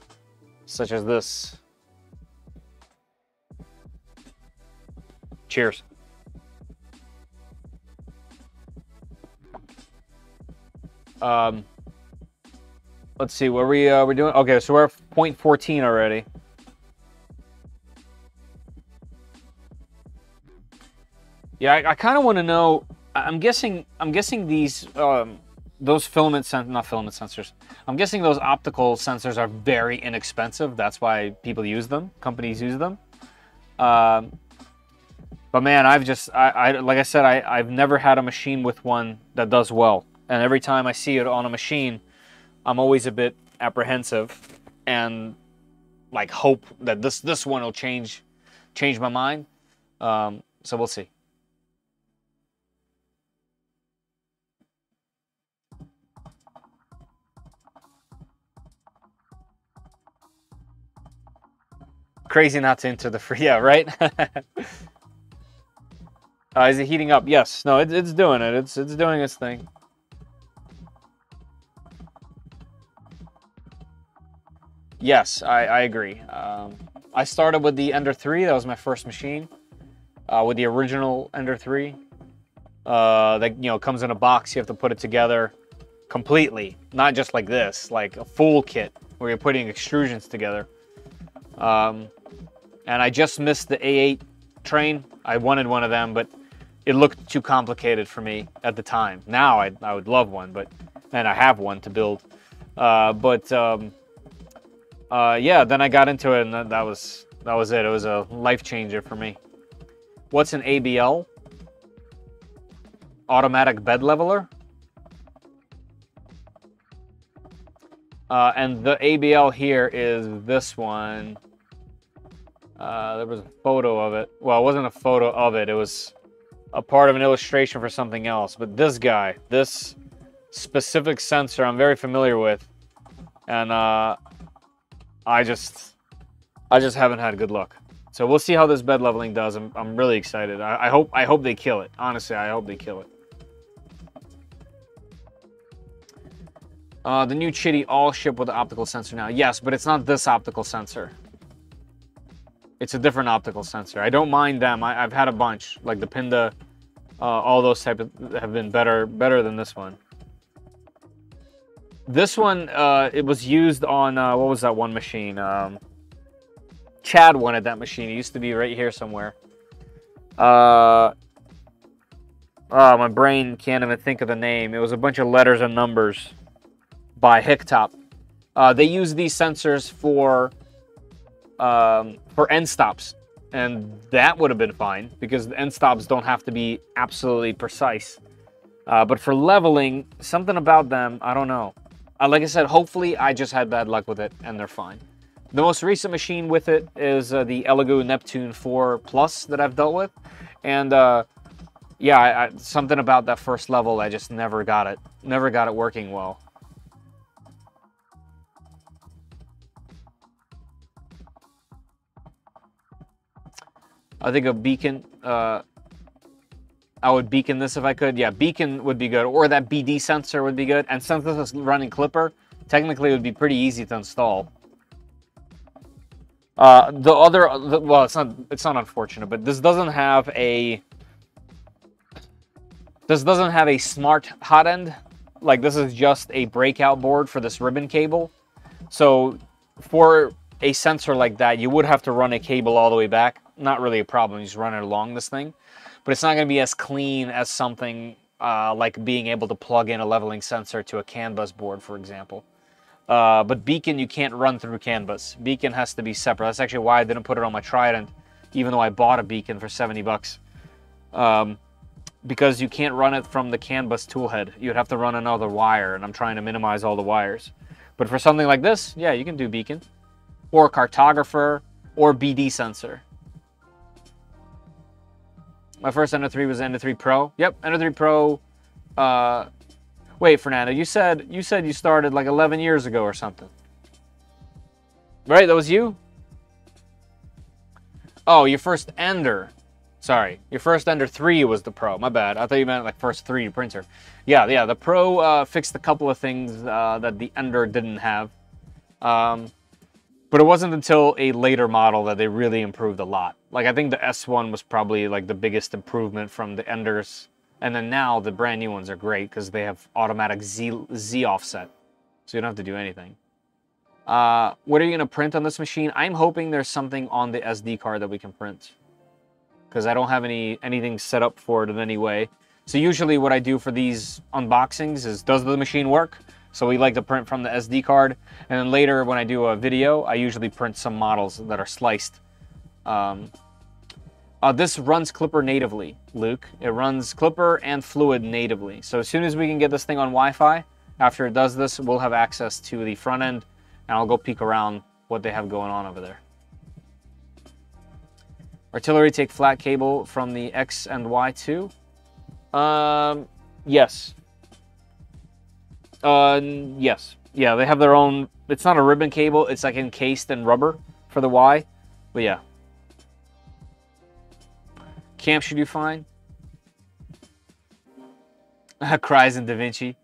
such as this. Cheers. Um, let's see, what we uh, we're doing? Okay, so we're at point 14 already. Yeah, I, I kind of want to know. I'm guessing. I'm guessing these um, those filament sensors, not filament sensors. I'm guessing those optical sensors are very inexpensive. That's why people use them. Companies use them. Um, but man, I've just, I, I like I said, I, I've never had a machine with one that does well. And every time I see it on a machine, I'm always a bit apprehensive. and like hope that this this one will change change my mind. Um, so we'll see. Crazy not to enter the free, yeah, right? uh, is it heating up? Yes. No, it, it's doing it. It's it's doing its thing. Yes, I, I agree. Um, I started with the Ender 3. That was my first machine. Uh, with the original Ender 3. Uh, that, you know, comes in a box. You have to put it together completely. Not just like this, like a full kit where you're putting extrusions together. Um, and I just missed the A8 train. I wanted one of them, but it looked too complicated for me at the time. Now I, I would love one, but and I have one to build. Uh, but um, uh, yeah, then I got into it, and that, that was that was it. It was a life changer for me. What's an ABL? Automatic bed leveler. Uh, and the ABL here is this one. Uh, there was a photo of it. Well, it wasn't a photo of it. It was a part of an illustration for something else. But this guy, this specific sensor, I'm very familiar with, and uh, I just, I just haven't had good luck. So we'll see how this bed leveling does. I'm, I'm really excited. I, I hope, I hope they kill it. Honestly, I hope they kill it. Uh, the new Qidi all ship with the optical sensor now. Yes, but it's not this optical sensor. It's a different optical sensor. I don't mind them. I, have had a bunch, like the PINDA, uh, all those type of, have been better, better than this one. This one, uh, it was used on, uh, what was that one machine? Um, Chad wanted that machine. It used to be right here somewhere. Uh, oh, my brain can't even think of the name. It was a bunch of letters and numbers by HICTOP. Uh, they use these sensors for um, for end stops, and that would have been fine because the end stops don't have to be absolutely precise. Uh, but for leveling, something about them, I don't know. Uh, like I said, hopefully I just had bad luck with it and they're fine. The most recent machine with it is uh, the Elegoo Neptune 4 Plus that I've dealt with. And uh, yeah, I, I, something about that first level, I just never got it. Never got it working well. I think a beacon, uh, I would beacon this if I could. Yeah, beacon would be good. Or that BD sensor would be good. And since this is running Klipper, technically it would be pretty easy to install. Uh, the other, the, well, it's not, it's not unfortunate, but this doesn't have a, this doesn't have a smart hot end. Like this is just a breakout board for this ribbon cable. So for a sensor like that, you would have to run a cable all the way back. Not really a problem, you just run it along this thing but it's not going to be as clean as something uh, like being able to plug in a leveling sensor to a CAN bus board, for example. Uh, but Beacon, you can't run through CAN bus. Beacon has to be separate. That's actually why I didn't put it on my Trident, even though I bought a Beacon for 70 bucks. Um, because you can't run it from the CAN bus toolhead. You'd have to run another wire, and I'm trying to minimize all the wires. But for something like this, yeah, you can do Beacon. Or Cartographer, or BD sensor. My first Ender 3 was Ender 3 Pro. Yep, Ender 3 Pro. Uh, wait, Fernando, you said you said you started like 11 years ago or something. Right, that was you? Oh, your first Ender. Sorry, your first Ender 3 was the Pro. My bad. I thought you meant like first 3D printer. Yeah, yeah, the Pro uh, fixed a couple of things uh, that the Ender didn't have. Um, but it wasn't until a later model that they really improved a lot. Like I think the S1 was probably like the biggest improvement from the Enders. And then now the brand new ones are great because they have automatic Z, Z offset. So you don't have to do anything. Uh, what are you going to print on this machine? I'm hoping there's something on the SD card that we can print. Because I don't have any anything set up for it in any way. So usually what I do for these unboxings is, does the machine work? So we like to print from the SD card. And then later when I do a video, I usually print some models that are sliced. Um, uh, this runs Klipper natively, Luke. It runs Klipper and Fluidd natively. So as soon as we can get this thing on Wi-Fi, after it does this, we'll have access to the front end and I'll go peek around what they have going on over there. Artillery take flat cable from the X and Y2. Um, yes. Uh, yes. Yeah, they have their own. It's not a ribbon cable. It's like encased in rubber for the Y. But yeah. KAMP should do fine. Cries in Da Vinci.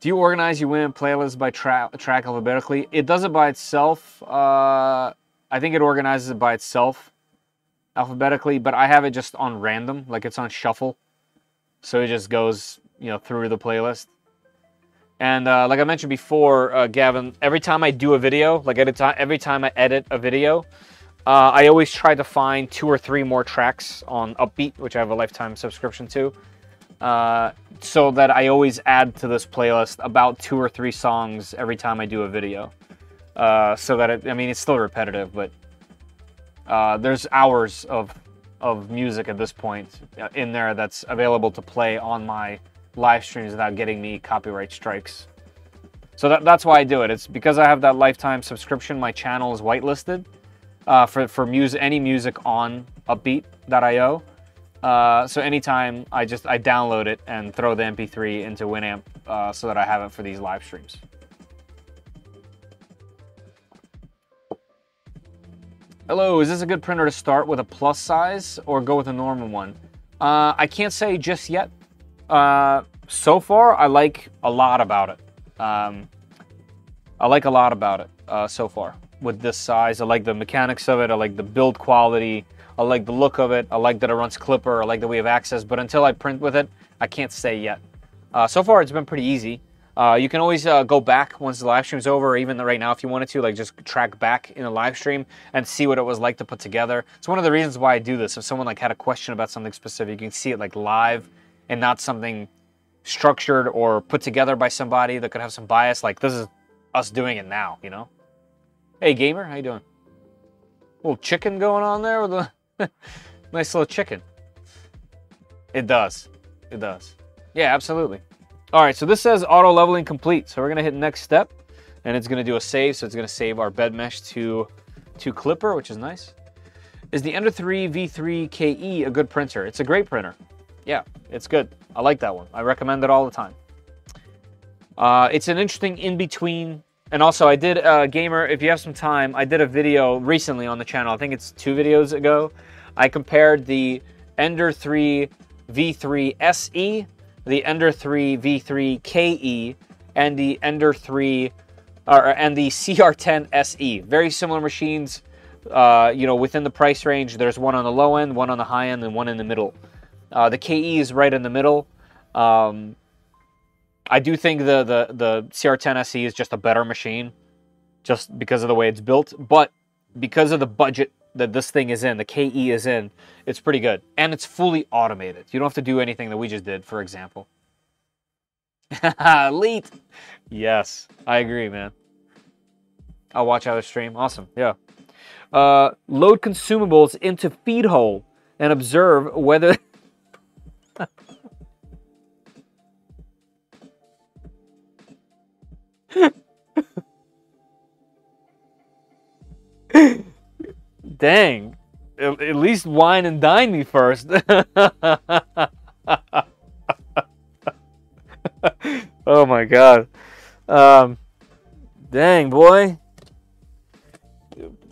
Do you organize your Winamp playlists by tra track alphabetically? It does it by itself. Uh, I think it organizes it by itself alphabetically, but I have it just on random, like it's on shuffle. So it just goes, you know, through the playlist. And uh, like I mentioned before, uh, Gavin, every time I do a video, like every time, every time I edit a video, uh, I always try to find two or three more tracks on Uppbeat, which I have a lifetime subscription to, uh, so that I always add to this playlist about two or three songs every time I do a video. Uh, so that it, I mean, it's still repetitive, but uh, there's hours of of music at this point uh, in there that's available to play on my live streams without getting me copyright strikes. So that, that's why I do it. It's because I have that lifetime subscription. My channel is whitelisted uh, for for music, any music on Uppbeat.io. Uh, so anytime I just I download it and throw the MP3 into Winamp uh, so that I have it for these live streams. Hello, is this a good printer to start with a plus size or go with a normal one? Uh, I can't say just yet. Uh, so far, I like a lot about it. Um, I like a lot about it uh, so far with this size. I like the mechanics of it. I like the build quality. I like the look of it. I like that it runs Klipper. I like that we have access. But until I print with it, I can't say yet. Uh, so far, it's been pretty easy. Uh, you can always uh, go back once the live stream's over, or even right now if you wanted to, like just track back in a live stream and see what it was like to put together. It's one of the reasons why I do this. If someone like had a question about something specific, you can see it like live and not something structured or put together by somebody that could have some bias. Like this is us doing it now, you know? Hey gamer, how you doing? Little chicken going on there with a nice little chicken. It does. It does. Yeah, absolutely. All right, so this says auto leveling complete. So we're gonna hit next step and it's gonna do a save. So it's gonna save our bed mesh to, to Klipper, which is nice. Is the Ender 3 V3 KE a good printer? It's a great printer. Yeah, it's good. I like that one. I recommend it all the time. Uh, it's an interesting in-between. And also I did, uh, Gamer, if you have some time, I did a video recently on the channel. I think it's two videos ago. I compared the Ender 3 V3 SE the Ender 3 V3 KE, and the Ender 3 or, and the CR10 SE. Very similar machines. Uh, you know, within the price range, there's one on the low end, one on the high end, and one in the middle. Uh, the KE is right in the middle. Um, I do think the, the the CR10 SE is just a better machine, just because of the way it's built. But because of the budget that this thing is in, the KE is in, it's pretty good. And it's fully automated. You don't have to do anything that we just did, for example. Elite! Yes, I agree, man. I'll watch out the stream. Awesome, yeah. Uh, load consumables into feed hole and observe whether... Dang. At, at least wine and dine me first. oh my god. Um, dang, boy.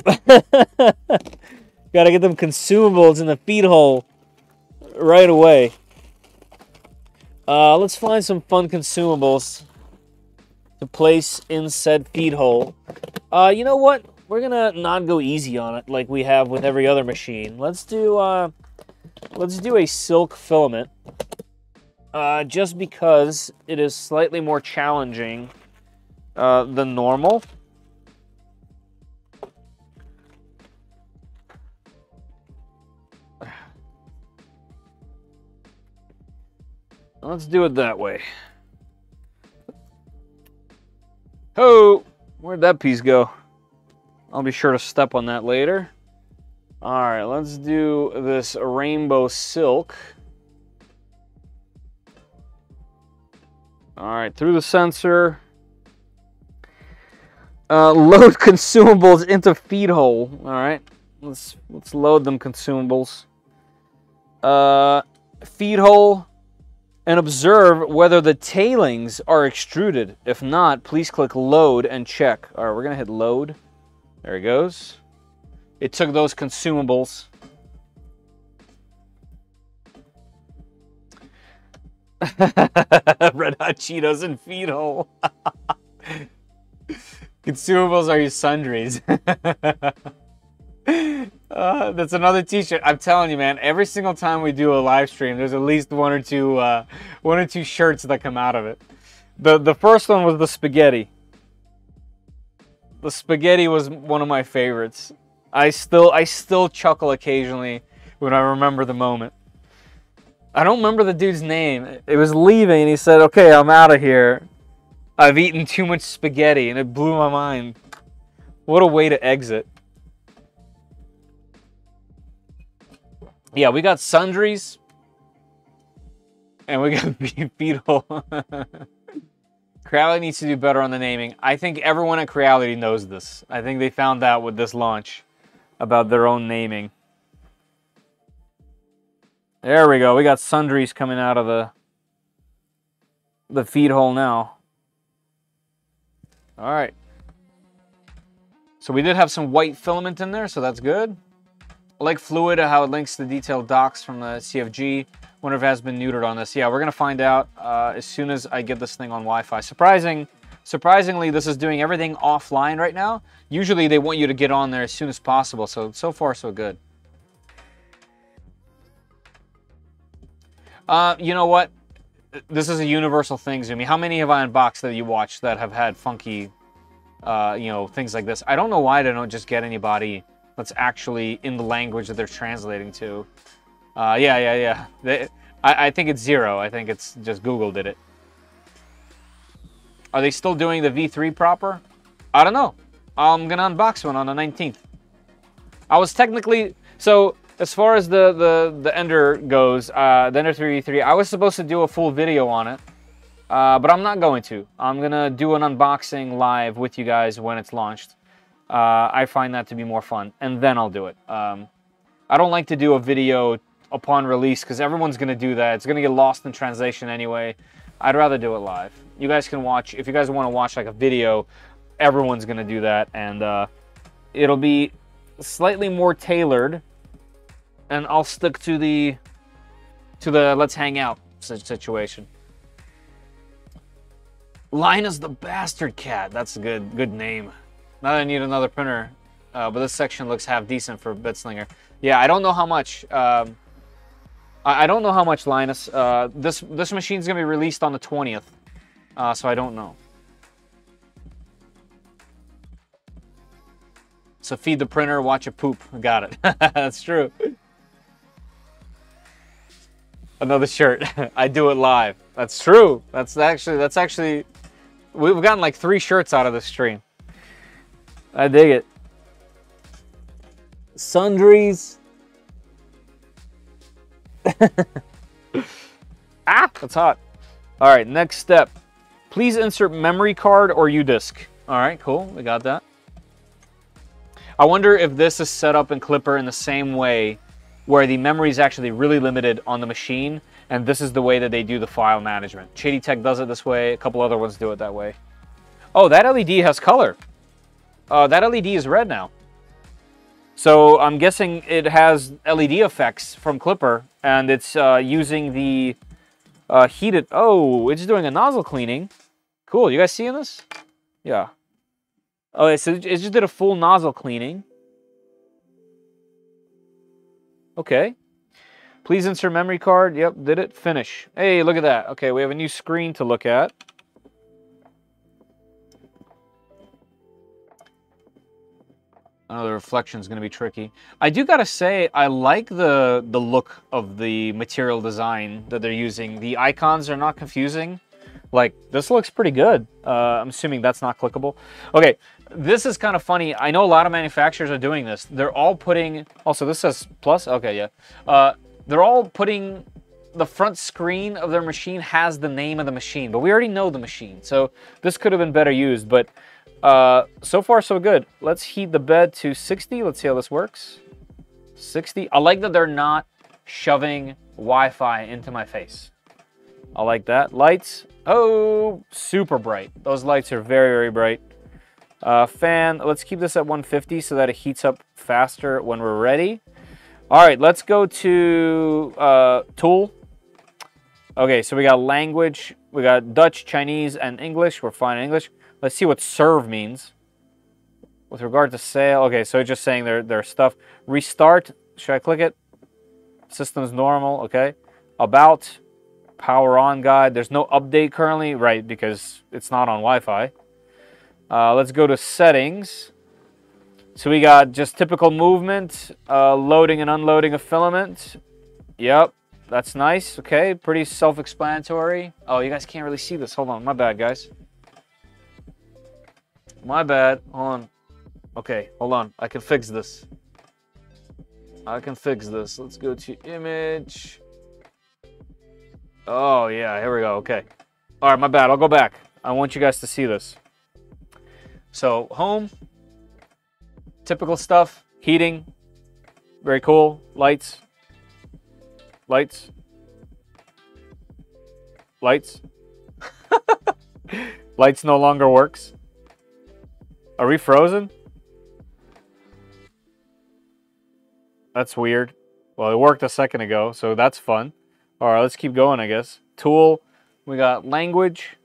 Gotta get them consumables in the feed hole right away. Uh, let's find some fun consumables to place in said feed hole. Uh, you know what? We're gonna not go easy on it like we have with every other machine. Let's do uh, let's do a silk filament, uh, just because it is slightly more challenging uh, than normal. Let's do it that way. Oh, where'd that piece go? I'll be sure to step on that later. All right, let's do this rainbow silk. All right, through the sensor, Uh, load consumables into feed hole. All right, let's let's load them consumables. Uh, feed hole and observe whether the tailings are extruded. If not, please click load and check. All right, we're gonna hit load. There it goes. It took those consumables. Red Hot Cheetos and hole. Consumables are your sundries. uh, that's another T-shirt. I'm telling you, man. Every single time we do a live stream, there's at least one or two, uh, one or two shirts that come out of it. the The first one was the spaghetti. The spaghetti was one of my favorites. I still, I still chuckle occasionally when I remember the moment. I don't remember the dude's name. It was leaving, and he said, "Okay, I'm out of here." I've eaten too much spaghetti and it blew my mind. What a way to exit. Yeah, we got sundries. And we got beetle. Creality needs to do better on the naming. I think everyone at Creality knows this. I think they found out with this launch about their own naming. There we go. We got sundries coming out of the the feed hole now. All right. So we did have some white filament in there, so that's good. I like Fluidd, how it links the detailed docs from the CFG. Wonder if it has been neutered on this. Yeah, we're gonna find out uh, as soon as I get this thing on Wi-Fi. Surprising, surprisingly, this is doing everything offline right now. Usually they want you to get on there as soon as possible, so so far so good. Uh, you know what? this is a universal thing, Zumi. How many have I unboxed that you watched that have had funky, uh, you know, things like this? I don't know why they don't just get anybody that's actually in the language that they're translating to. Uh, yeah, yeah, yeah. They, I, I think it's zero. I think it's just Google did it. Are they still doing the V3 proper? I don't know. I'm gonna unbox one on the 19th. I was technically so as far as the, the, the Ender goes, uh, the Ender 3 V3. I was supposed to do a full video on it, uh, but I'm not going to. I'm going to do an unboxing live with you guys when it's launched. Uh, I find that to be more fun, and then I'll do it. Um, I don't like to do a video upon release because everyone's going to do that. It's going to get lost in translation anyway. I'd rather do it live. You guys can watch, if you guys want to watch like a video, everyone's going to do that, and uh, it'll be slightly more tailored and I'll stick to the to the let's hang out situation. Linus the Bastard Cat. That's a good good name. Now I need another printer, uh, but this section looks half decent for bed slinger. Yeah, I don't know how much. Um, I, I, don't know how much Linus. Uh, this this machine's gonna be released on the 20th, uh, so I don't know. So feed the printer, watch it poop. Got it. That's true. Another shirt. I do it live. That's true. That's actually, that's actually, we've gotten like three shirts out of this stream. I dig it. Sundries. ah, that's hot. All right, next step. Please insert memory card or U-disk. All right, cool. We got that. I wonder if this is set up in Klipper in the same way where the memory is actually really limited on the machine, and this is the way that they do the file management. Qidi Tech does it this way, a couple other ones do it that way. Oh, that LED has color. Uh, that LED is red now. So I'm guessing it has LED effects from Klipper and it's uh, using the uh, heated... Oh, it's doing a nozzle cleaning. Cool, you guys seeing this? Yeah. Okay, so it just did a full nozzle cleaning. Okay. Please insert memory card. Yep, did it. Finish. Hey, look at that. Okay, we have a new screen to look at. I know the reflection is going to be tricky. I do got to say, I like the, the look of the material design that they're using. The icons are not confusing. Like, this looks pretty good. Uh, I'm assuming that's not clickable. Okay, this is kind of funny. I know a lot of manufacturers are doing this. They're all putting, also this says plus, okay, yeah. Uh, they're all putting, the front screen of their machine has the name of the machine, but we already know the machine. So this could have been better used, but Uh, so far, so good. Let's heat the bed to 60. Let's see how this works. 60. I like that they're not shoving Wi-Fi into my face. I like that. Lights. Oh, super bright. Those lights are very, very bright. Uh, fan, let's keep this at 150 so that it heats up faster when we're ready. All right, let's go to uh, tool. Okay, so we got language. We got Dutch, Chinese, and English. We're fine in English. Let's see what serve means. With regard to sale, okay, so just saying their, their stuff. Restart, should I click it? System's normal, okay. About, power on guide. There's no update currently, right, because it's not on Wi-Fi. Uh, let's go to settings. So we got just typical movement, uh, loading and unloading a filament. Yep, that's nice. Okay, pretty self-explanatory. Oh, you guys can't really see this. Hold on, my bad, guys. My bad. Hold on. Okay, hold on. I can fix this. I can fix this. Let's go to image. Oh, yeah, here we go. Okay. All right, my bad. I'll go back. I want you guys to see this. So, home, typical stuff, heating, very cool. Lights, lights, lights. lights no longer works. Are we frozen? That's weird. Well, it worked a second ago, so that's fun. All right, let's keep going, I guess. Tool, we got language.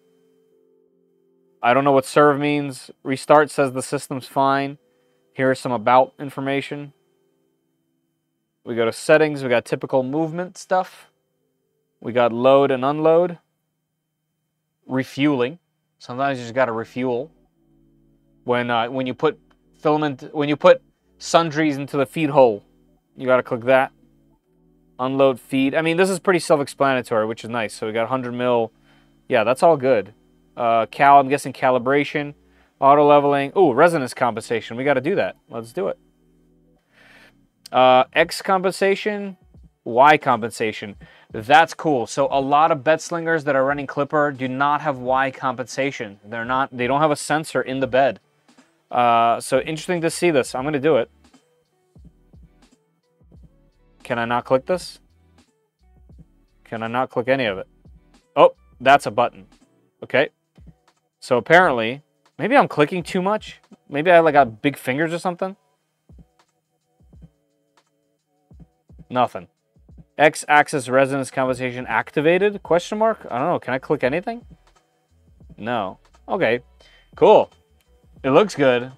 I don't know what serve means. Restart says the system's fine. Here is some about information. We go to settings, we got typical movement stuff. We got load and unload. Refueling. Sometimes you just got to refuel when uh, when you put filament when you put sundries into the feed hole you got to click that. Unload feed. I mean this is pretty self-explanatory which is nice. So we got 100 mil. Yeah that's all good. Uh, cal i'm guessing calibration auto leveling. Oh resonance compensation. We got to do that. Let's do it. Uh, x compensation y compensation. That's cool. So a lot of bed slingers that are running Klipper do not have y compensation. They're not they don't have a sensor in the bed uh, so interesting to see this. I'm going to do it. Can I not click this? Can I not click any of it? Oh, that's a button. Okay. So apparently, maybe I'm clicking too much. Maybe I like got big fingers or something. Nothing. X-axis resonance compensation activated? Question mark? I don't know. Can I click anything? No. Okay. Cool. It looks good.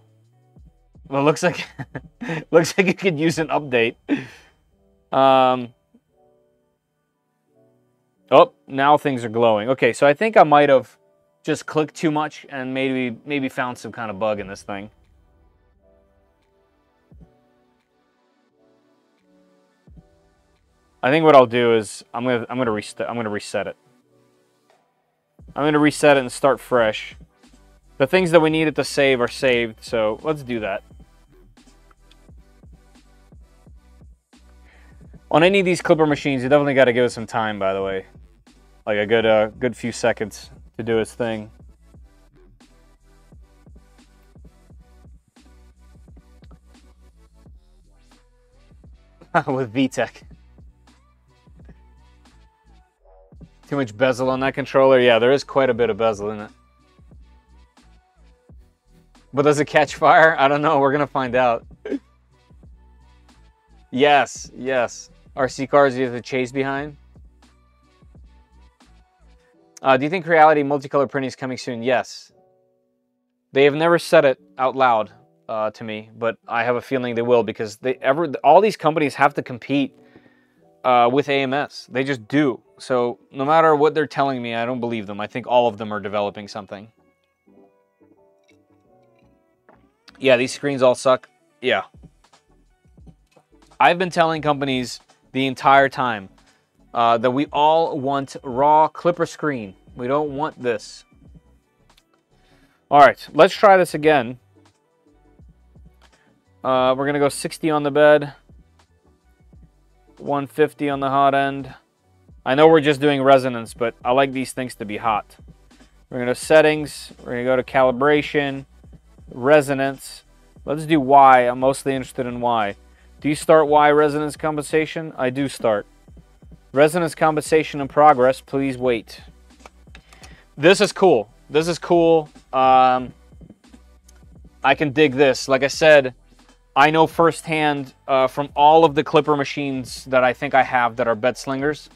Well, it looks like looks like it could use an update. Um. Oh, now things are glowing. Okay, so I think I might have just clicked too much and maybe maybe found some kind of bug in this thing. I think what I'll do is I'm gonna I'm gonna reset I'm gonna reset it. I'm gonna reset it and start fresh. The things that we needed to save are saved, so let's do that. On any of these Klipper machines, you definitely got to give it some time, by the way. Like a good, uh, good few seconds to do its thing. With VTech. Too much bezel on that controller? Yeah, there is quite a bit of bezel in it. But does it catch fire? I don't know. We're going to find out. yes, yes. RC cars you have to chase behind. Uh, do you think Creality multicolor printing is coming soon? Yes. They have never said it out loud uh, to me, but I have a feeling they will because they ever all these companies have to compete uh, with AMS. They just do. So no matter what they're telling me, I don't believe them. I think all of them are developing something. Yeah, these screens all suck. Yeah. I've been telling companies the entire time uh, that we all want raw KlipperScreen. We don't want this. All right, let's try this again. Uh, we're going to go 60 on the bed. 150 on the hot end. I know we're just doing resonance, but I like these things to be hot. We're going to settings. We're going to go to calibration. Resonance. Let's do Y. I'm mostly interested in Y. Do you start Y resonance compensation? I do start. Resonance compensation in progress. Please wait. This is cool. This is cool. Um, I can dig this. Like I said, I know firsthand uh, from all of the Klipper machines that I think I have that are bed slingers.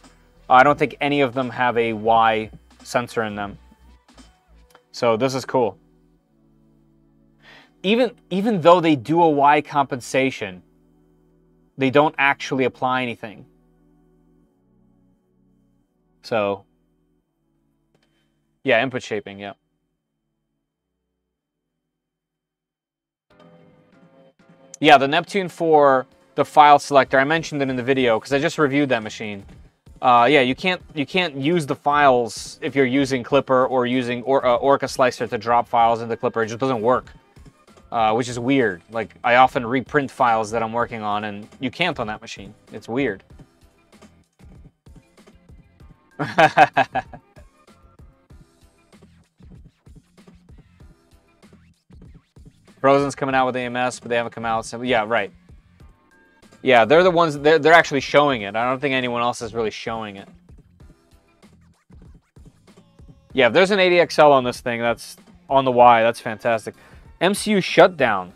I don't think any of them have a Y sensor in them. So this is cool. Even, even though they do a Y compensation, they don't actually apply anything. So, yeah, input shaping, yeah. Yeah, the Neptune 4, the file selector, I mentioned it in the video because I just reviewed that machine. Uh, yeah, you can't you can't use the files if you're using Klipper or using or, uh, Orca Slicer to drop files into Klipper. It just doesn't work, uh, which is weird. Like I often reprint files that I'm working on, and you can't on that machine. It's weird. Frozen's coming out with AMS, but they haven't come out. So yeah, right. Yeah, they're the ones. They're they're actually showing it. I don't think anyone else is really showing it. Yeah, if there's an ADXL on this thing, that's on the Y. That's fantastic. MCU shutdown.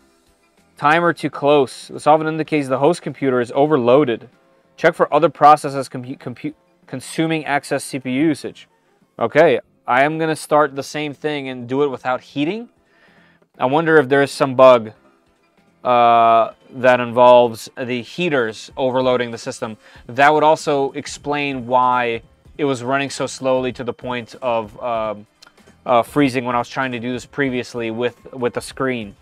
Timer too close. This often indicates the host computer is overloaded. Check for other processes consuming excess CPU usage. Okay, I am going to start the same thing and do it without heating. I wonder if there is some bug uh, that involves the heaters overloading the system. That would also explain why it was running so slowly to the point of um, uh, freezing when I was trying to do this previously with, with the screen.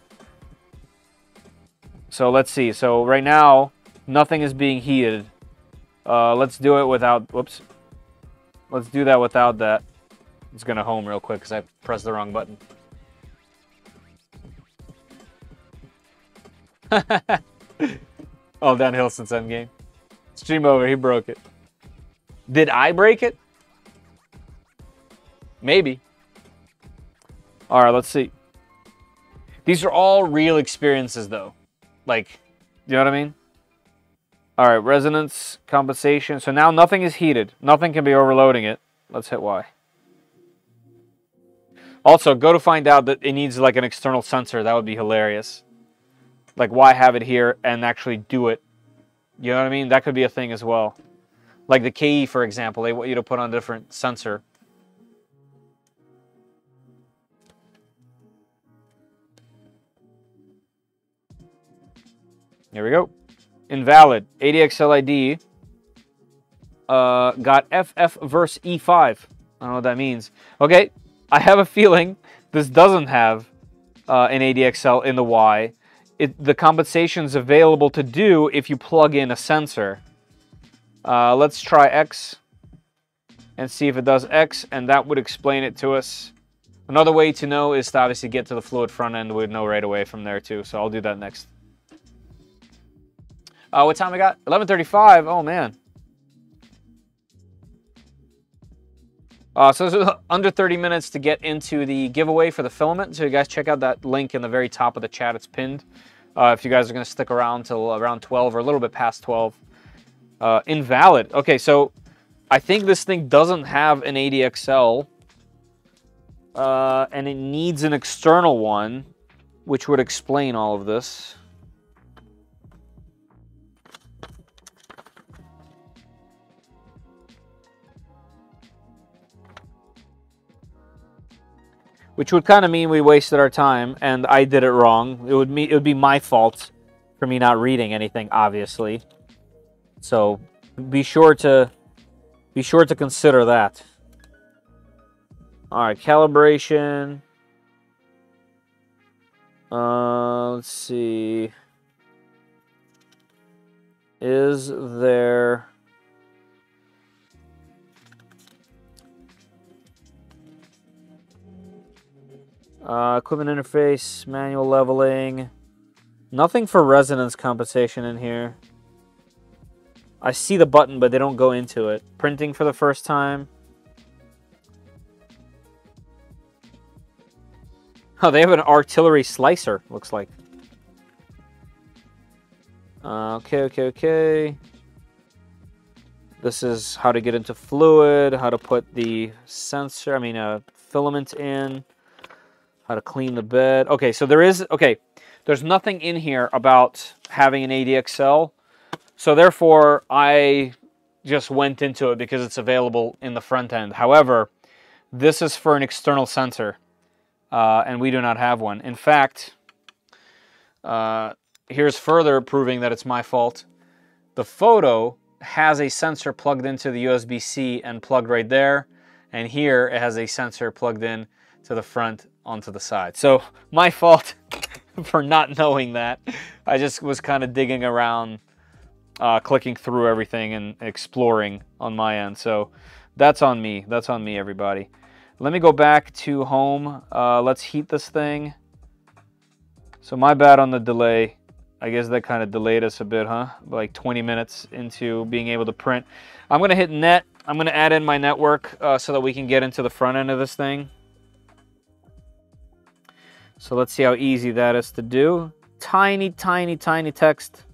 So let's see. So right now, nothing is being heated. Uh, let's do it without, whoops. Let's do that without that. It's going to home real quick because I pressed the wrong button. All downhill since Endgame. Stream over, he broke it. Did I break it? Maybe. All right, let's see. These are all real experiences, though. Like, you know what I mean? All right, resonance, compensation. So now nothing is heated. Nothing can be overloading it. Let's hit Y. Also, go to find out that it needs like an external sensor. That would be hilarious. Like, why have it here and actually do it? You know what I mean? That could be a thing as well. Like the KE, for example, they want you to put on a different sensor. Here we go. Invalid. ADXL ID uh, got FF verse E5. I don't know what that means. Okay, I have a feeling this doesn't have uh, an ADXL in the Y it, the compensation is available to do if you plug in a sensor. Uh, let's try X and see if it does X, and that would explain it to us. Another way to know is to obviously get to the Fluidd front end. We'd know right away from there too, so I'll do that next. Uh, what time we got? 11.35. Oh, man. Uh, so it's under 30 minutes to get into the giveaway for the filament. So you guys check out that link in the very top of the chat. It's pinned. Uh, if you guys are going to stick around till around 12 or a little bit past 12. Uh, invalid. Okay, so I think this thing doesn't have an ADXL. Uh, and it needs an external one, which would explain all of this. Which would kind of mean we wasted our time and I did it wrong. It would me it would be my fault for me not reading anything, obviously. So be sure to be sure to consider that. All right, calibration. Uh, let's see. Is there Uh, equipment interface, manual leveling. Nothing for resonance compensation in here. I see the button, but they don't go into it. Printing for the first time. Oh, they have an artillery slicer, looks like. Uh, okay, okay, okay. This is how to get into Fluidd, how to put the sensor, I mean, a uh, filament in, how to clean the bed. Okay, so there is, okay, there's nothing in here about having an ADXL. So therefore, I just went into it because it's available in the front end. However, this is for an external sensor, uh, and we do not have one. In fact, uh, here's further proving that it's my fault. The photo has a sensor plugged into the USB-C and plugged right there. And here it has a sensor plugged in to the front onto the side. So my fault for not knowing that. I just was kind of digging around, uh, clicking through everything and exploring on my end. So that's on me. That's on me, everybody. Let me go back to home. Uh, let's heat this thing. So my bad on the delay. I guess that kind of delayed us a bit, huh? Like 20 minutes into being able to print. I'm going to hit net. I'm going to add in my network uh, so that we can get into the front end of this thing. So let's see how easy that is to do. Tiny, tiny, tiny text.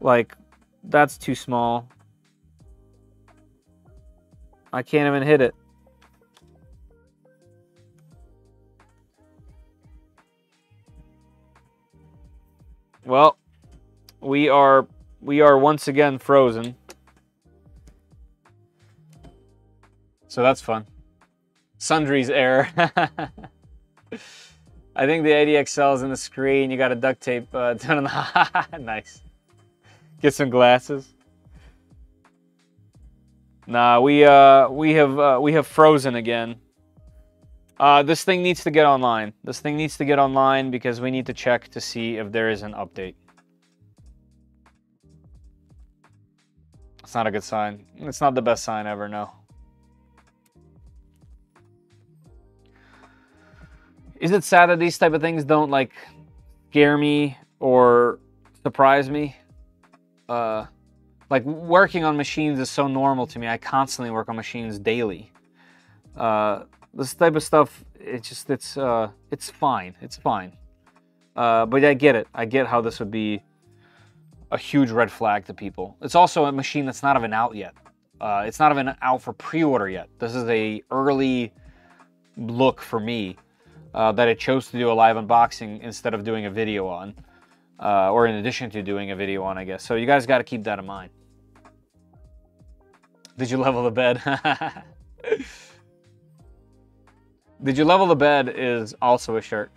Like, that's too small. I can't even hit it. Well, we are we are once again frozen. So that's fun. Sundry's error. I think the ADXL is in the screen. You got a duct tape uh, done on the nice. Get some glasses. Nah, we uh we have uh, we have frozen again. Uh, this thing needs to get online. This thing needs to get online because we need to check to see if there is an update. It's not a good sign. It's not the best sign ever, no. Is it sad that these type of things don't like scare me or surprise me? Uh, like working on machines is so normal to me. I constantly work on machines daily. Uh, this type of stuff, it's just it's uh, it's fine. It's fine. Uh, but I get it. I get how this would be a huge red flag to people. It's also a machine that's not even out yet. Uh, it's not even out for pre-order yet. This is a early look for me uh, that I chose to do a live unboxing instead of doing a video on, uh, or in addition to doing a video on, I guess. So you guys got to keep that in mind. Did you level the bed? Did you level the bed is also a shirt.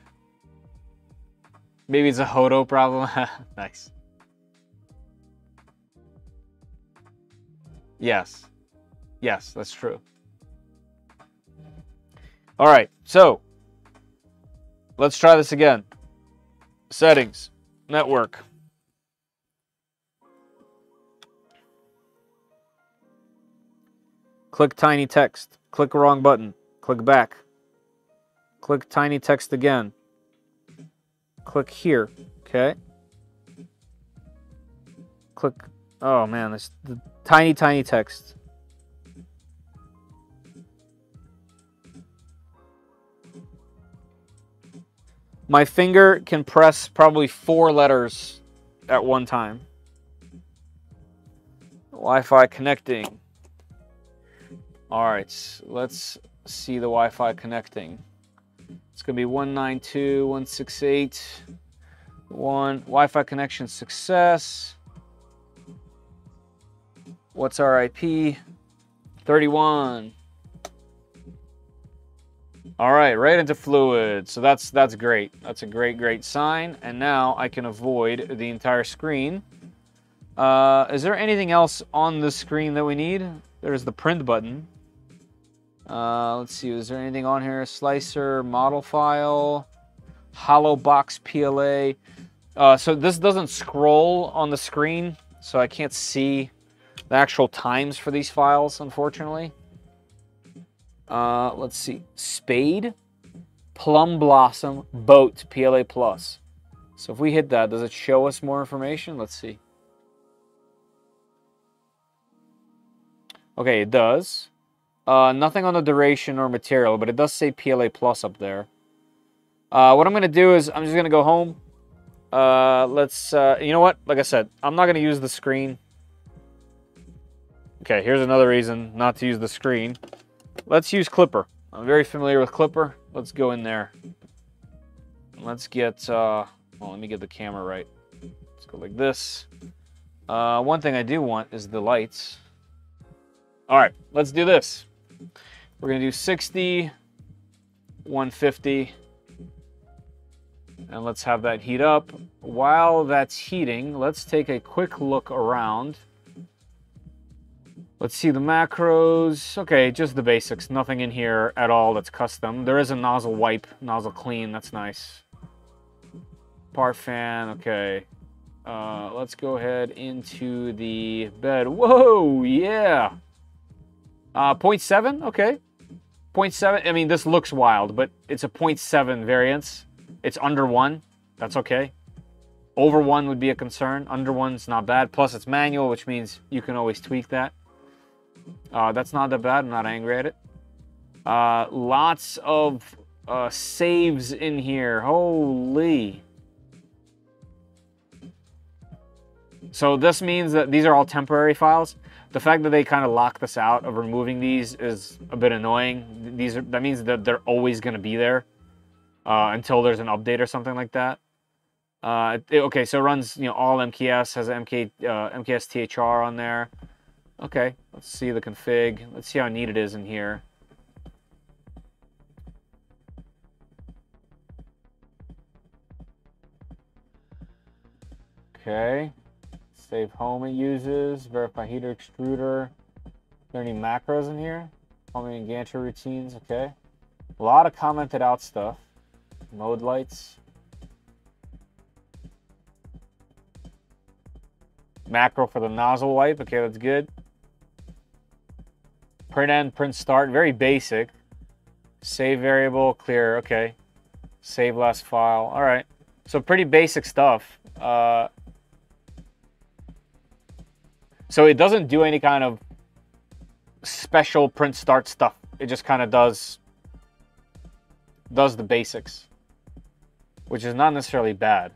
Maybe it's a Hoto problem. nice. Yes. Yes, that's true. All right, so let's try this again. Settings, network. Click tiny text. Click wrong button. Click back. Click tiny text again. Click here, okay? Click, oh man, this the tiny, tiny text. My finger can press probably four letters at one time. Wi-Fi connecting. All right, let's see the Wi-Fi connecting. It's to be 192.168. One Wi-Fi connection success. What's our IP? 31. All right, right into Fluidd. So that's that's great. That's a great, great sign. And now I can avoid the entire screen. Uh, is there anything else on the screen that we need? There's the print button. Uh, let's see, is there anything on here? Slicer, model file, hollow box PLA. Uh, so this doesn't scroll on the screen, so I can't see the actual times for these files, unfortunately. Uh, let's see, Spade, Plum Blossom, Boat, PLA Plus. So if we hit that, does it show us more information? Let's see. Okay, it does. Uh, nothing on the duration or material, but it does say PLA Plus up there. Uh, what I'm going to do is I'm just going to go home. Uh, let's, uh, you know what? Like I said, I'm not going to use the screen. Okay, here's another reason not to use the screen. Let's use Klipper. I'm very familiar with Klipper. Let's go in there. Let's get, uh, well, let me get the camera right. Let's go like this. Uh, one thing I do want is the lights. All right, let's do this. We're gonna do 60, 150, and let's have that heat up. While that's heating, let's take a quick look around. Let's see the macros. Okay, just the basics. Nothing in here at all that's custom. There is a nozzle wipe, nozzle clean. That's nice. Part fan. Okay. Uh, let's go ahead into the bed. Whoa, yeah. Uh, 0.7, okay. 0.7, I mean, this looks wild, but it's a 0.7 variance. It's under 1. That's okay. Over 1 would be a concern. Under 1's not bad. Plus, it's manual, which means you can always tweak that. Uh, that's not that bad. I'm not angry at it. Uh, lots of uh, saves in here. Holy. So this means that these are all temporary files. The fact that they kind of lock this out of removing these is a bit annoying. These are, that means that they're always going to be there uh, until there's an update or something like that. Uh, it, okay, so it runs you know all MKS has MK uh, MKS THR on there. Okay, let's see the config. Let's see how neat it is in here. Okay, save home it uses, verify heater extruder. There any macros in here? Plumbing and gantry routines, okay. A lot of commented out stuff. Mode lights. Macro for the nozzle wipe, okay, that's good. Print end, print start, very basic. Save variable, clear, okay. Save last file, all right. So pretty basic stuff. Uh, so it doesn't do any kind of special print start stuff. It just kind of does does the basics, which is not necessarily bad.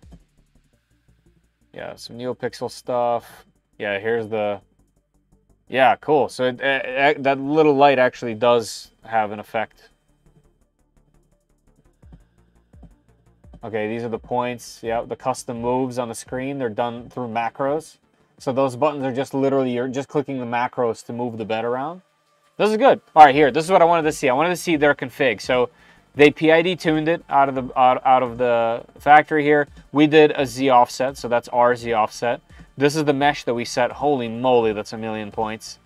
Yeah, some NeoPixel stuff. Yeah, here's the yeah, cool. So that little light actually does have an effect. Okay, these are the points. Yeah, the custom moves on the screen. They're done through macros. So those buttons are just literally, you're just clicking the macros to move the bed around. This is good. All right, here, this is what I wanted to see. I wanted to see their config. So they PID tuned it out of the out, out of the factory here. We did a Z offset, so that's our Z offset. This is the mesh that we set. Holy moly, that's a million points.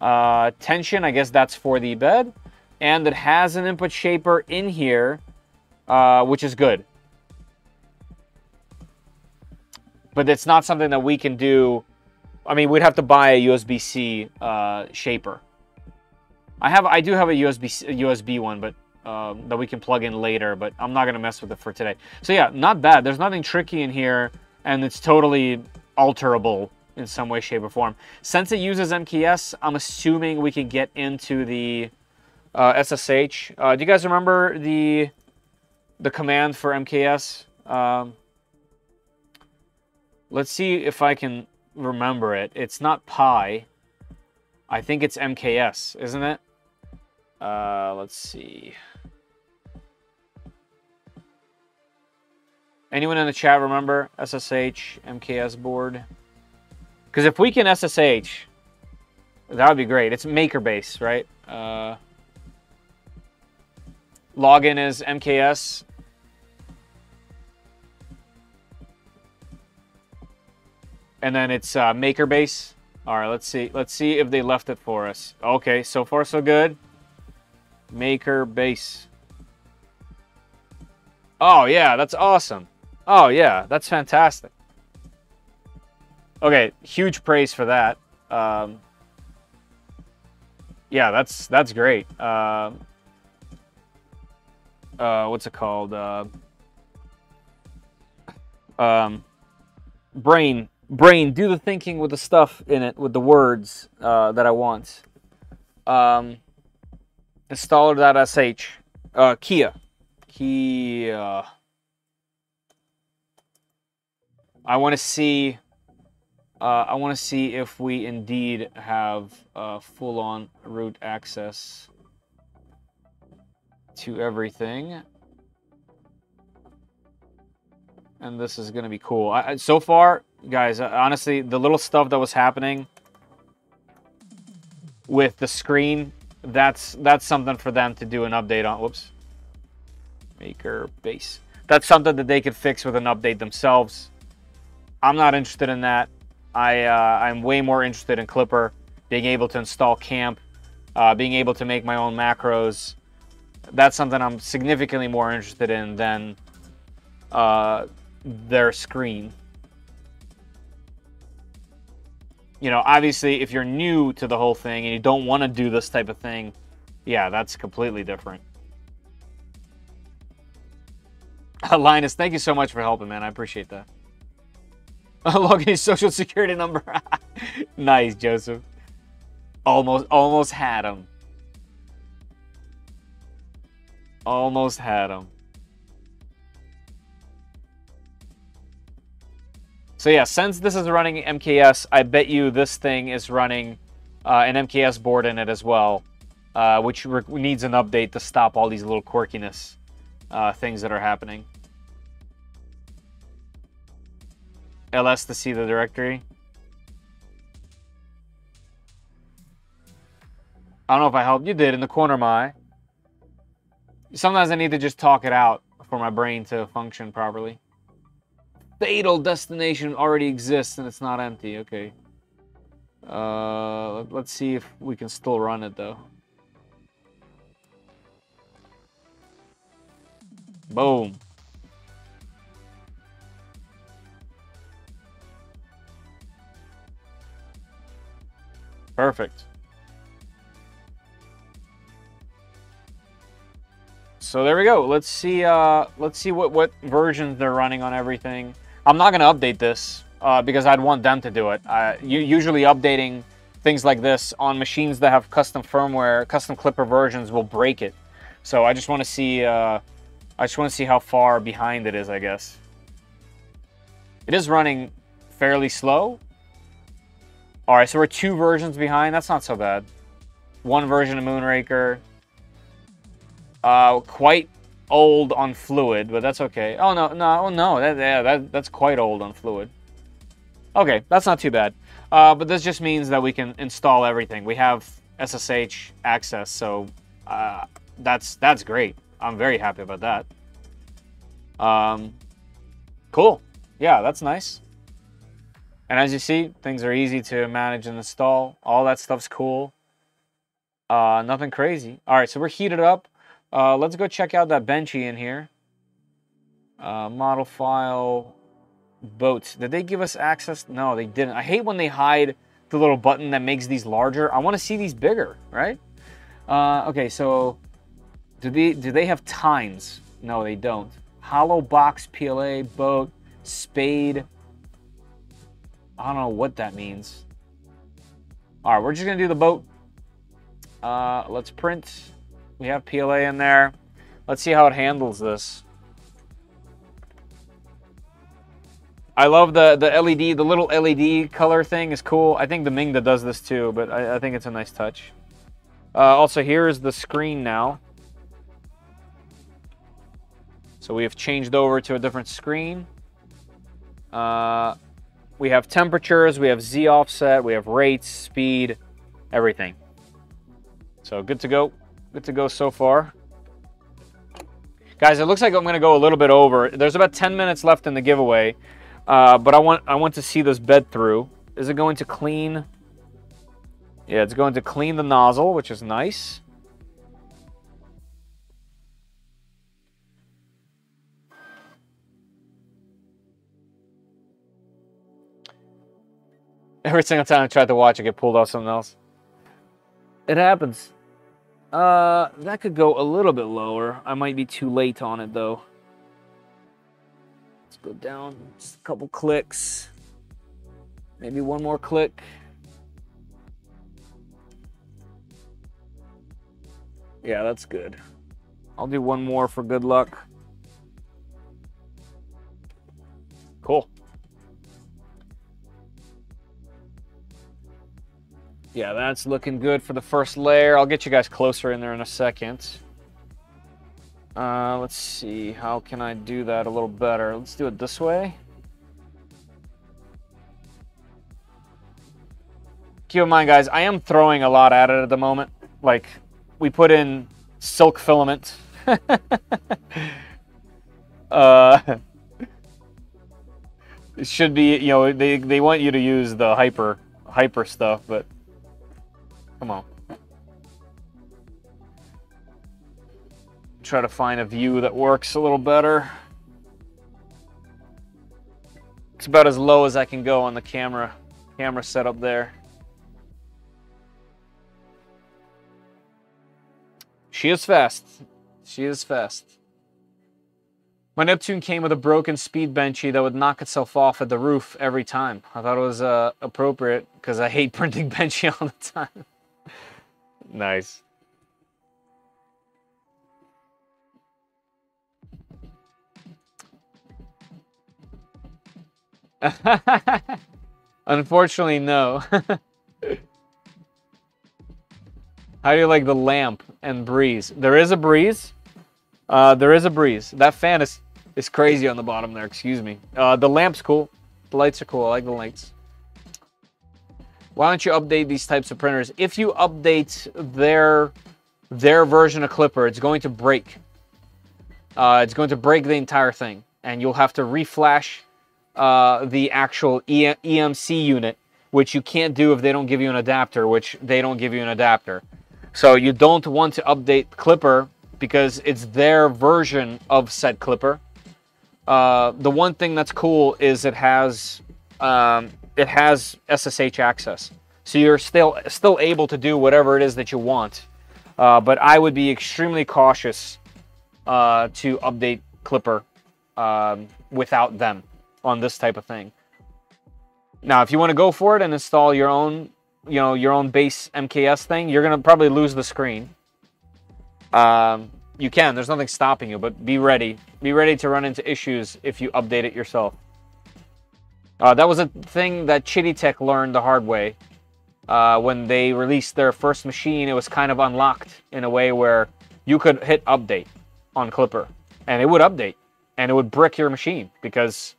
Uh, tension, I guess that's for the bed. And it has an input shaper in here, uh, which is good. But it's not something that we can do. I mean, we'd have to buy a USB-C uh, shaper. I have, I do have a USB USB one, but um, that we can plug in later. But I'm not gonna mess with it for today. So yeah, not bad. There's nothing tricky in here, and it's totally alterable in some way, shape, or form. Since it uses MKS, I'm assuming we can get into the uh, SSH. Uh, do you guys remember the the command for MKS? Um, let's see if I can remember it. It's not pi. I think it's MKS, isn't it? Uh, let's see. Anyone in the chat remember SSH MKS board? Because if we can SSH, that would be great. It's MakerBase, right? Uh, login is MKS. And then it's uh, MakerBase. All right, let's see. Let's see if they left it for us. Okay, so far so good. MakerBase. Oh yeah, that's awesome. Oh, yeah, that's fantastic. Okay, huge praise for that. Um, yeah, that's that's great. Uh, uh, what's it called? Uh, um, brain, brain, do the thinking with the stuff in it, with the words uh, that I want. Um, installer.sh, uh, kia. Kia, here. I want to see. Uh, I want to see if we indeed have uh, full-on root access to everything. And this is going to be cool. I, so far, guys, uh, honestly, the little stuff that was happening with the screen, that's that's something for them to do an update on. Whoops. Maker base. That's something that they could fix with an update themselves. I'm not interested in that. I uh, I'm way more interested in Klipper, being able to install KAMP, uh, being able to make my own macros. That's something I'm significantly more interested in than uh, their screen. You know, obviously, if you're new to the whole thing and you don't want to do this type of thing, yeah, that's completely different. Linus, thank you so much for helping, man. I appreciate that. Logging his social security number. nice, Joseph. Almost, almost had him. Almost had him. So yeah, since this is running MKS, I bet you this thing is running uh, an MKS board in it as well, uh, which needs an update to stop all these little quirkiness uh, things that are happening. LS to see the directory. I don't know if I helped. You did in the corner, my. Sometimes I need to just talk it out for my brain to function properly fatal destination already exists and it's not empty. Okay. Uh, let's see if we can still run it though. Boom. Perfect. So there we go. Let's see. Uh, let's see what what versions they're running on everything. I'm not going to update this uh, because I'd want them to do it. Uh, usually updating things like this on machines that have custom firmware, custom Klipper versions will break it. So I just want to see, uh, I just want to see how far behind it is, I guess. It is running fairly slow. All right, so we're two versions behind. That's not so bad. One version of Moonraker. Uh, quite old on Fluidd, but that's okay. Oh no, no, oh, no, that, yeah, that, that's quite old on Fluidd. Okay, that's not too bad. Uh, but this just means that we can install everything. We have SSH access, so uh, that's that's great. I'm very happy about that. Um, cool. Yeah, that's nice. And as you see, things are easy to manage and install. All that stuff's cool. Uh, nothing crazy. All right, so we're heated up. Uh, let's go check out that Benchy in here. Uh, model file, boats. Did they give us access? No, they didn't. I hate when they hide the little button that makes these larger. I want to see these bigger, right? Uh, okay, so do they do they have tines? No, they don't. Hollow box PLA boat spade. I don't know what that means. All right, we're just gonna do the boat. Uh, let's print. We have PLA in there. Let's see how it handles this. I love the, the LED, the little LED color thing is cool. I think the Mingda does this too, but I, I think it's a nice touch. Uh, also, here is the screen now. So we have changed over to a different screen. Uh, we have temperatures, we have Z offset, we have rates, speed, everything. So good to go. Good to go so far. Guys, it looks like I'm going to go a little bit over. There's about 10 minutes left in the giveaway, uh, but I want I want to see this bed through. Is it going to clean? Yeah, it's going to clean the nozzle, which is nice. Every single time I try to watch, I get pulled off something else. It happens. Uh, that could go a little bit lower. I might be too late on it though. Let's go down just a couple clicks. Maybe one more click. Yeah, that's good. I'll do one more for good luck. Yeah, that's looking good for the first layer. I'll get you guys closer in there in a second. Uh, let's see, how can I do that a little better? Let's do it this way. Keep in mind, guys, I am throwing a lot at it at the moment. Like, we put in silk filament. uh, it should be, you know, they, they want you to use the hyper hyper stuff, but come on. Try to find a view that works a little better. It's about as low as I can go on the camera camera setup there. She is fast. She is fast. My Neptune came with a broken speed benchy that would knock itself off at the roof every time. I thought it was uh, appropriate because I hate printing benchy all the time. Nice. Unfortunately, no. How do you like the lamp and breeze? There is a breeze. Uh, there is a breeze. That fan is, is crazy on the bottom there, excuse me. Uh, the lamp's cool. The lights are cool. I like the lights. Why don't you update these types of printers? If you update their, their version of Klipper, it's going to break. Uh, it's going to break the entire thing. And you'll have to reflash uh, the actual e EMC unit, which you can't do if they don't give you an adapter, which they don't give you an adapter. So you don't want to update Klipper because it's their version of said Klipper. Uh, the one thing that's cool is it has um, it has SSH access, so you're still still able to do whatever it is that you want. Uh, but I would be extremely cautious uh, to update Klipper um, without them on this type of thing. Now, if you want to go for it and install your own you know, your own base MKS thing, you're going to probably lose the screen. Um, you can. There's nothing stopping you, but be ready. Be ready to run into issues if you update it yourself. Uh, that was a thing that Qidi Tech learned the hard way. Uh, when they released their first machine, it was kind of unlocked in a way where you could hit update on Klipper and it would update, and it would brick your machine because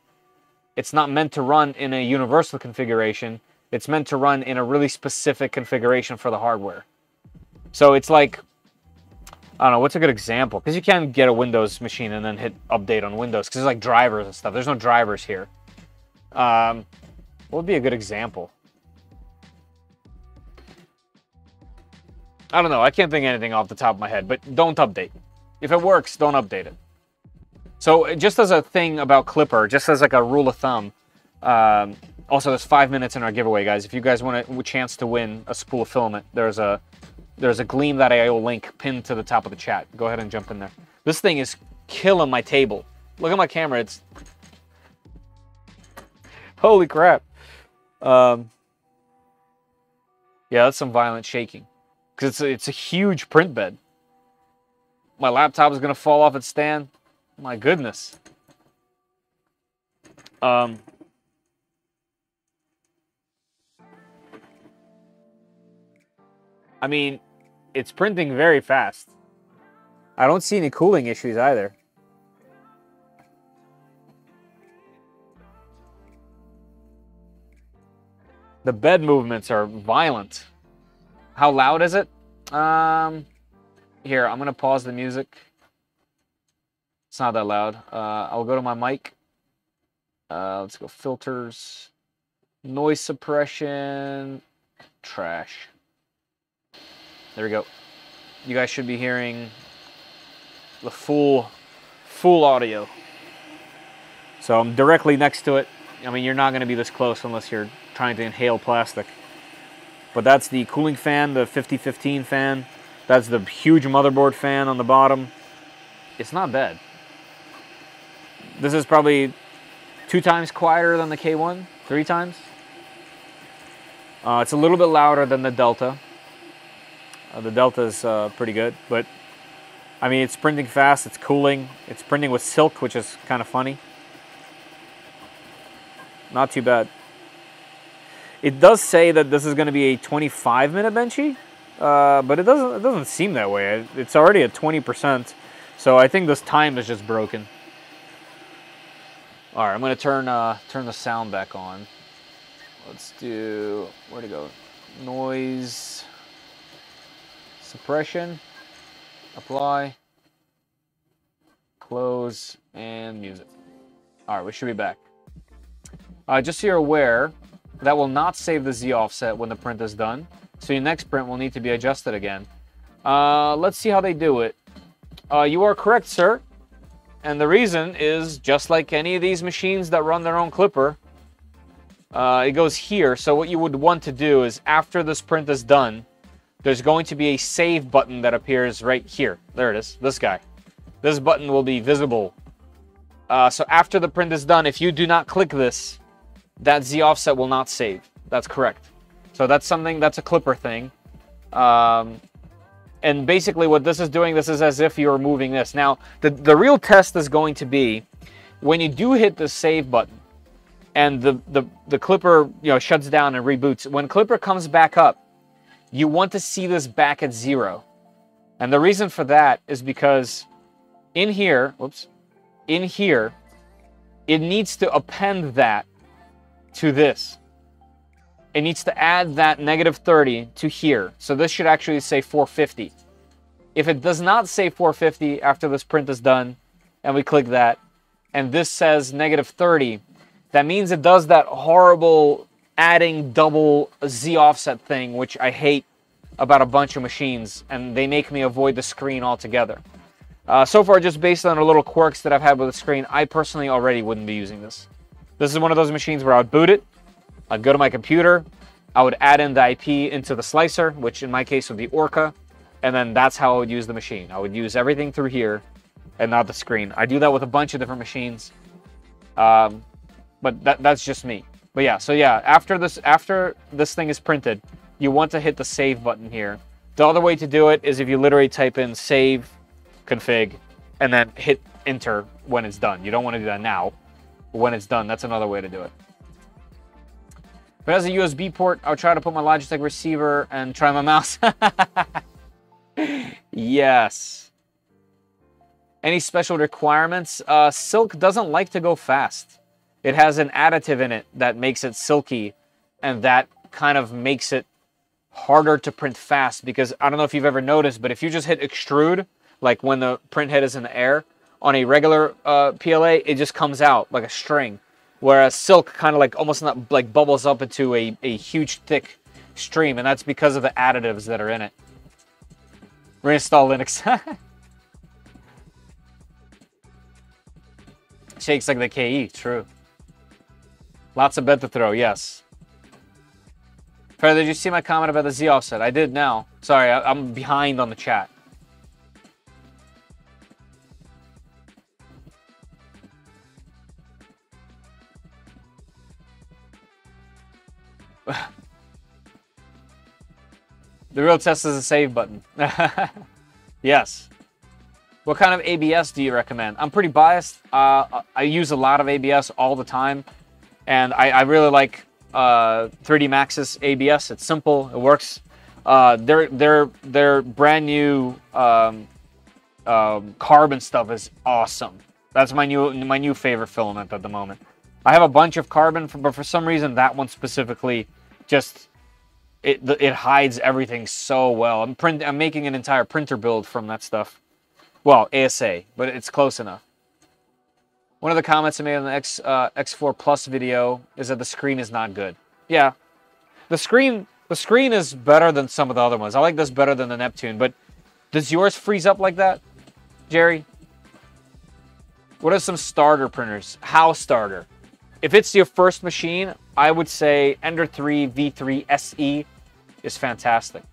it's not meant to run in a universal configuration. It's meant to run in a really specific configuration for the hardware. So it's like, I don't know, what's a good example? Because you can't get a Windows machine and then hit update on Windows, because there's like drivers and stuff. There's no drivers here. Um, what would be a good example? I don't know. I can't think anything off the top of my head, but don't update. If it works, don't update it. So just as a thing about Klipper, just as like a rule of thumb, um, also, there's five minutes in our giveaway, guys. If you guys want a chance to win a spool of filament, there's a there's a gleam that I O link pinned to the top of the chat. Go ahead and jump in there. This thing is killing my table. Look at my camera. It's holy crap. Um, yeah, that's some violent shaking because it's a, it's a huge print bed. My laptop is gonna fall off its stand. My goodness. Um, I mean, it's printing very fast. I don't see any cooling issues either. The bed movements are violent. How loud is it? Um, here, I'm going to pause the music. It's not that loud. Uh, I'll go to my mic. Uh, let's go filters, noise suppression, trash. There we go. You guys should be hearing the full, full audio. So I'm directly next to it. I mean, you're not going to be this close unless you're trying to inhale plastic. But that's the cooling fan, the 5015 fan. That's the huge motherboard fan on the bottom. It's not bad. This is probably two times quieter than the K1, three times. Uh, it's a little bit louder than the Delta. Uh, the Delta is uh, pretty good, but I mean, it's printing fast, it's cooling, it's printing with silk, which is kind of funny. Not too bad. It does say that this is going to be a 25 minute benchy, uh, but it doesn't it doesn't seem that way. It's already at 20%, so I think this time is just broken. All right, I'm going to turn uh, turn the sound back on. Let's do where to go? Noise suppression. Apply. Close and music. All right, we should be back. Uh, just so you're aware, that will not save the Z offset when the print is done. So your next print will need to be adjusted again. Uh, let's see how they do it. Uh, you are correct, sir. And the reason is just like any of these machines that run their own Klipper, uh, it goes here. So what you would want to do is after this print is done, there's going to be a save button that appears right here. There it is, this guy. This button will be visible. Uh, so after the print is done, if you do not click this, that Z offset will not save. That's correct. So that's something, that's a Klipper thing. Um, and basically what this is doing, this is as if you're moving this. Now, the, the real test is going to be when you do hit the save button and the, the, the Klipper you know shuts down and reboots. When Klipper comes back up, you want to see this back at zero. And the reason for that is because in here, whoops, in here, it needs to append that to this. It needs to add that negative 30 to here. So this should actually say 450. If it does not say 450 after this print is done, and we click that, and this says negative 30, that means it does that horrible adding double Z offset thing, which I hate about a bunch of machines, and they make me avoid the screen altogether. Uh, so far, just based on the little quirks that I've had with the screen, I personally already wouldn't be using this. This is one of those machines where I would boot it, I'd go to my computer, I would add in the IP into the slicer, which in my case would be Orca, and then that's how I would use the machine. I would use everything through here and not the screen. I do that with a bunch of different machines, um, but that, that's just me. But yeah, so yeah, after this after this thing is printed, you want to hit the save button here. The other way to do it is if you literally type in save config and then hit enter when it's done. You don't want to do that now when it's done. That's another way to do it. It has a USB port, I'll try to put my Logitech receiver and try my mouse. yes. Any special requirements? Uh, Silk doesn't like to go fast. It has an additive in it that makes it silky, and that kind of makes it harder to print fast because I don't know if you've ever noticed, but if you just hit extrude, like when the print head is in the air, on a regular uh, PLA, it just comes out like a string. Whereas silk kind of like almost not like bubbles up into a, a huge thick stream, and that's because of the additives that are in it. Reinstall Linux. Shakes like the KE, true. Lots of bed to throw, yes. Fred, did you see my comment about the Z offset? I did now. Sorry, I, I'm behind on the chat. Real test is a save button. yes. What kind of ABS do you recommend? I'm pretty biased. Uh, I use a lot of ABS all the time, and I, I really like uh, IIIDMAX's ABS. It's simple. It works. Uh, their their their brand new um, um, carbon stuff is awesome. That's my new my new favorite filament at the moment. I have a bunch of carbon, but for some reason that one specifically just it it hides everything so well. I'm print I'm making an entire printer build from that stuff. Well, ASA, but it's close enough. One of the comments I made on the X uh, X4 Plus video is that the screen is not good. Yeah, the screen the screen is better than some of the other ones. I like this better than the Neptune, but does yours freeze up like that, Jerry? What are some starter printers? How starter? If it's your first machine, I would say Ender 3 V3 SE is fantastic.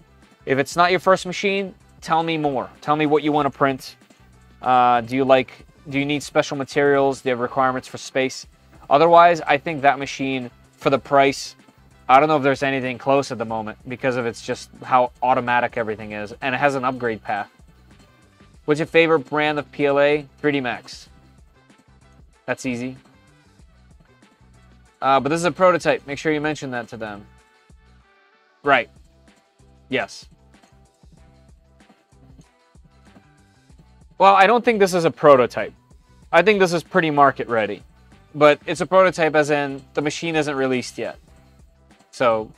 If it's not your first machine, tell me more. Tell me what you want to print. Uh, do you like? Do you need special materials? Do you have requirements for space? Otherwise, I think that machine for the price, I don't know if there's anything close at the moment because of it's just how automatic everything is, and it has an upgrade path. What's your favorite brand of PLA? IIIDMAX. That's easy. Uh, but this is a prototype. Make sure you mention that to them. Right. Yes. Well, I don't think this is a prototype. I think this is pretty market ready. But it's a prototype as in the machine isn't released yet. So,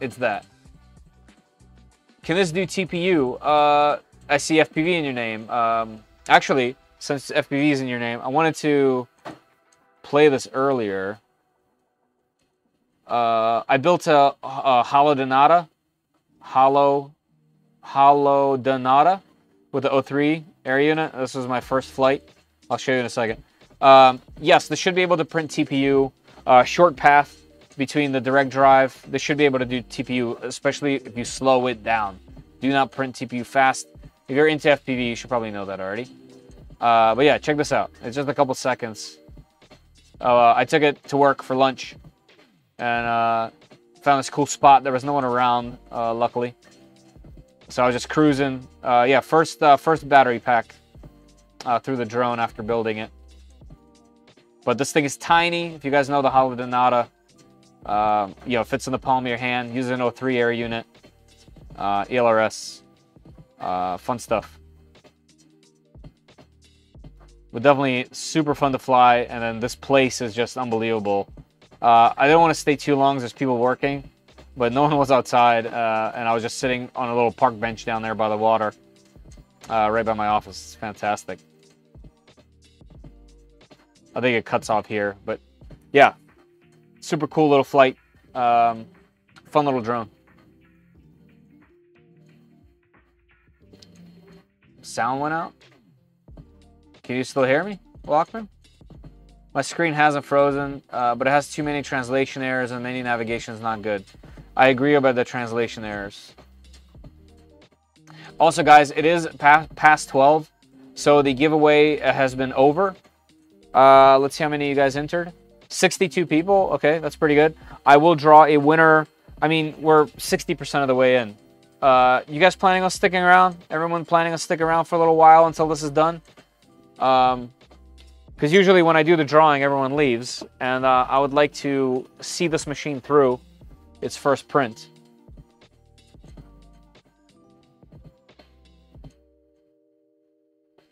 it's that. Can this do TPU? Uh, I see FPV in your name. Um, actually, since FPV is in your name, I wanted to play this earlier. Uh, I built a, a Holo Holo, Holo Donata with the O3 air unit. This was my first flight. I'll show you in a second. Um, yes, this should be able to print TPU. Uh, short path between the direct drive. This should be able to do TPU, especially if you slow it down. Do not print TPU fast. If you're into FPV, you should probably know that already. Uh, but yeah, check this out. It's just a couple seconds. Uh, I took it to work for lunch and uh, found this cool spot. There was no one around, uh, luckily. So I was just cruising. Uh, yeah, first uh, first battery pack through the drone after building it. But this thing is tiny. If you guys know the Holo Donata, uh, you know, fits in the palm of your hand. Uses an O3 air unit, uh, ELRS, uh, fun stuff. But definitely super fun to fly, and then this place is just unbelievable. Uh, I didn't want to stay too long. There's people working, but no one was outside, uh, and I was just sitting on a little park bench down there by the water, uh, right by my office. It's fantastic. I think it cuts off here, but yeah, super cool little flight. Um, fun little drone. Sound went out. Can you still hear me, Walkman? My screen hasn't frozen, uh, but it has too many translation errors and many navigation is not good. I agree about the translation errors. Also, guys, it is past 12, so the giveaway has been over. Uh, let's see how many you guys entered. 62 people. Okay, that's pretty good. I will draw a winner. I mean, we're 60% of the way in. Uh, you guys planning on sticking around? Everyone planning on sticking around for a little while until this is done? Um, because usually when I do the drawing, everyone leaves, and uh, I would like to see this machine through its first print.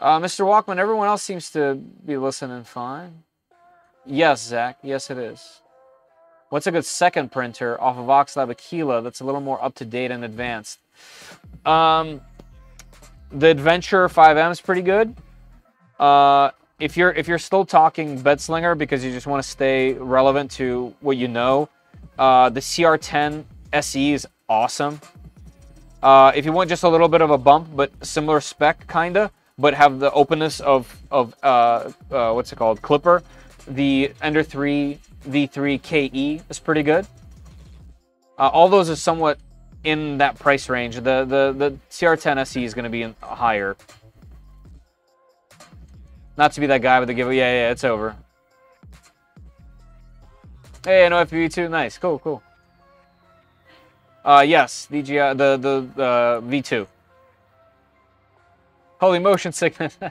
Uh, Mr. Walkman, everyone else seems to be listening fine. Yes, Zach. Yes, it is. What's a good second printer off of Voxelab Aquila that's a little more up to date and advanced? Um, the Adventure 5M is pretty good. Uh, if you're if you're still talking Bedslinger because you just want to stay relevant to what you know, uh, the CR10 SE is awesome. Uh, if you want just a little bit of a bump, but similar spec, kinda, but have the openness of of uh, uh, what's it called Klipper, The Ender 3 V3 KE is pretty good. Uh, all those are somewhat in that price range. The the the CR10 SE is going to be higher. Not to be that guy with the giveaway. Yeah, yeah, it's over. Hey, I no FPV2. Nice. Cool, cool. Uh, yes, the the the uh, V2. Holy motion sickness.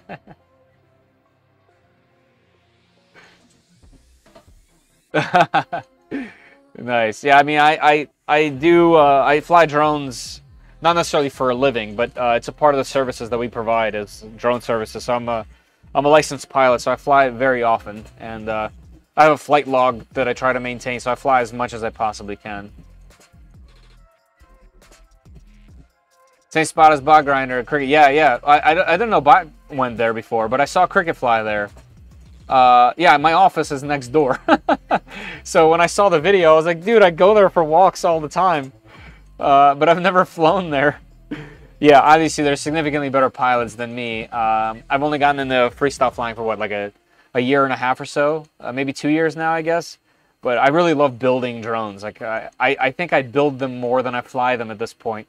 nice. Yeah, I mean, I I, I do uh, I fly drones, not necessarily for a living, but uh, it's a part of the services that we provide as drone services. So I'm a I'm a licensed pilot, so I fly very often, and uh, I have a flight log that I try to maintain, so I fly as much as I possibly can. Same spot as Botgrinder, Cricket. Yeah, yeah. I, I, I didn't know Bot went there before, but I saw Cricket fly there. Uh, yeah, my office is next door. so when I saw the video, I was like, dude, I go there for walks all the time. Uh, but I've never flown there. Yeah, obviously they're significantly better pilots than me. Um, I've only gotten into freestyle flying for what, like a, a year and a half or so, uh, maybe two years now, I guess. But I really love building drones. Like I, I think I build them more than I fly them at this point.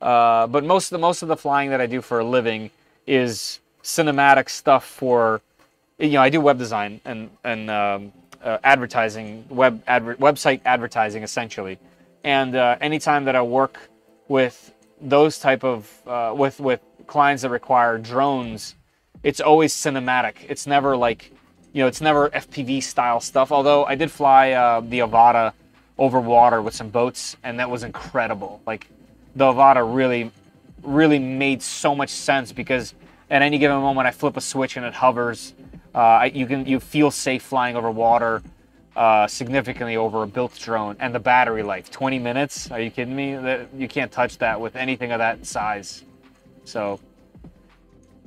Uh, but most of the most of the flying that I do for a living is cinematic stuff for, you know, I do web design and and um, uh, advertising, web adver- website advertising essentially. And uh, anytime that I work with those type of uh, with with clients that require drones, it's always cinematic. It's never like, you know, it's never FPV style stuff. Although I did fly uh, the Avata over water with some boats, and that was incredible. Like the Avata really, really made so much sense because at any given moment I flip a switch and it hovers. Uh, you can you feel safe flying over water. Uh, significantly over a built drone and the battery life. 20 minutes? Are you kidding me? That you can't touch that with anything of that size. So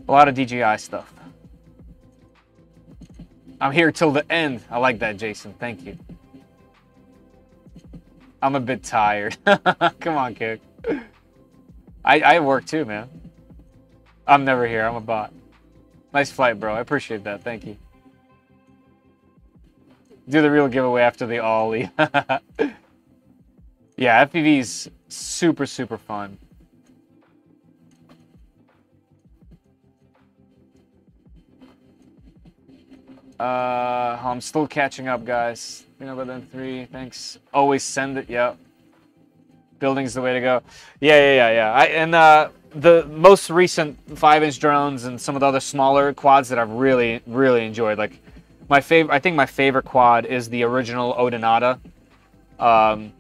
a lot of dji stuff. I'm here till the end. I like that jason. Thank you. I'm a bit tired. Come on kid. I, I work too man. I'm never here. I'm a bot. Nice flight bro. I appreciate that. Thank you do the real giveaway after the ollie. yeah, FPV's super, super fun. Uh, I'm still catching up, guys. You know, than three. Thanks. Always send it. Yep. Building's the way to go. Yeah, yeah, yeah, yeah. I, and uh, the most recent five-inch drones and some of the other smaller quads that I've really, really enjoyed, like my favorite, I think my favorite quad is the original Odinata um,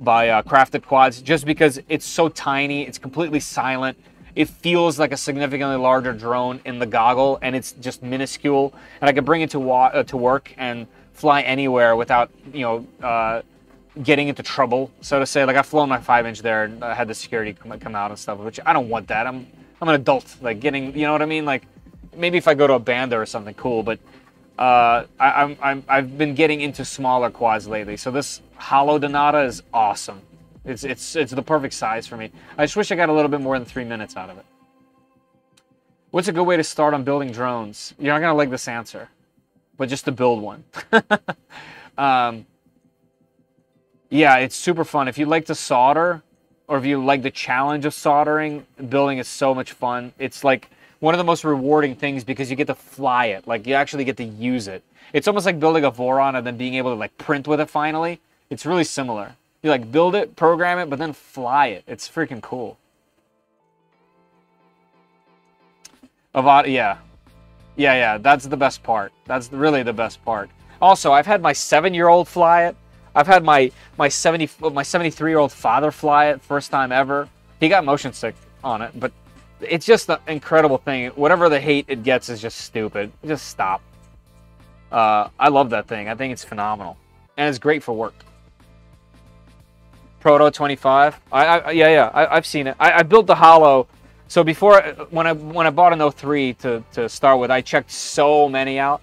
by uh, Crafted Quads, just because it's so tiny, it's completely silent. It feels like a significantly larger drone in the goggle, and it's just minuscule. And I can bring it to uh, to work and fly anywhere without, you know, uh, getting into trouble, so to say. Like I've flown my five inch there, and I had the security come, come out and stuff, which I don't want that. I'm I'm an adult, like getting, you know what I mean? Like maybe if I go to a banda or something cool, but uh, I, am I'm, I've been getting into smaller quads lately, so this Hollow Donata is awesome. It's, it's, it's the perfect size for me. I just wish I got a little bit more than three minutes out of it. What's a good way to start on building drones? You're not going to like this answer, but just to build one. um, yeah, it's super fun. If you like to solder, or if you like the challenge of soldering, building is so much fun. It's like one of the most rewarding things because you get to fly it. Like you actually get to use it. It's almost like building a Voron and then being able to like print with it finally. It's really similar. You like build it, program it, but then fly it. It's freaking cool. Avata, yeah. Yeah, yeah, that's the best part. That's really the best part. Also, I've had my seven-year-old fly it. I've had my my 70 my 73 year old father fly it first time ever. He got motion sick on it, but it's just an incredible thing. Whatever the hate it gets is just stupid. Just stop. Uh, I love that thing. I think it's phenomenal, and it's great for work. Proto 25. I, I yeah yeah I, have seen it. I, I, built the Hollow. So before when I when I bought an O3 to to start with, I checked so many out,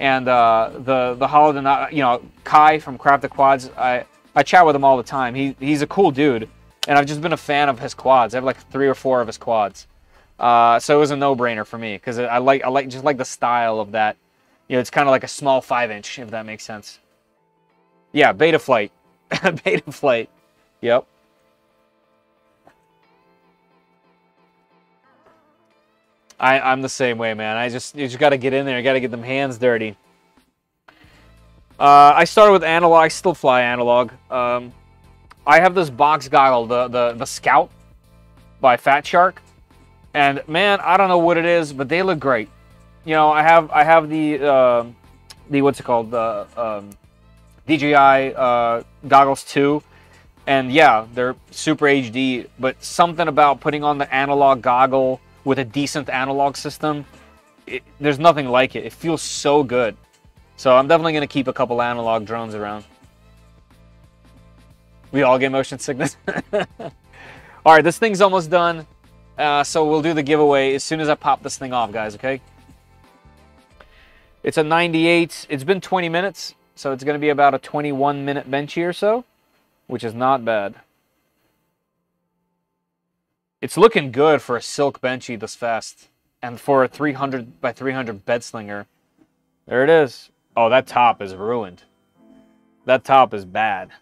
and uh, the the Hollow not you know Kai from Craft the Quads. I I chat with him all the time. He he's a cool dude, and I've just been a fan of his quads. I have like three or four of his quads. Uh, so it was a no-brainer for me because I like I like just like the style of that. You know, it's kind of like a small five-inch, if that makes sense. Yeah, Betaflight, Betaflight. Yep. I, I'm the same way, man. I just you just got to get in there. You got to get them hands dirty. Uh, I started with analog. I still fly analog. Um, I have this box goggle, the the the Scout by Fat Shark. And man, I don't know what it is, but they look great. You know, I have I have the uh, the what's it called the um, DJI uh, goggles too, and yeah, they're super HD. But something about putting on the analog goggle with a decent analog system, it, there's nothing like it. It feels so good. So I'm definitely gonna keep a couple analog drones around. We all get motion sickness. all right, this thing's almost done. Uh, so we'll do the giveaway as soon as I pop this thing off, guys, okay? It's a 98. It's been 20 minutes, so it's going to be about a 21 minute benchy or so, which is not bad. It's looking good for a silk benchy this fast. And for a 300 by 300 bed slinger. There it is. Oh, that top is ruined. That top is bad.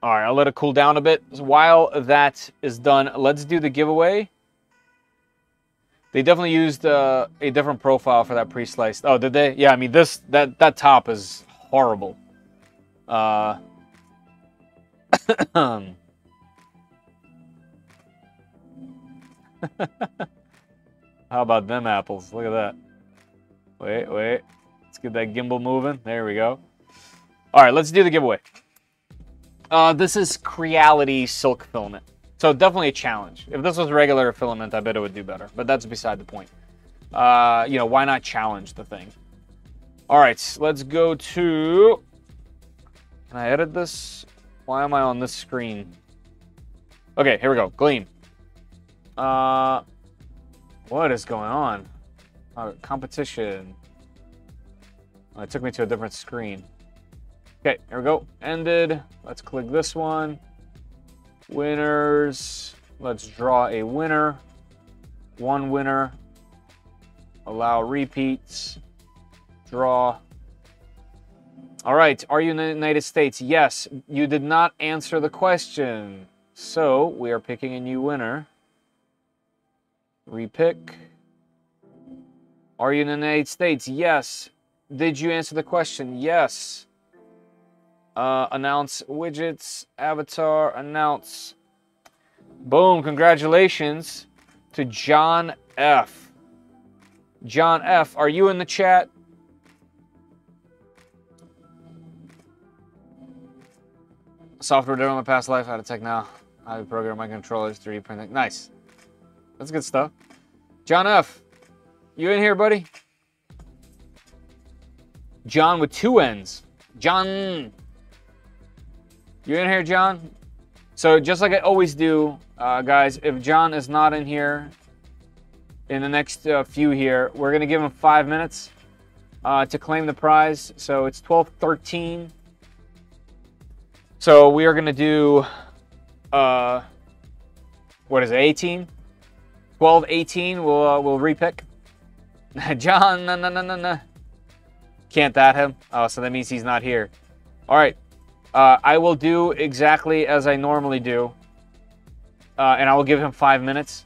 All right, I'll let it cool down a bit. While that is done, let's do the giveaway. They definitely used uh, a different profile for that pre-sliced. Oh, did they? Yeah, I mean this that that top is horrible. Uh, How about them apples? Look at that. Wait, wait. Let's get that gimbal moving. There we go. All right, let's do the giveaway. Uh, this is Creality Silk Filament. So definitely a challenge. If this was regular filament, I bet it would do better. But that's beside the point. Uh, you know, why not challenge the thing? All right, let's go to... Can I edit this? Why am I on this screen? Okay, here we go. Gleam. Uh, what is going on? Uh, competition. Oh, it took me to a different screen. Okay, here we go. Ended. Let's click this one. Winners. Let's draw a winner. One winner. Allow repeats. Draw. All right, are you in the United States? Yes, you did not answer the question. So we are picking a new winner. Repick. Are you in the United States? Yes. Did you answer the question? Yes. Uh, announce widgets, avatar, announce. Boom, congratulations to John F. John F, are you in the chat? Software my past life, how to tech now. To program my controllers, 3D printing. Nice. That's good stuff. John F, you in here, buddy? John with two N's. John. You in here, John? So just like I always do, uh, guys, if John is not in here in the next uh, few here, we're to give him five minutes uh, to claim the prize. So it's 12.13. So we are to do, uh, what is it, 18? 12, 18, we'll, uh, we'll repick. John, no, no, no, no, no. Can't that him? Oh, so that means he's not here. All right. Uh, I will do exactly as I normally do. Uh, and I will give him five minutes.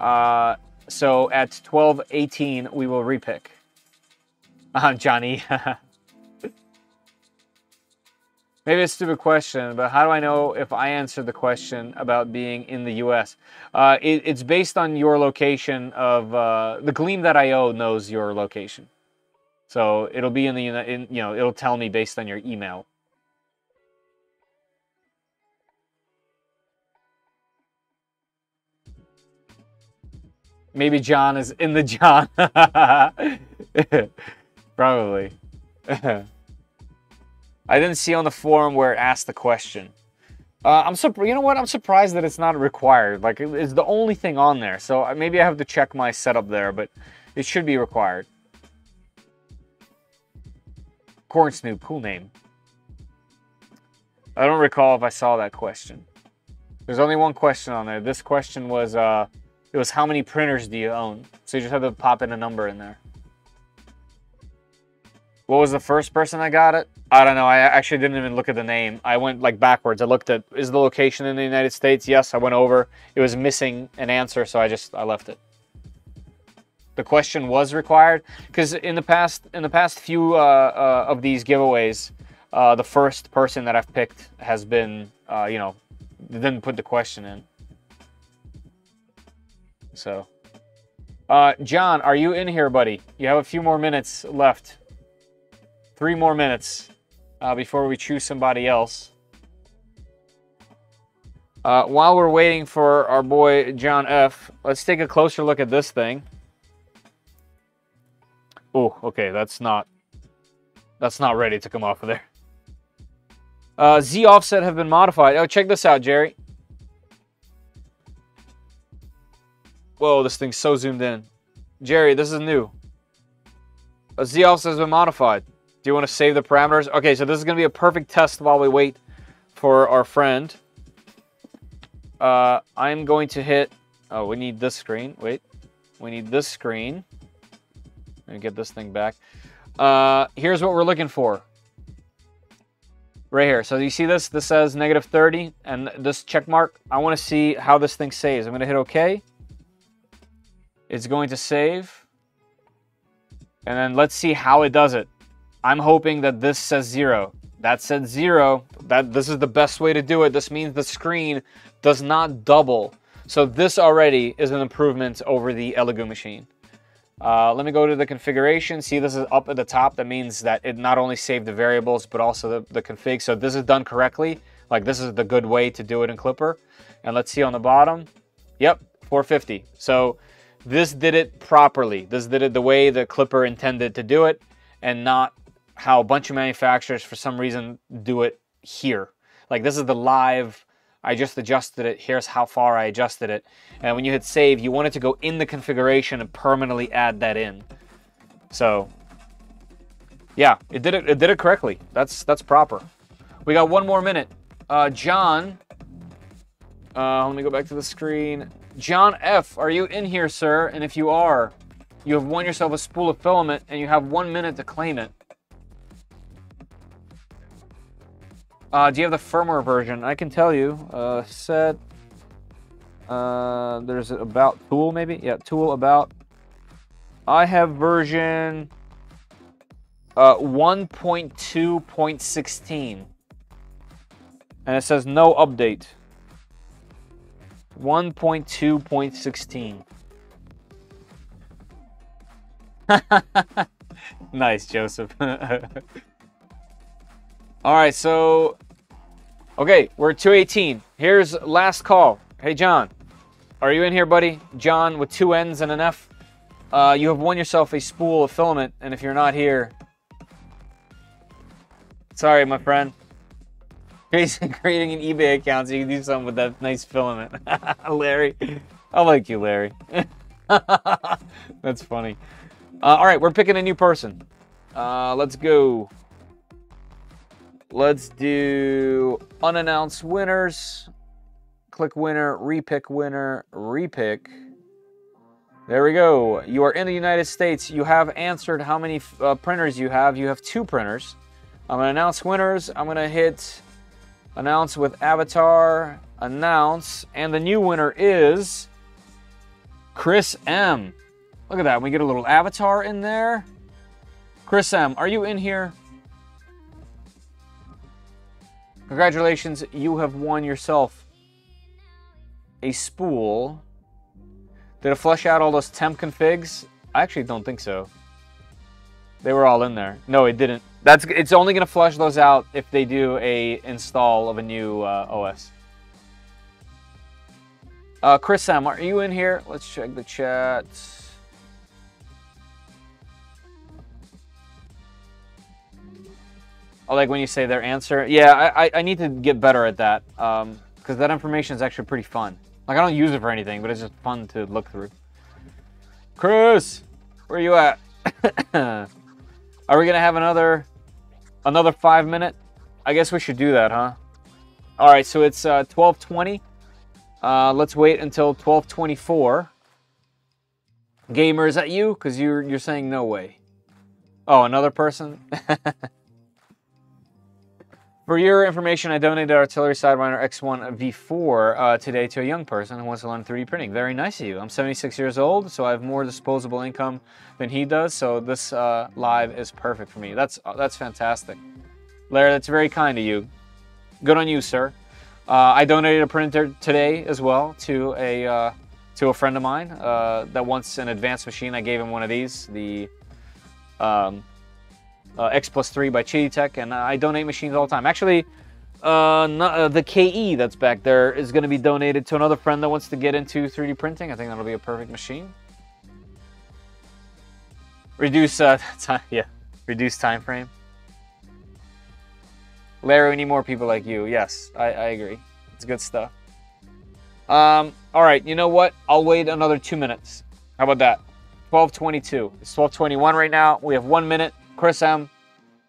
Uh, so at 12.18, we will repick. Uh, Johnny. Maybe it's a stupid question, but how do I know if I answered the question about being in the U.S.? Uh, it, it's based on your location of uh, the Gleam.io knows your location, so it'll be in the in, you know it'll tell me based on your email. Maybe John is in the John. Probably. I didn't see on the forum where it asked the question. Uh, I'm. You know what? I'm surprised that it's not required. Like it's the only thing on there. So uh, maybe I have to check my setup there, but it should be required. Corn Snoop, cool name. I don't recall if I saw that question. There's only one question on there. This question was, uh, it was how many printers do you own? So you just have to pop in a number in there. What was the first person I got it? I don't know. I actually didn't even look at the name. I went like backwards. I looked at is the location in the United States? Yes, I went over. It was missing an answer, so I just I left it. The question was required because in the past in the past few uh, uh, of these giveaways, uh, the first person that I've picked has been uh, you know didn't put the question in. So, uh, John, are you in here, buddy? You have a few more minutes left. Three more minutes uh, before we choose somebody else. Uh, while we're waiting for our boy John F., let's take a closer look at this thing. Oh, okay, that's not that's not ready to come off of there. Uh, Z offset have been modified. Oh, check this out, Jerry. Whoa, this thing's so zoomed in. Jerry, this is new. A Z offset has been modified. Do you want to save the parameters? Okay, so this is going to be a perfect test while we wait for our friend. Uh, I'm going to hit... Oh, we need this screen. Wait. We need this screen. Let me get this thing back. Uh, here's what we're looking for. Right here. So you see this? This says negative 30 and this check mark. I want to see how this thing saves. I'm going to hit OK. It's going to save. And then let's see how it does it. I'm hoping that this says zero. That said zero. That This is the best way to do it. This means the screen does not double. So this already is an improvement over the Elegoo machine. Uh, let me go to the configuration. See, this is up at the top. That means that it not only saved the variables, but also the, the config. So this is done correctly. Like this is the good way to do it in Klipper. And let's see on the bottom. Yep, 450. So this did it properly. This did it the way the Klipper intended to do it and not how a bunch of manufacturers for some reason do it here. Like this is the live, I just adjusted it. Here's how far I adjusted it. And when you hit save, you want it to go in the configuration and permanently add that in. So yeah, it did it, it did it correctly. That's, that's proper. We got one more minute. Uh, John, uh, let me go back to the screen. John F., are you in here, sir? And if you are, you have won yourself a spool of filament and you have one minute to claim it. Uh, do you have the firmware version? I can tell you. Uh, set. Uh, there's about tool maybe. Yeah, tool about. I have version uh, 1.2.16. And it says no update. 1.2.16. nice, Joseph. All right, so okay, we're 218. Here's last call. Hey, John, are you in here, buddy? John with two N's and an F. Uh, you have won yourself a spool of filament, and if you're not here, sorry, my friend. Creating an eBay account so you can do something with that nice filament. Larry. I like you, Larry. That's funny. Uh, all right, we're picking a new person. Uh, let's go. Let's do unannounced winners. Click winner, repick winner, repick. There we go. You are in the United States. You have answered how many uh, printers you have. You have two printers. I'm going to announce winners. I'm going to hit announce with avatar, announce, and the new winner is Chris M. Look at that, we get a little avatar in there. Chris M, are you in here? Congratulations, you have won yourself a spool. Did it flush out all those temp configs? I actually don't think so. They were all in there. No, it didn't. That's it's only going to flush those out if they do a install of a new uh, OS. Uh, Chris Sam, are you in here? Let's check the chat. I like when you say their answer. Yeah, I, I need to get better at that Um because um, that information is actually pretty fun. Like I don't use it for anything, but it's just fun to look through. Chris, where are you at? Are we gonna have another another five minute? I guess we should do that, huh? All right, so it's uh, 12:20. Uh, let's wait until 12:24. Gamer, is that you? Because you're you're saying no way. Oh, another person. For your information, I donated Artillery Sidewinder X1 V4 uh, today to a young person who wants to learn 3D printing. Very nice of you. I'm 76 years old, so I have more disposable income than he does, so this uh, live is perfect for me. That's, uh, that's fantastic. Larry, that's very kind of you. Good on you, sir. Uh, I donated a printer today as well to a, uh, to a friend of mine uh, that wants an advanced machine. I gave him one of these, the um, X Plus 3 by Qidi Tech, and I donate machines all the time. Actually, uh, not, uh, the KE that's back there is going to be donated to another friend that wants to get into 3D printing. I think that'll be a perfect machine. Reduce uh, time, yeah, reduce time frame. Larry, we need more people like you. Yes, I, I agree. It's good stuff. Um, all right, you know what? I'll wait another two minutes. How about that? 12:22. It's 12:21 right now. We have one minute. Chris M,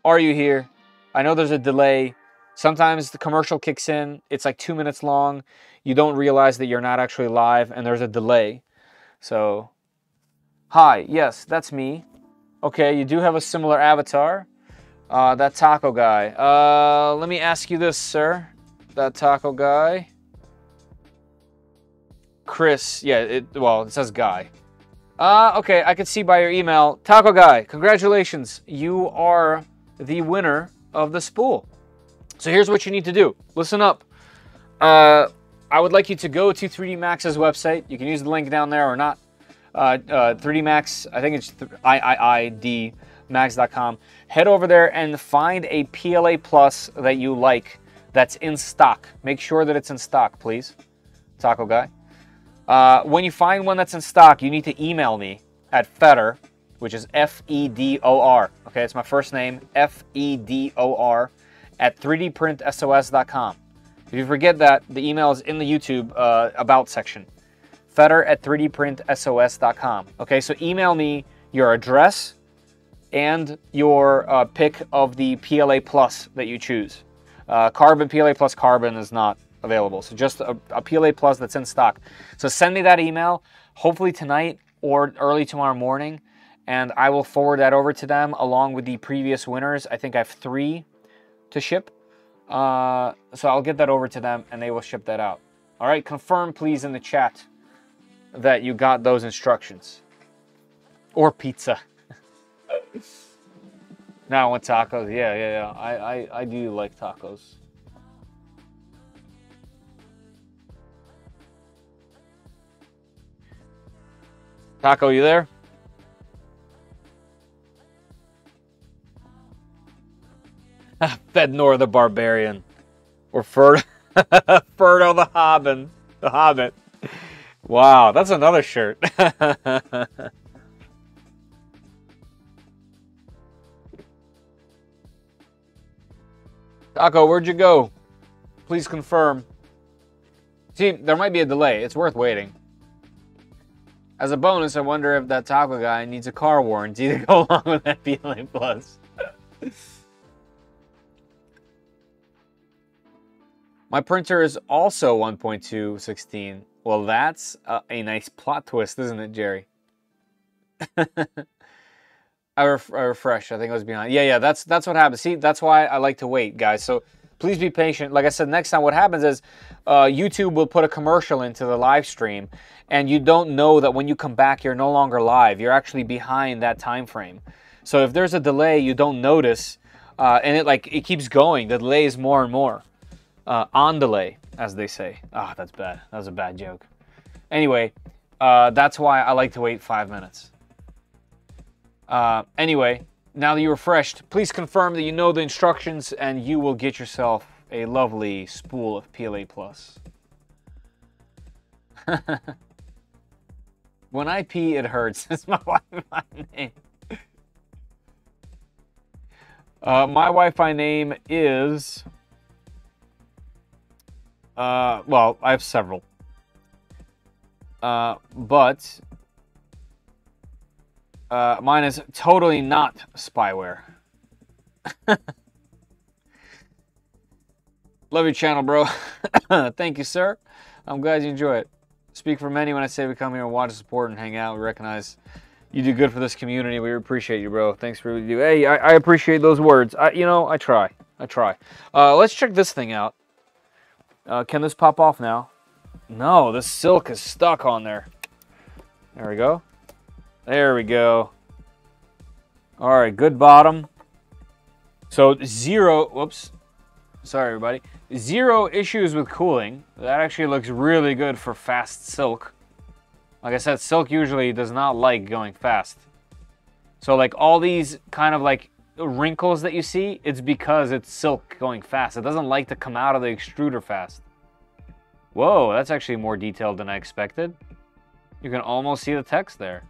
are you here? I know there's a delay. Sometimes the commercial kicks in, it's like two minutes long. You don't realize that you're not actually live and there's a delay. So, hi, yes, that's me. Okay, you do have a similar avatar. Uh, that taco guy. Uh, let me ask you this, sir. That taco guy. Chris, yeah, it, well, it says guy. Uh, okay, I can see by your email. Taco Guy, congratulations. You are the winner of the spool. So here's what you need to do. Listen up. Uh, I would like you to go to IIIDMAX's website. You can use the link down there or not. uh, uh, IIIDMAX. I think it's IIID max.com. Head over there and find a PLA Plus that you like that's in stock. Make sure that it's in stock, please. Taco guy. Uh, when you find one that's in stock, you need to email me at Fedor, which is F E D O R. Okay, it's my first name, F E D O R, at 3dprintsos.com. If you forget that, the email is in the YouTube uh, About section. Fedor at 3dprintsos.com. Okay, so email me your address and your uh, pick of the PLA Plus that you choose. Uh, carbon, PLA Plus Carbon is not available. So just a, a PLA Plus that's in stock. So send me that email, hopefully tonight or early tomorrow morning, and I will forward that over to them along with the previous winners. I think I have three to ship. Uh, so I'll get that over to them and they will ship that out. All right, confirm please in the chat that you got those instructions. Or pizza. now I want tacos. Yeah, yeah, yeah. I, I, I do like tacos. Taco, you there? Fednor the Barbarian. Or Ferd Ferdo the Hobbin. The Hobbit. Wow, that's another shirt. Taco, where'd you go? Please confirm. See, there might be a delay. It's worth waiting. As a bonus, I wonder if that taco guy needs a car warranty to go along with that PLA Plus. My printer is also 1.216. Well, that's a, a, nice plot twist, isn't it, Jerry? I, ref I refresh. I think I was behind. Yeah, yeah, that's that's what happens. See, that's why I like to wait, guys. So please be patient. Like I said, next time what happens is uh, YouTube will put a commercial into the live stream, and you don't know that when you come back, you're no longer live. You're actually behind that time frame. So if there's a delay, you don't notice, uh, and it like it keeps going. The delay is more and more uh, on delay, as they say. Ah, oh, that's bad. That was a bad joke. Anyway, uh, that's why I like to wait five minutes. Uh, anyway, now that you're refreshed, please confirm that you know the instructions and you will get yourself a lovely spool of PLA Plus. when I pee, it hurts. It's my Wi-Fi name. Uh, my Wi-Fi name is... Uh, well, I have several. Uh, but uh, mine is totally not spyware. Love your channel, bro. Thank you, sir. I'm glad you enjoy it. Speak for many when I say we come here and watch, support, and hang out. We recognize you do good for this community. We appreciate you, bro. Thanks for you. Hey, I, I, appreciate those words. I, you know, I try. I try. Uh, let's check this thing out. Uh, can this pop off now? No, this silk is stuck on there. There we go. There we go. All right, good bottom. So zero, whoops. Sorry, everybody. Zero issues with cooling. That actually looks really good for fast silk. Like I said, silk usually does not like going fast. So like all these kind of like wrinkles that you see, it's because it's silk going fast. It doesn't like to come out of the extruder fast. Whoa, that's actually more detailed than I expected. You can almost see the text there.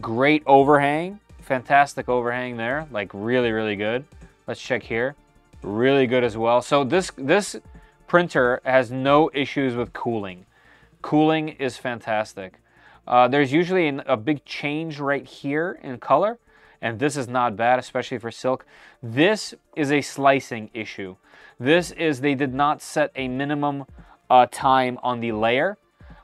Great overhang. Fantastic overhang there. Like really, really good. Let's check here. Really good as well. So this, this printer has no issues with cooling. Cooling is fantastic. Uh, there's usually an, a big change right here in color, and this is not bad, especially for silk. This is a slicing issue. This is, they did not set a minimum uh, time on the layer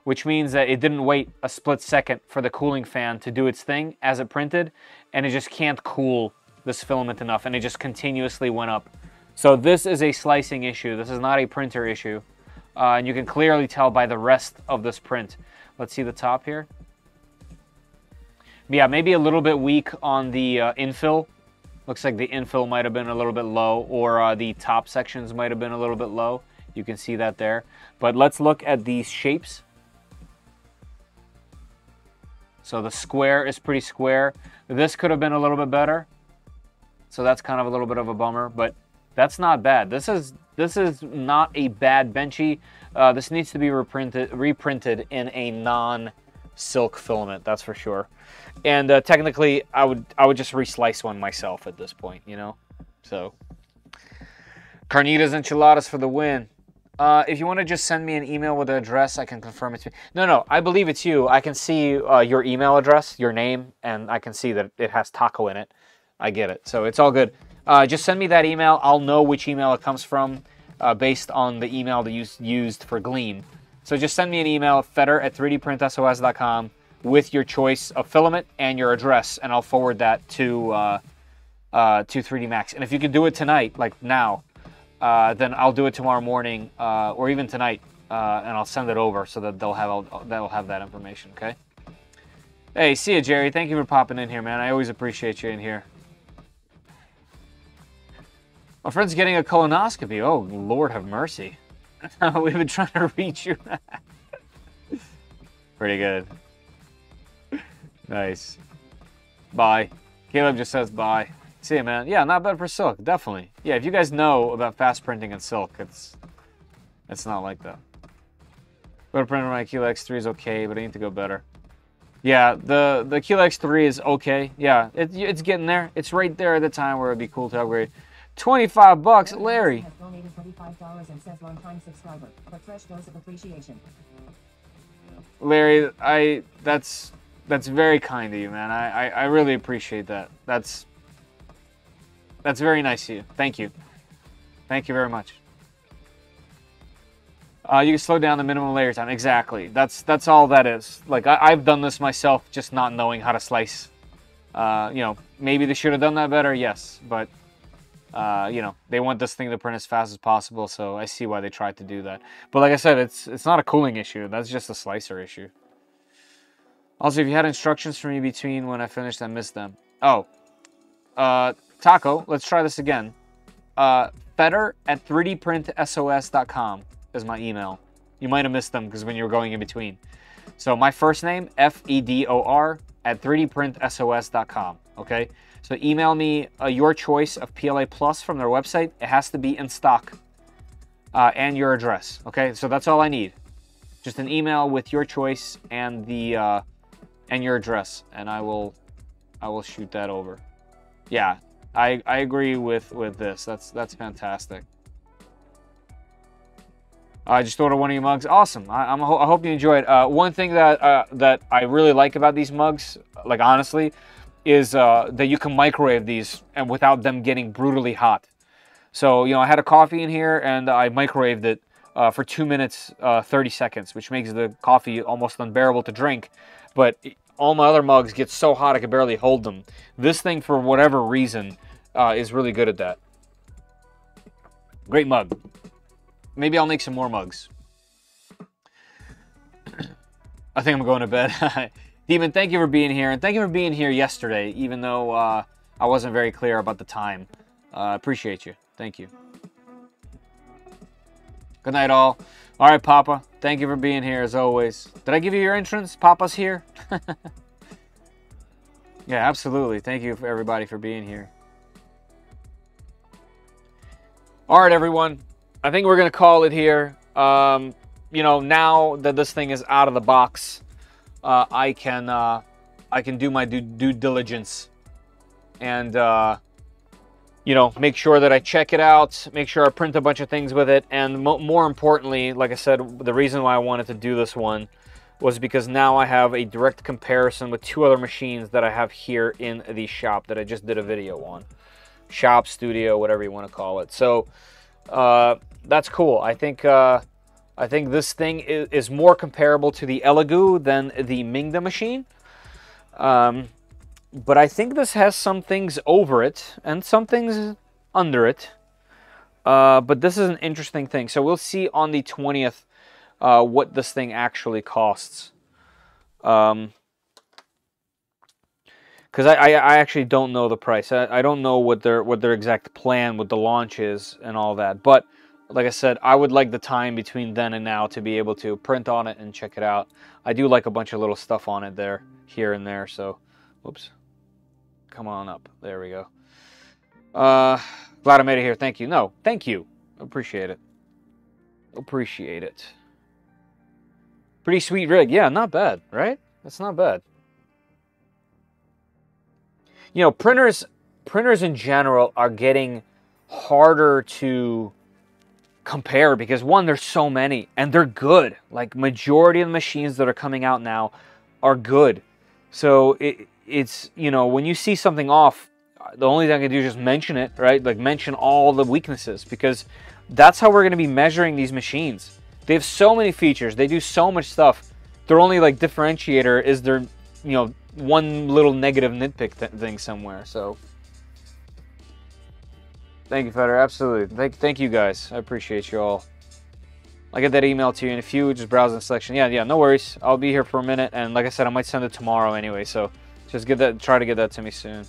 which means that it didn't wait a split second for the cooling fan to do its thing as it printed, and it just can't cool this filament enough, and it just continuously went up. So this is a slicing issue. This is not a printer issue. Uh, and you can clearly tell by the rest of this print. Let's see the top here. Yeah, maybe a little bit weak on the uh, infill. Looks like the infill might have been a little bit low, or uh, the top sections might have been a little bit low. You can see that there. But let's look at these shapes. So the square is pretty square. This could have been a little bit better. So that's kind of a little bit of a bummer, but that's not bad. This is this is not a bad benchy. Uh, this needs to be reprinted reprinted in a non silk filament, that's for sure. And uh, technically, I would I would just reslice one myself at this point, you know. So, carnitas enchiladas for the win. Uh, if you want to just send me an email with the address, I can confirm it to you. No, no, I believe it's you. I can see uh, your email address, your name, and I can see that it has taco in it. I get it. So it's all good. Uh, just send me that email. I'll know which email it comes from uh, based on the email that you used for Gleam. So just send me an email, Fedor at 3dprintsos.com with your choice of filament and your address, and I'll forward that to uh, uh, to IIIDMAX. And if you can do it tonight, like now, uh, then I'll do it tomorrow morning uh, or even tonight, uh, and I'll send it over so that they'll have they'll have that information. Okay. Hey, see you, Jerry. Thank you for popping in here, man. I always appreciate you in here. My friend's getting a colonoscopy. Oh, Lord have mercy. We've been trying to reach you. Pretty good. Nice. Bye. Caleb just says bye. See you, man. Yeah, not bad for silk. Definitely. Yeah, if you guys know about fast printing and silk, it's it's not like that. But printer my Aquila X3 is okay, but I need to go better. Yeah, the the Aquila X3 is okay. Yeah, it, it's getting there. It's right there at the time where it'd be cool to upgrade. 25 bucks, Larry. Larry, I that's that's very kind of you, man. I, I, I really appreciate that. That's that's very nice of you. Thank you. Thank you very much. Uh, you can slow down the minimum layer time. Exactly. That's that's all that is. Like I, have done this myself, just not knowing how to slice. Uh, you know, maybe they should have done that better. Yes, but uh, you know, they want this thing to print as fast as possible, so I see why they tried to do that. But like I said, it's it's not a cooling issue. That's just a slicer issue. Also, if you had instructions for me between when I finished, I missed them. Oh, uh, Taco, let's try this again. Uh, Fedor at 3dprintsos.com is my email. You might have missed them because when you were going in between. So my first name, F-E-D-O-R, at 3dprintsos.com, okay? So email me uh, your choice of PLA Plus from their website. It has to be in stock uh, and your address. Okay, so that's all I need. Just an email with your choice and the uh, and your address, and I will I will shoot that over. Yeah, I I agree with with this. That's that's fantastic. I just ordered one of your mugs. Awesome. I, I'm, I hope you enjoyed. Uh, one thing that uh, that I really like about these mugs, like honestly, is uh, that you can microwave these and without them getting brutally hot. So, you know, I had a coffee in here and I microwaved it uh, for 2 minutes uh, 30 seconds, which makes the coffee almost unbearable to drink. But all my other mugs get so hot I can barely hold them. This thing, for whatever reason, uh, is really good at that. Great mug. Maybe I'll make some more mugs. I think I'm going to bed. Demon, thank you for being here, and thank you for being here yesterday, even though uh, I wasn't very clear about the time. Uh, appreciate you. Thank you. Good night, all. All right, Papa. Thank you for being here, as always. Did I give you your entrance? Papa's here? yeah, absolutely. Thank you, for everybody, for being here. All right, everyone. I think we're going to call it here. Um, you know, now that this thing is out of the box, uh, I can uh, I can do my due, due diligence and uh, you know make sure that I check it out, make sure I print a bunch of things with it, and mo more importantly, like I said, the reason why I wanted to do this one was because now I have a direct comparison with two other machines that I have here in the shop that I just did a video on. Shop, studio, whatever you want to call it. So uh, that's cool. I think uh, I think this thing is, more comparable to the Elegoo than the Mingda machine. Um, but I think this has some things over it and some things under it. Uh, but this is an interesting thing. So we'll see on the 20th uh, what this thing actually costs. Um, because I, I, I, actually don't know the price. I, I don't know what their what their exact plan with the launch is and all that. But like I said, I would like the time between then and now to be able to print on it and check it out. I do like a bunch of little stuff on it there, here and there. So, whoops. Come on up. There we go. Uh, glad I made it here. Thank you. No, thank you. Appreciate it. Appreciate it. Pretty sweet rig. Yeah, not bad, right? That's not bad. You know, printers printers in general are getting harder to compare because one there's so many and they're good like majority of the machines that are coming out now are good so it, it's you know when you see something off the only thing i can do is just mention it right like mention all the weaknesses because that's how we're going to be measuring these machines they have so many features they do so much stuff their only like differentiator is their you know one little negative nitpick th thing somewhere so Thank you, Fedor. Absolutely. Thank, thank you guys. I appreciate you all. I'll get that email to you in a few. Just browse the selection. Yeah, yeah, no worries. I'll be here for a minute. And like I said, I might send it tomorrow anyway. So just get that. Try to get that to me soon.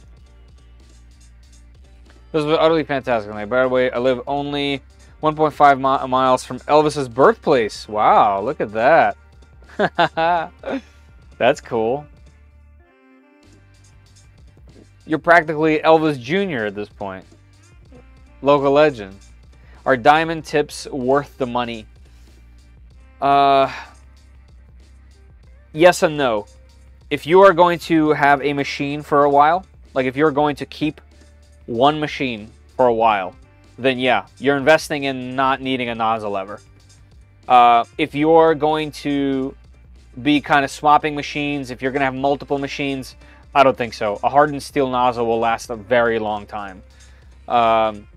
This was utterly fantastic. By the way, I live only 1.5 mi miles from Elvis's birthplace. Wow, look at that. That's cool. You're practically Elvis Jr. at this point. Local legend. Are diamond tips worth the money? Uh, yes and no. If you are going to have a machine for a while, like if you're going to keep one machine for a while, then yeah, you're investing in not needing a nozzle ever. Uh, if you're going to be kind of swapping machines, if you're going to have multiple machines, I don't think so. A hardened steel nozzle will last a very long time. Um,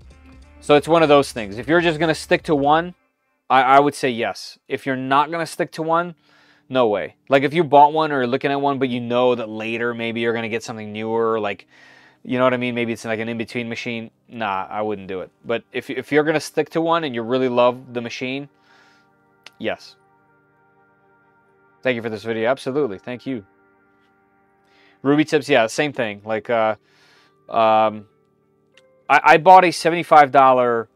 so it's one of those things. If you're just going to stick to one, I, I would say yes. If you're not going to stick to one, no way. Like if you bought one or looking at one, but you know that later maybe you're going to get something newer, like, you know what I mean? Maybe it's like an in-between machine. Nah, I wouldn't do it. But if, if you're going to stick to one and you really love the machine, yes. Thank you for this video. Absolutely. Thank you. Ruby tips, yeah, same thing. Like, uh, um, I, I bought a $75.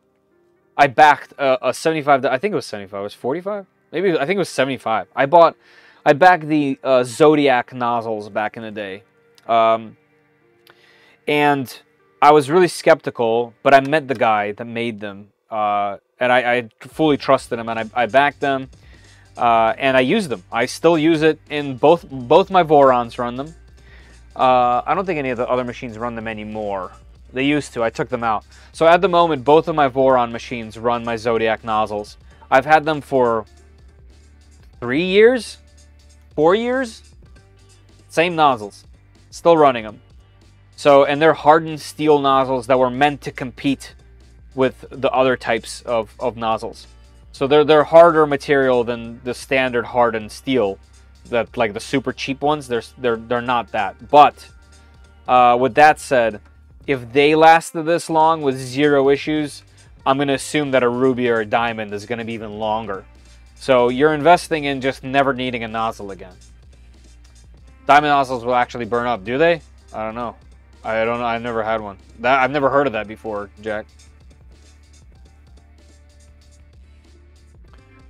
I backed a, a 75. I think it was 75. It was 45. Maybe I think it was 75. I bought. I backed the uh, Zodiac nozzles back in the day, um, and I was really skeptical. But I met the guy that made them, uh, and I, I, fully trusted him, and I, I backed them, uh, and I use them. I still use it in both both my Vorons run them. Uh, I don't think any of the other machines run them anymore. They used to. I took them out. So at the moment, both of my Voron machines run my Zodiac nozzles. I've had them for three years, four years. Same nozzles, still running them. So and they're hardened steel nozzles that were meant to compete with the other types of, of nozzles. So they're they're harder material than the standard hardened steel, that like the super cheap ones. They're they're they're not that. But uh, with that said, if they lasted this long with zero issues, I'm going to assume that a ruby or a diamond is going to be even longer. So you're investing in just never needing a nozzle again. Diamond nozzles will actually burn up, do they? I don't know. I don't know. I've never had one. That I've never heard of that before, Jack.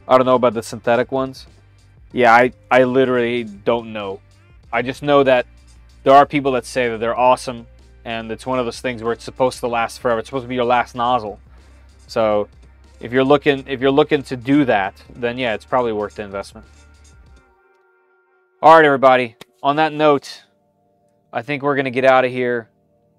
I don't know about the synthetic ones. Yeah, I, I literally don't know. I just know that there are people that say that they're awesome and it's one of those things where it's supposed to last forever. It's supposed to be your last nozzle. So if you're looking if you're looking to do that, then yeah, it's probably worth the investment. All right, everybody. On that note, I think we're gonna get out of here.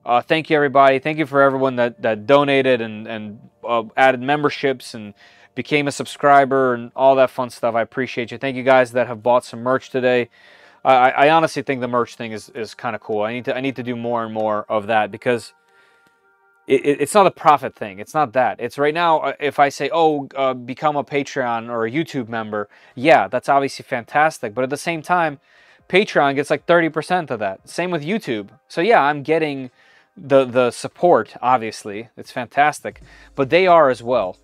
Uh, thank you, everybody. Thank you for everyone that that donated and and uh, added memberships and became a subscriber and all that fun stuff. I appreciate you. Thank you guys that have bought some merch today. I, I honestly think the merch thing is, is kind of cool. I need to I need to do more and more of that because it, it, it's not a profit thing. It's not that. It's right now. Uh, if I say, oh, uh, become a Patreon or a YouTube member, yeah, that's obviously fantastic. But at the same time, Patreon gets like thirty percent of that. Same with YouTube. So yeah, I'm getting the the support. Obviously, it's fantastic, but they are as well.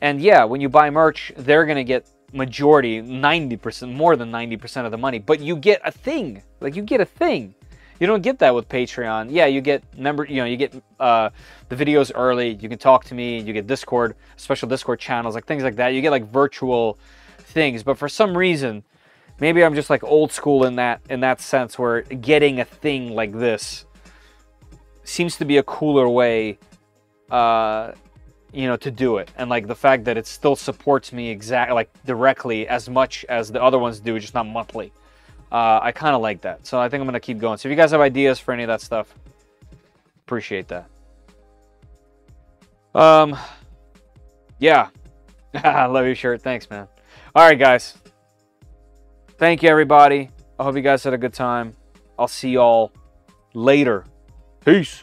And yeah, when you buy merch, they're gonna get majority, 90%, more than 90% of the money, but you get a thing. Like you get a thing. You don't get that with Patreon. Yeah, you get member, you know, you get uh, the videos early. You can talk to me. You get Discord, special Discord channels, like things like that. You get like virtual things. But for some reason, maybe I'm just like old school in that in that sense, where getting a thing like this seems to be a cooler way, uh, you know, to do it. And like the fact that it still supports me exactly like directly as much as the other ones do, just not monthly. Uh, I kind of like that. So I think I'm going to keep going. So if you guys have ideas for any of that stuff, appreciate that. Um, yeah. I love your shirt. Thanks, man. All right, guys. Thank you, everybody. I hope you guys had a good time. I'll see y'all later. Peace.